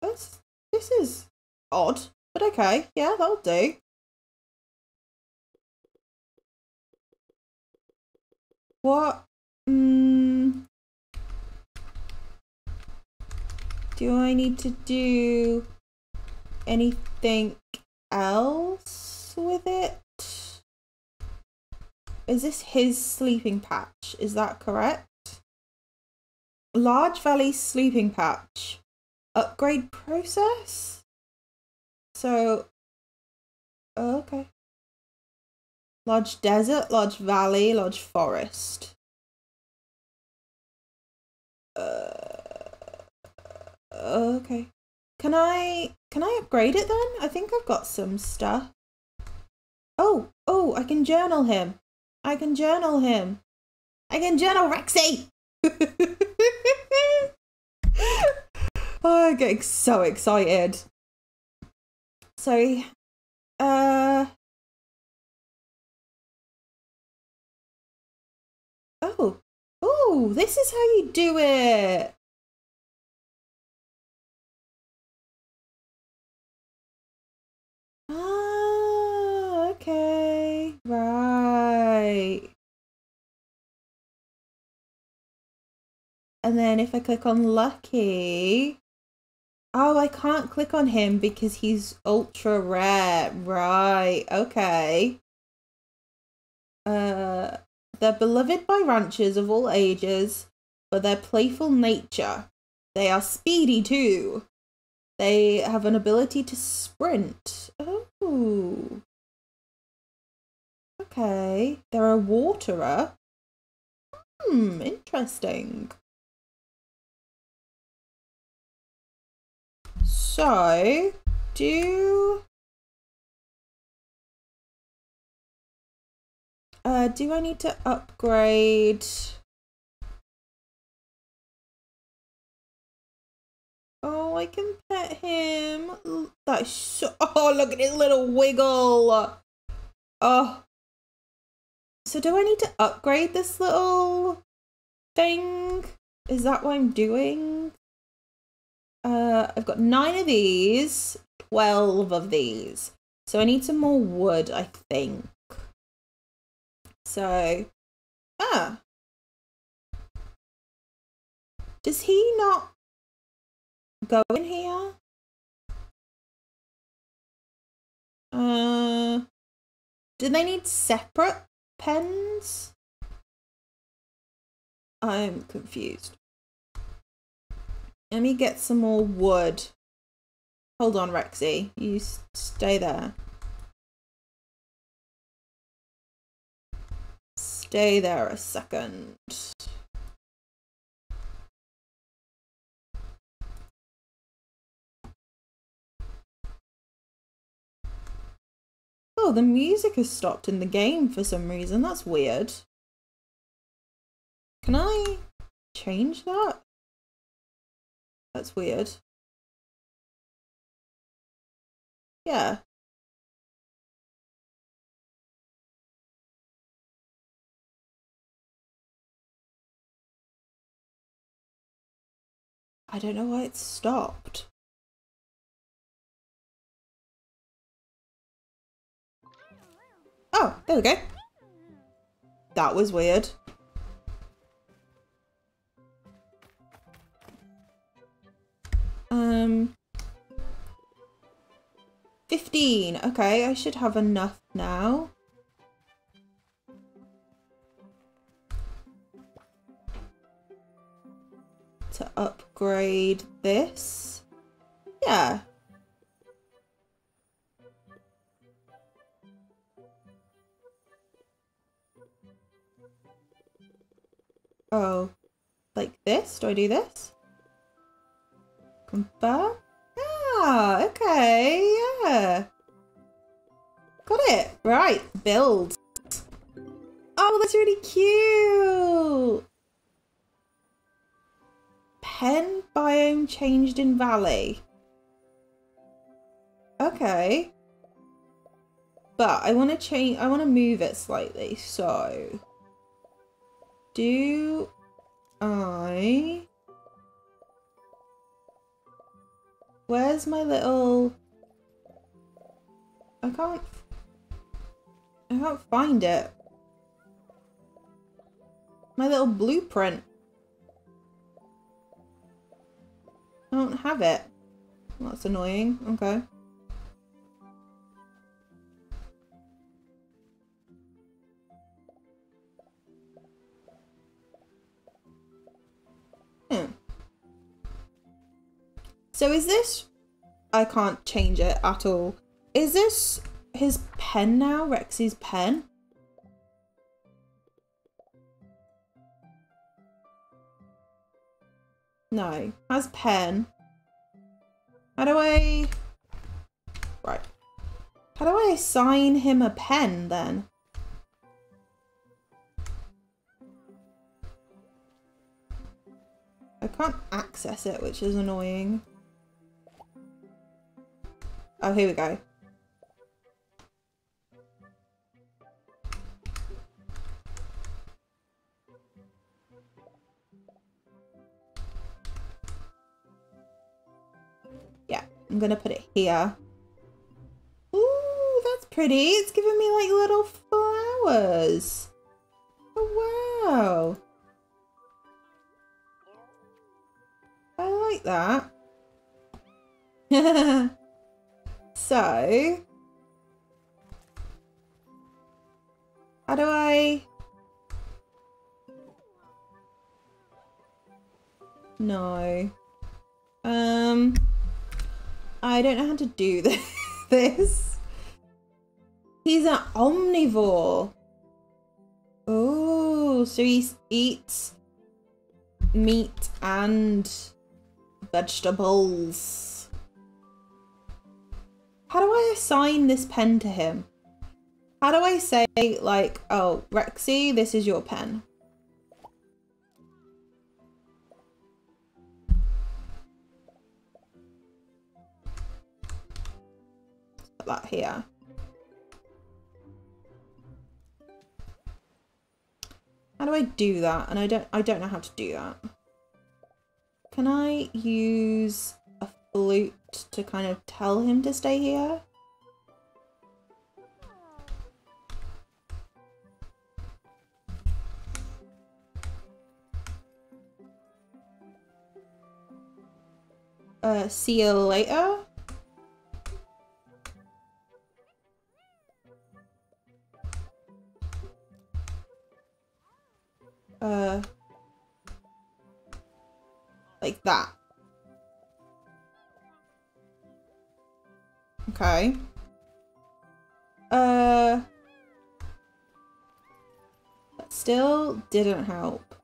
Speaker 1: That's, this is odd, but okay. Yeah, that'll do. What? Mm, do I need to do anything else with it? Is this his sleeping patch? Is that correct? Large Valley sleeping patch. Upgrade process? So, okay. Large desert, large valley, large forest. Uh, okay. Can I can I upgrade it then? I think I've got some stuff. Oh, oh, I can journal him. I can journal him. I can journal Rexy. oh, I'm getting so excited. So, uh, oh, oh, this is how you do it. Ah, okay, right. And then if I click on Lucky, oh, I can't click on him because he's ultra rare. Right, okay. Uh, they're beloved by ranchers of all ages for their playful nature. They are speedy too. They have an ability to sprint. Oh. Okay. They're a waterer. Hmm, interesting. So, do uh do I need to upgrade I can pet him. That's so Oh, look at his little wiggle. Oh. So do I need to upgrade this little thing? Is that what I'm doing? Uh, I've got nine of these, 12 of these. So I need some more wood, I think. So, ah. Does he not go in here? Uh, do they need separate pens? I'm confused. Let me get some more wood. Hold on, Rexy. You stay there. Stay there a second. Oh, the music has stopped in the game for some reason. That's weird. Can I change that? That's weird. Yeah. I don't know why it stopped. Oh, there we go. That was weird. Um, 15. Okay, I should have enough now. To upgrade this. Yeah. Oh, like this? Do I do this? Confirm? Ah, okay, yeah. Got it. Right, build. Oh, that's really cute. Pen biome changed in valley. Okay. But I want to change, I want to move it slightly. So, do I... Where's my little... I can't... I can't find it. My little blueprint. I don't have it. That's annoying. Okay. So is this... I can't change it at all. Is this his pen now? Rexy's pen? No. Has pen. How do I... Right. How do I assign him a pen then? I can't access it, which is annoying. Oh, here we go. Yeah, I'm gonna put it here. Ooh, that's pretty. It's giving me like little flowers. Oh, wow. I like that. so, how do I... No. Um, I don't know how to do this. He's an omnivore. Oh, so he eats meat and vegetables. How do I assign this pen to him? How do I say, like, oh, Rexy, this is your pen? Put that here. How do I do that? And I don't I don't know how to do that. Can I use a flute to kind of tell him to stay here? Uh, see you later? Uh like that. Okay. Uh, that still didn't help.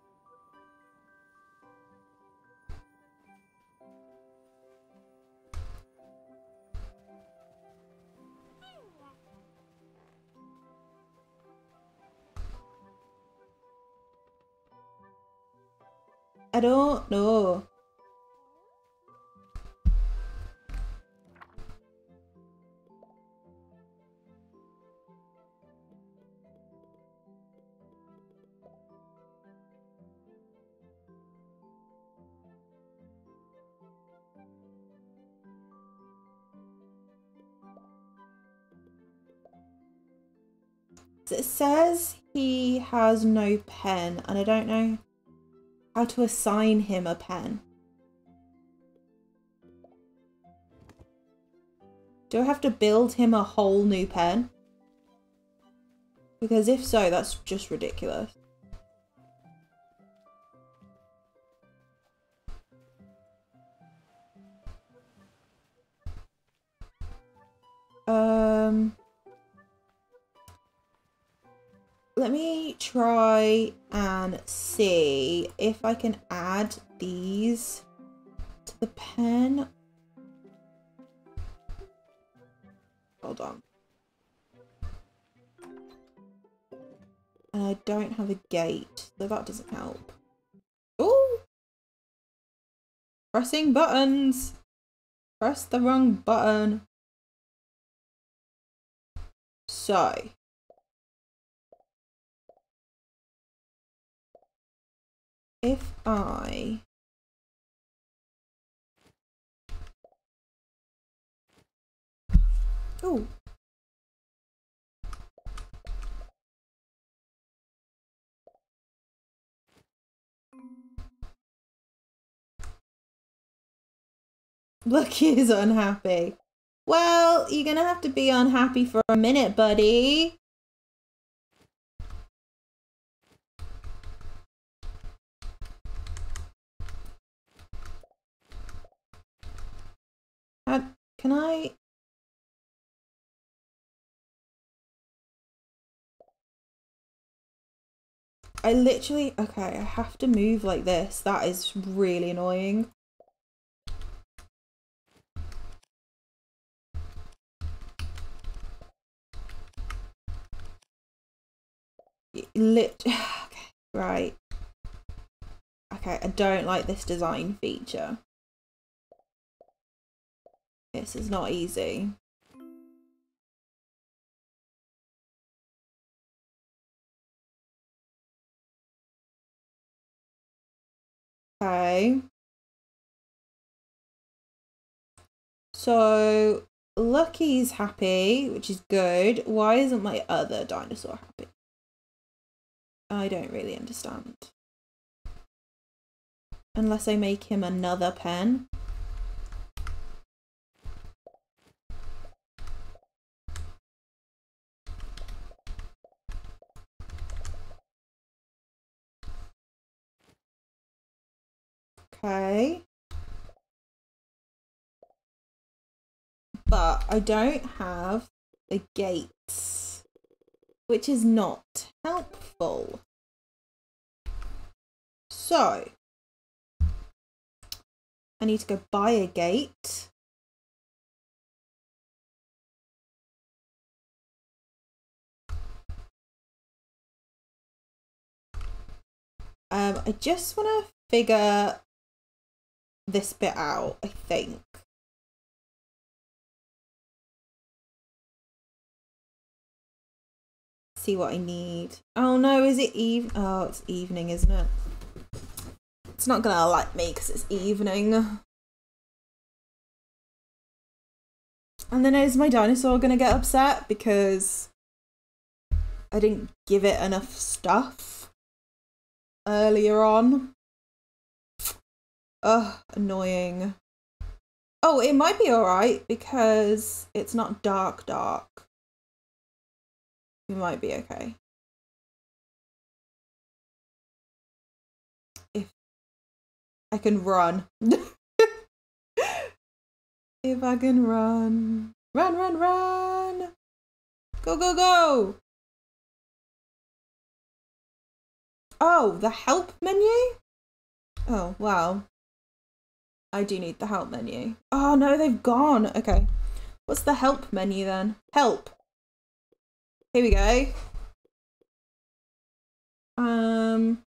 Speaker 1: I don't know. Says he has no pen and I don't know how to assign him a pen. Do I have to build him a whole new pen? Because if so, that's just ridiculous. Um let me try and see if I can add these to the pen. Hold on. And I don't have a gate, so that doesn't help. Oh! Pressing buttons! Press the wrong button. So. If I Oh. Lucky is unhappy. Well, you're gonna have to be unhappy for a minute, buddy. Can I... I literally, okay, I have to move like this. That is really annoying. Lit, okay, right. Okay, I don't like this design feature. This is not easy. Okay. So Lucky's happy, which is good. Why isn't my other dinosaur happy? I don't really understand. Unless I make him another pen. Okay. But I don't have the gates, which is not helpful. So, I need to go buy a gate. Um, I just want to figure this bit out, I think. See what I need. Oh no, is it eve? Oh, it's evening, isn't it? It's not gonna like me because it's evening. And then is my dinosaur gonna get upset because I didn't give it enough stuff earlier on? Ugh, annoying. Oh, it might be alright because it's not dark dark. We might be okay. If I can run. if I can run. Run, run, run! Go, go, go! Oh, the help menu? Oh, wow. I do need the help menu. Oh no, they've gone. Okay. What's the help menu then? Help. Here we go. Um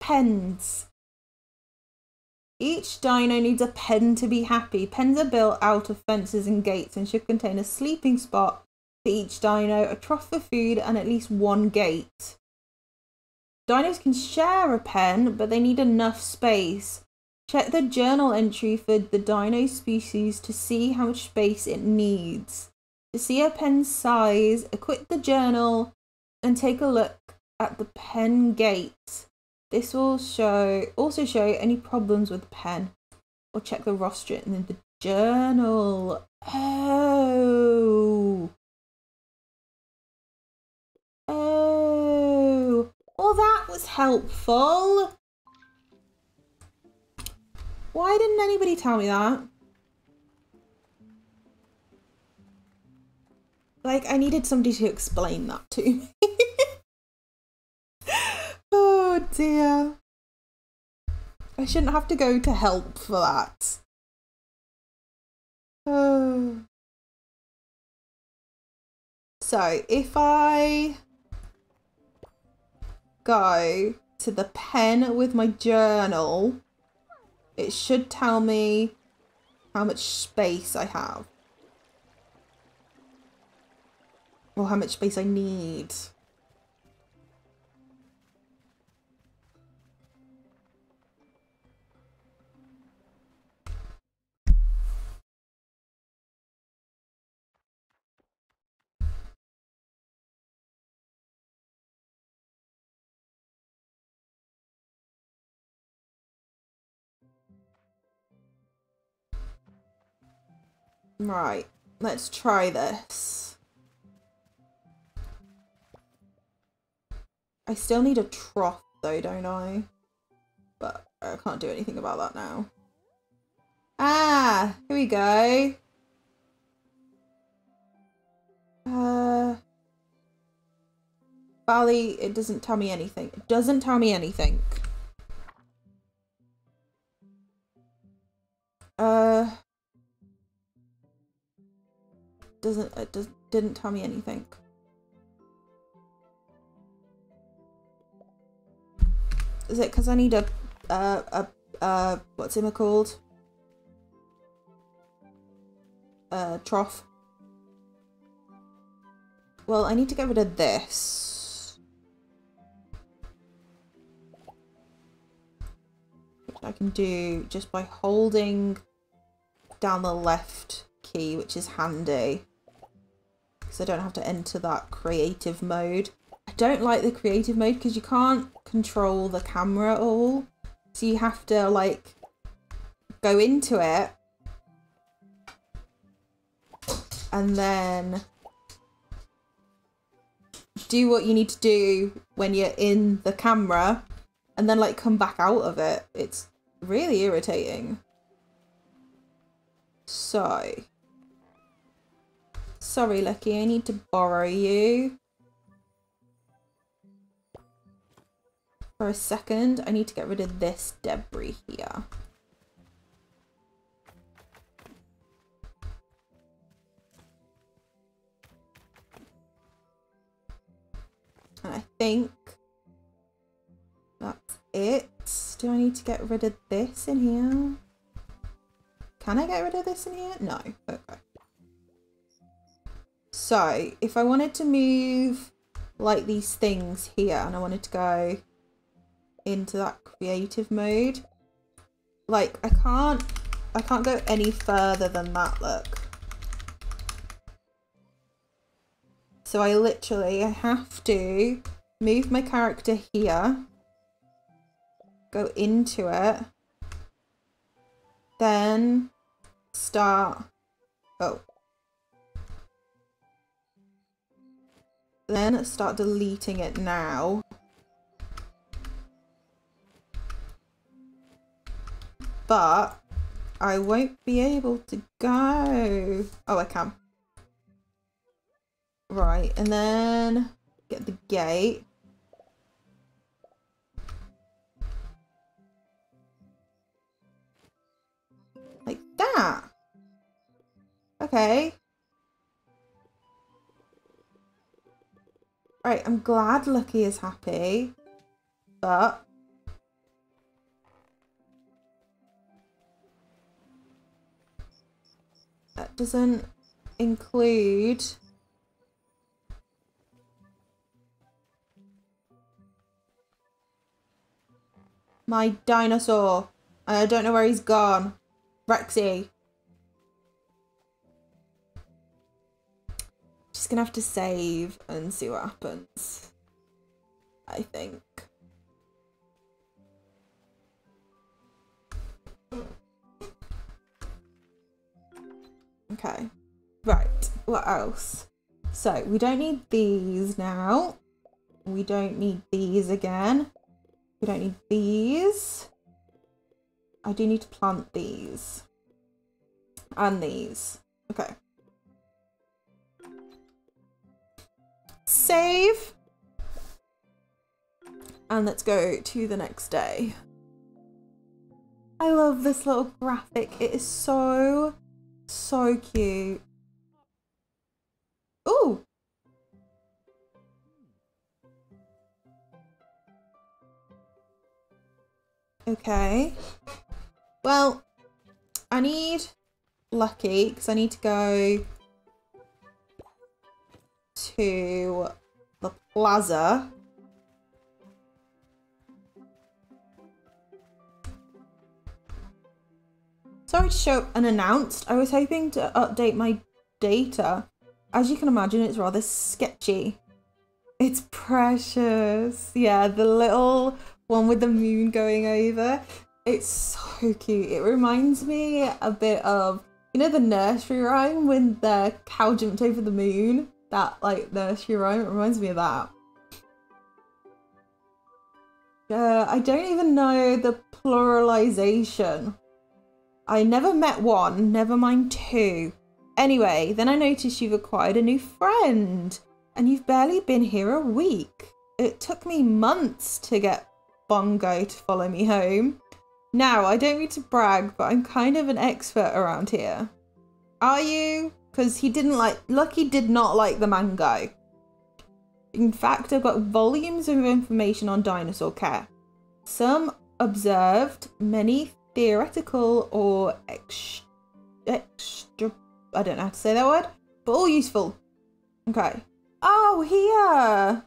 Speaker 1: pens. Each dino needs a pen to be happy. Pens are built out of fences and gates and should contain a sleeping spot for each dino, a trough for food, and at least one gate. Dinos can share a pen, but they need enough space. Check the journal entry for the dino species to see how much space it needs. To see a pen's size, equip the journal and take a look at the pen gate. This will show also show any problems with the pen or check the roster in the journal. Oh. Oh. Well, that was helpful. Why didn't anybody tell me that? Like, I needed somebody to explain that to me. oh dear. I shouldn't have to go to help for that. Oh. So, if I go to the pen with my journal, it should tell me how much space I have. Or how much space I need. Right, let's try this. I still need a trough though, don't I? But I can't do anything about that now. Ah, here we go. Uh, Bali, it doesn't tell me anything. It doesn't tell me anything. Uh, doesn't it does didn't tell me anything. Is it because I need a uh a uh what's it called? Uh trough. Well, I need to get rid of this. Which I can do just by holding down the left key, which is handy. Because I don't have to enter that creative mode. I don't like the creative mode because you can't control the camera at all. So you have to like go into it and then do what you need to do when you're in the camera and then like come back out of it. It's really irritating. So, sorry Lucky, I need to borrow you. For a second, I need to get rid of this debris here. And I think that's it. Do I need to get rid of this in here? Can I get rid of this in here? No. Okay. So if I wanted to move like these things here and I wanted to go into that creative mode, like I can't, I can't go any further than that, look. So I literally I have to move my character here, go into it, then start, oh, then start deleting it now. But I won't be able to go. Oh, I can. Right, and then get the gate. Like that. Okay. Right, I'm glad Lucky is happy, but that doesn't include My dinosaur. I don't know where he's gone. Rexy. Just gonna have to save and see what happens. I think. Okay. Right. What else? So we don't need these now. We don't need these again. We don't need these. I do need to plant these. And these. Okay. Save. And let's go to the next day. I love this little graphic. It is so, so cute. Ooh, Okay. Well, I need Lucky because I need to go to the plaza. Sorry to show unannounced. I was hoping to update my data. As you can imagine, it's rather sketchy. It's precious. Yeah, the little one with the moon going over. It's so cute. It reminds me a bit of, you know, the nursery rhyme when the cow jumped over the moon? That, like, rhyme. It reminds me of that. Uh, I don't even know the pluralization I never met one, never mind two. Anyway, then I noticed you've acquired a new friend and you've barely been here a week. It took me months to get Bongo to follow me home. Now, I don't mean to brag, but I'm kind of an expert around here. Are you? Because he didn't like, Lucky did not like the mango. In fact, I've got volumes of information on dinosaur care. Some observed, many theoretical or ex extra. I don't know how to say that word, but all useful. Okay. Oh, here.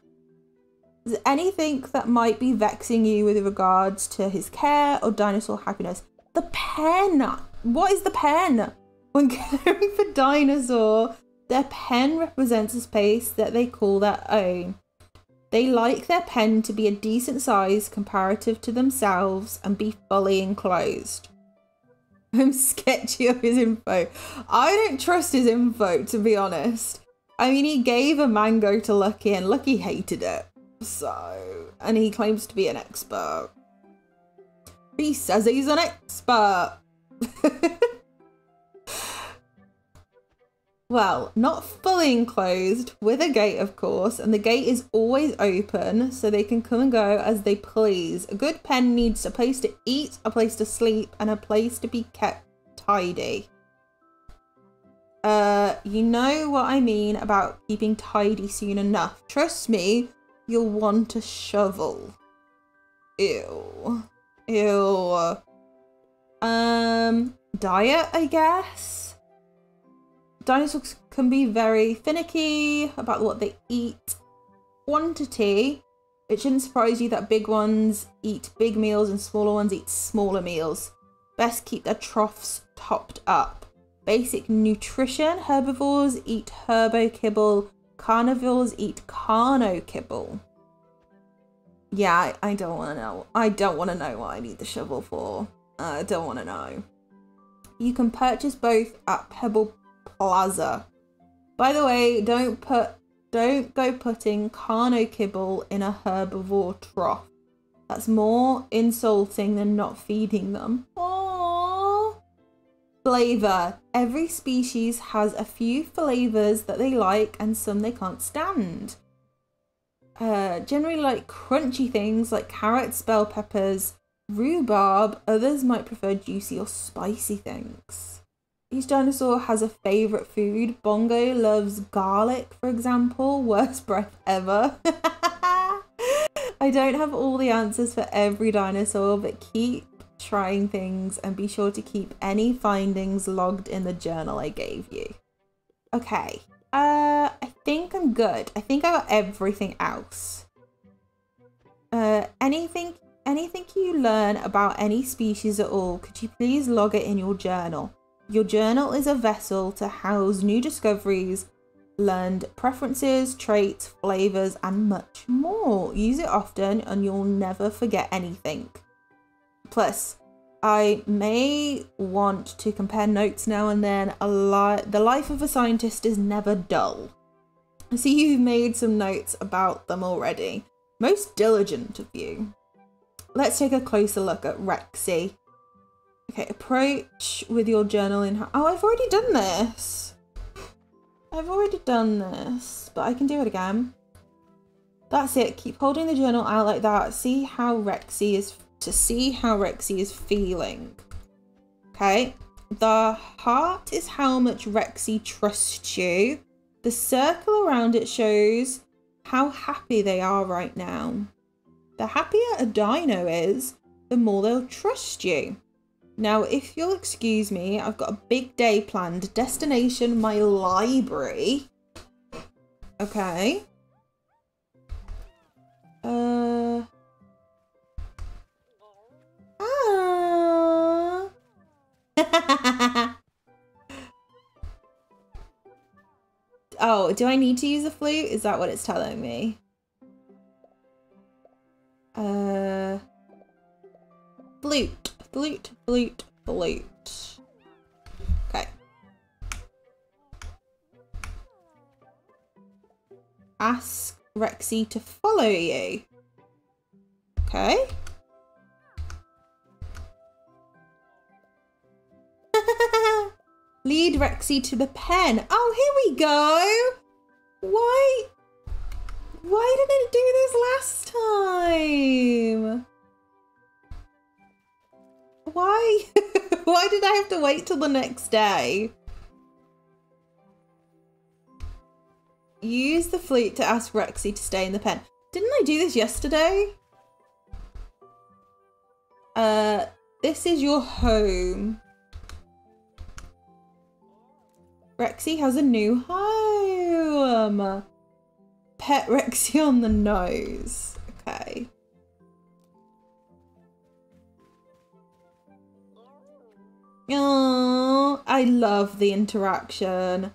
Speaker 1: Is anything that might be vexing you with regards to his care or dinosaur happiness? The pen. What is the pen? When caring for dinosaur, their pen represents a space that they call their own. They like their pen to be a decent size comparative to themselves and be fully enclosed. I'm sketchy of his info. I don't trust his info, to be honest. I mean, he gave a mango to Lucky and Lucky hated it. So, and he claims to be an expert. He says he's an expert. Well, not fully enclosed, with a gate, of course, and the gate is always open so they can come and go as they please. A good pen needs a place to eat, a place to sleep, and a place to be kept tidy. Uh, you know what I mean about keeping tidy soon enough. Trust me, you'll want a shovel. Ew. Ew. Um, diet, I guess? Dinosaurs can be very finicky about what they eat. Quantity, it shouldn't surprise you that big ones eat big meals and smaller ones eat smaller meals. Best keep their troughs topped up. Basic nutrition, herbivores eat herbo kibble, carnivores eat carno kibble. Yeah, I, I don't want to know. I don't want to know what I need the shovel for. I don't want to know. You can purchase both at Pebble plaza. By the way, don't put don't go putting carno kibble in a herbivore trough. That's more insulting than not feeding them. Aww. Flavor. Every species has a few flavors that they like and some they can't stand. Uh, generally like crunchy things like carrots, bell peppers, rhubarb. Others might prefer juicy or spicy things. Each dinosaur has a favourite food. Bongo loves garlic, for example. Worst breath ever. I don't have all the answers for every dinosaur, but keep trying things and be sure to keep any findings logged in the journal I gave you. Okay, uh, I think I'm good. I think I got everything else. Uh, anything, anything you learn about any species at all, could you please log it in your journal? Your journal is a vessel to house new discoveries, learned preferences, traits, flavors, and much more. Use it often and you'll never forget anything. Plus, I may want to compare notes now and then. A li- the life of a scientist is never dull. I see you've made some notes about them already. Most diligent of you. Let's take a closer look at Rexy. Okay, approach with your journal in. Oh, I've already done this. I've already done this, but I can do it again. That's it. Keep holding the journal out like that. See how Rexy is to see how Rexy is feeling. Okay. The heart is how much Rexy trusts you. The circle around it shows how happy they are right now. The happier a dino is, the more they'll trust you. Now, if you'll excuse me, I've got a big day planned. Destination, my library. Okay. Uh. Ah. oh, do I need to use a flute? Is that what it's telling me? Uh. Flute, flute, flute, flute. Okay. Ask Rexy to follow you. Okay. Lead Rexy to the pen. Oh, here we go. Why? Why didn't it do this last time? Why? Why did I have to wait till the next day? Use the flute to ask Rexy to stay in the pen. Didn't I do this yesterday? Uh, this is your home. Rexy has a new home. Pet Rexy on the nose. Okay. Oh, I love the interaction.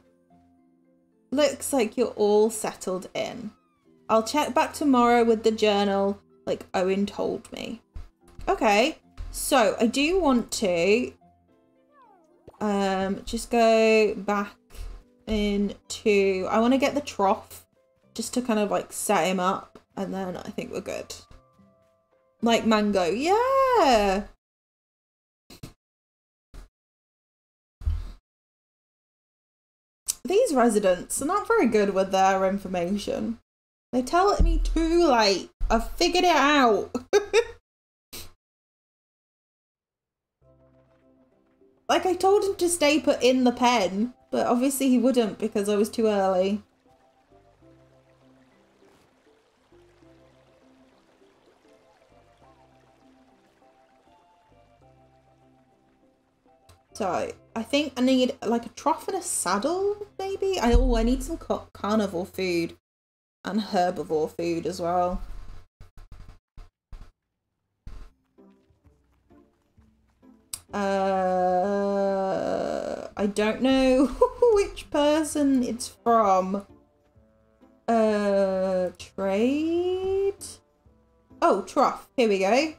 Speaker 1: Looks like you're all settled in. I'll check back tomorrow with the journal like Owen told me. Okay, so I do want to um, just go back into, I want to get the trough just to kind of like set him up and then I think we're good. Like Mango, yeah! These residents are not very good with their information. They tell me too late. I've figured it out. like I told him to stay put in the pen, but obviously he wouldn't because I was too early. So I think I need like a trough and a saddle, maybe. I oh I need some carnivore food and herbivore food as well. Uh, I don't know which person it's from. Uh, trade. Oh, trough. Here we go.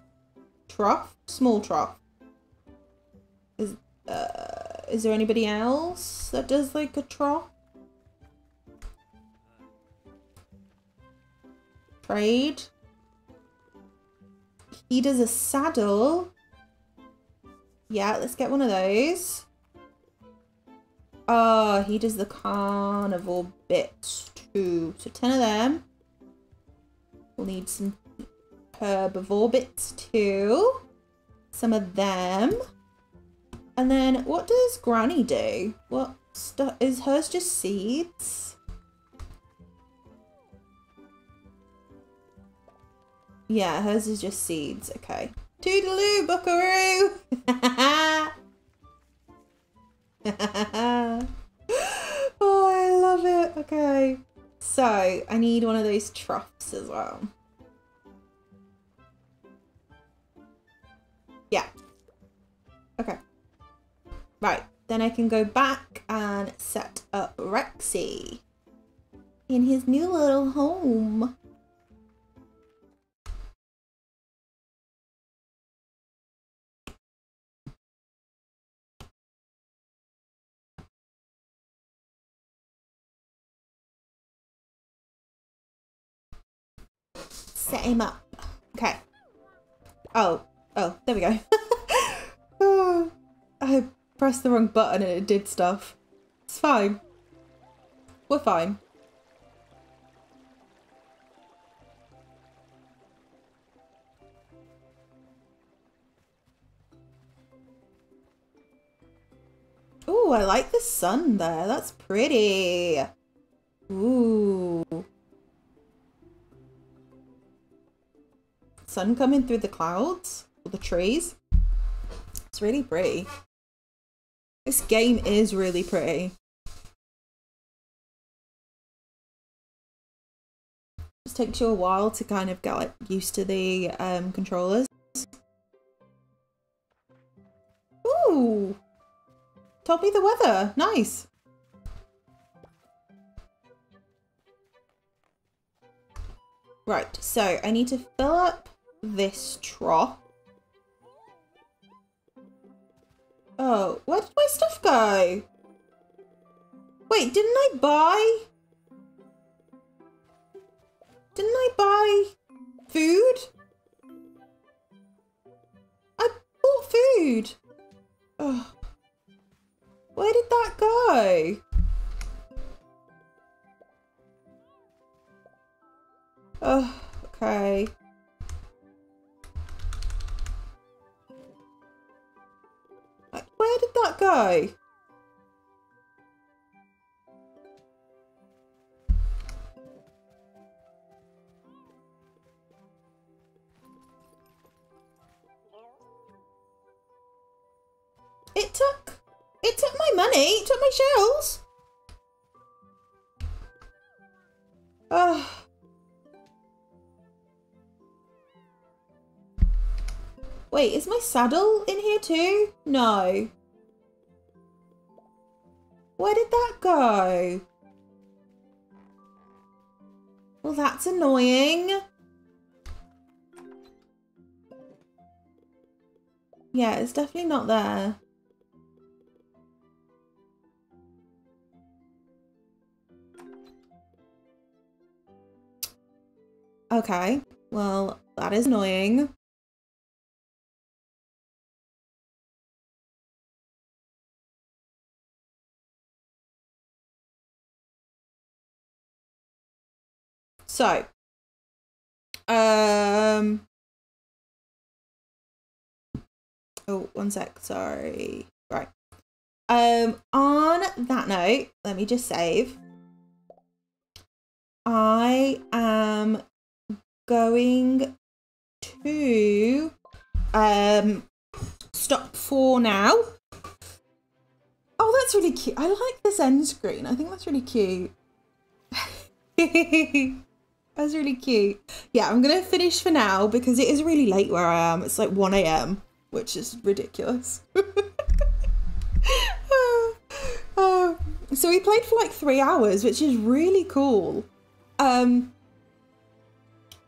Speaker 1: Trough, small trough. Is uh, is there anybody else that does like a trot? Trade. He does a saddle. Yeah, let's get one of those. Oh, he does the carnivore bits too. So 10 of them. We'll need some herbivore bits too. Some of them. And then what does Granny do? What stuff is hers just seeds? Yeah, hers is just seeds. Okay. Toodaloo, buckaroo! oh, I love it. Okay. So, I need one of those troughs as well. Yeah. Okay. Right, then I can go back and set up Rexy in his new little home. Set him up. Okay. Oh, oh, there we go. oh, I pressed the wrong button and it did stuff. It's fine. We're fine. Ooh, I like the sun there. That's pretty. Ooh. Sun coming through the clouds the trees. It's really pretty. This game is really pretty. It takes you a while to kind of get like used to the um, controllers. Ooh! Told me the weather. Nice. Right, so I need to fill up this trough. Oh, where did my stuff go? Wait, didn't I buy? Didn't I buy food? I bought food. Oh. Where did that go? Oh, okay. Where did that go? It took, it took my money, it took my shells. Oh. Wait, is my saddle in here too? No. Where did that go? Well, that's annoying. Yeah, it's definitely not there. Okay, well, that is annoying. So, um, oh, one sec, sorry. Right. Um, on that note, let me just save. I am going to um stop for now. Oh, that's really cute. I like this end screen. I think that's really cute. that's really cute. Yeah, I'm to finish for now because it is really late where I am. It's like 1 a.m., which is ridiculous. uh, so we played for like three hours, which is really cool. Um,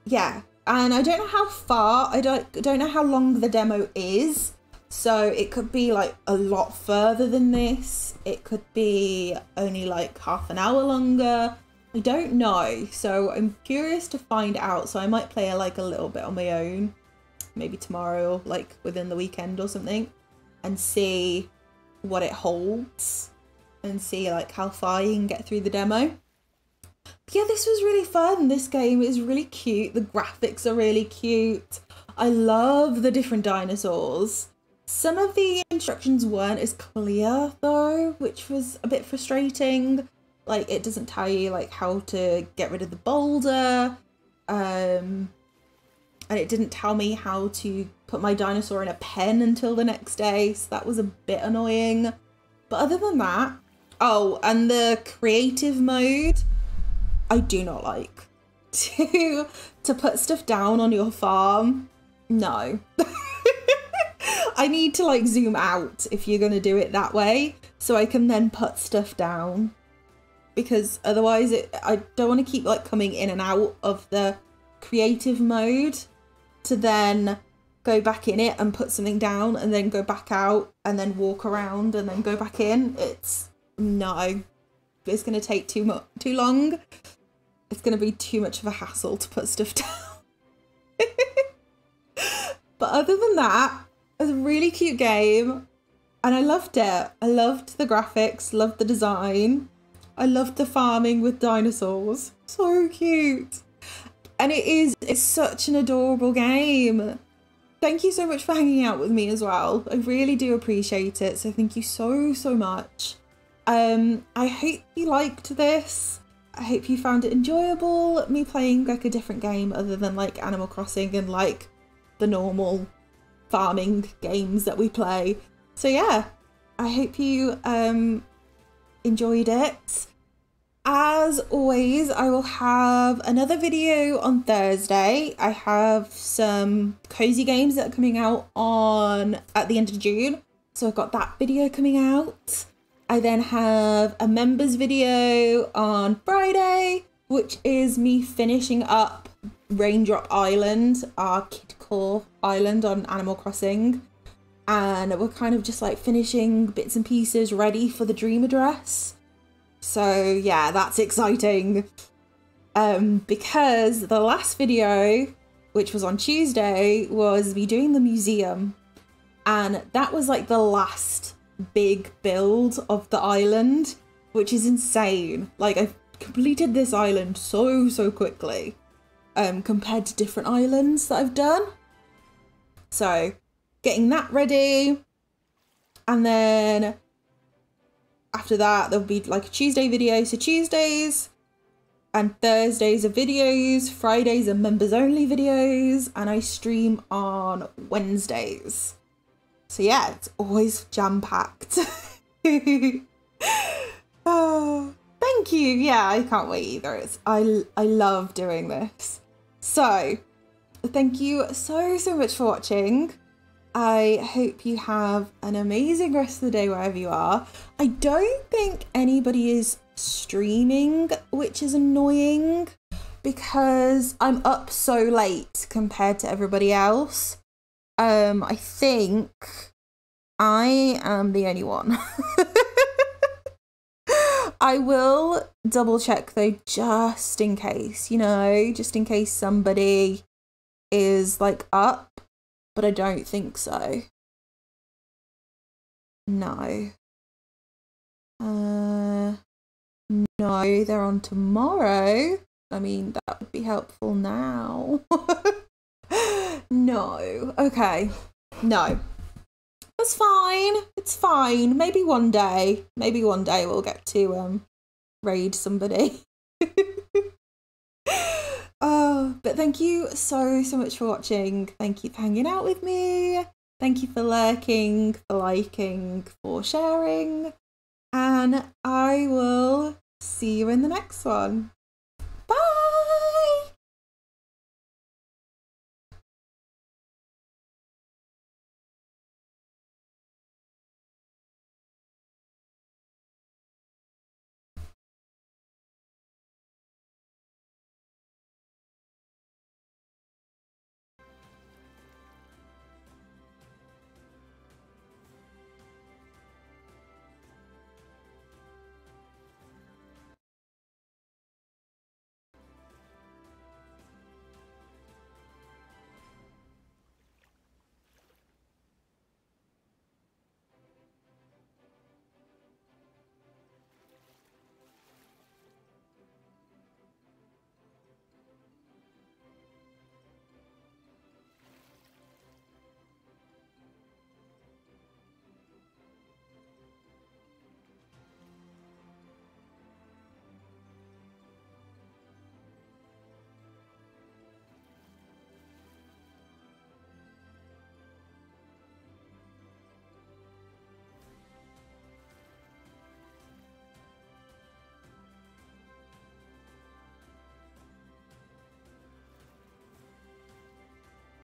Speaker 1: yeah, and I don't know how far. I don't don't know how long the demo is. So it could be like a lot further than this. It could be only like half an hour longer. I don't know. So I'm curious to find out. So I might play like a little bit on my own, maybe tomorrow, like within the weekend or something, and see what it holds and see like how far you can get through the demo yeah, this was really fun. This game is really cute. The graphics are really cute. I love the different dinosaurs. Some of the instructions weren't as clear though, which was a bit frustrating. Like it doesn't tell you like how to get rid of the boulder. Um and it didn't tell me how to put my dinosaur in a pen until the next day, so that was a bit annoying. But other than that, oh, and the creative mode I do not like to to put stuff down on your farm. No. I need to like zoom out if you're to do it that way so I can then put stuff down because otherwise it I don't want to keep like coming in and out of the creative mode to then go back in it and put something down and then go back out and then walk around and then go back in. It's no. It's going to take too much too long it's going to be too much of a hassle to put stuff down. but other than that, it was a really cute game and I loved it. I loved the graphics, loved the design. I loved the farming with dinosaurs. So cute. And it is, it's such an adorable game. Thank you so much for hanging out with me as well. I really do appreciate it. So thank you so, so much. Um, I hope you liked this. I hope you found it enjoyable, me playing like a different game other than like Animal Crossing and like the normal farming games that we play. So yeah, I hope you um, enjoyed it. As always, I will have another video on Thursday. I have some cozy games that are coming out on at the end of June. So I've got that video coming out. I then have a members video on Friday, which is me finishing up Raindrop Island, our kid core island on Animal Crossing. And we're kind of just like finishing bits and pieces ready for the dream address. So yeah, that's exciting. Um, because the last video, which was on Tuesday, was me doing the museum. And that was like the last big build of the island, which is insane. Like I've completed this island so, so quickly um, compared to different islands that I've done. So getting that ready. And then after that, there'll be like a Tuesday video. So Tuesdays and Thursdays are videos, Fridays are members only videos, and I stream on Wednesdays. So yeah, it's always jam packed. oh, ah, thank you. Yeah, I can't wait either. It's I I love doing this. So, thank you so so much for watching. I hope you have an amazing rest of the day wherever you are. I don't think anybody is streaming, which is annoying because I'm up so late compared to everybody else. Um, I think I am the only one. I will double check though, just in case, you know, just in case somebody is like up but I don't think so. No. Uh, no, they're on tomorrow. I mean, that would be helpful now. no. Okay. No. That's fine. It's fine. Maybe one day. Maybe one day we'll get to um raid somebody. Oh, but thank you so, so much for watching. Thank you for hanging out with me. Thank you for lurking, for liking, for sharing. And I will see you in the next one.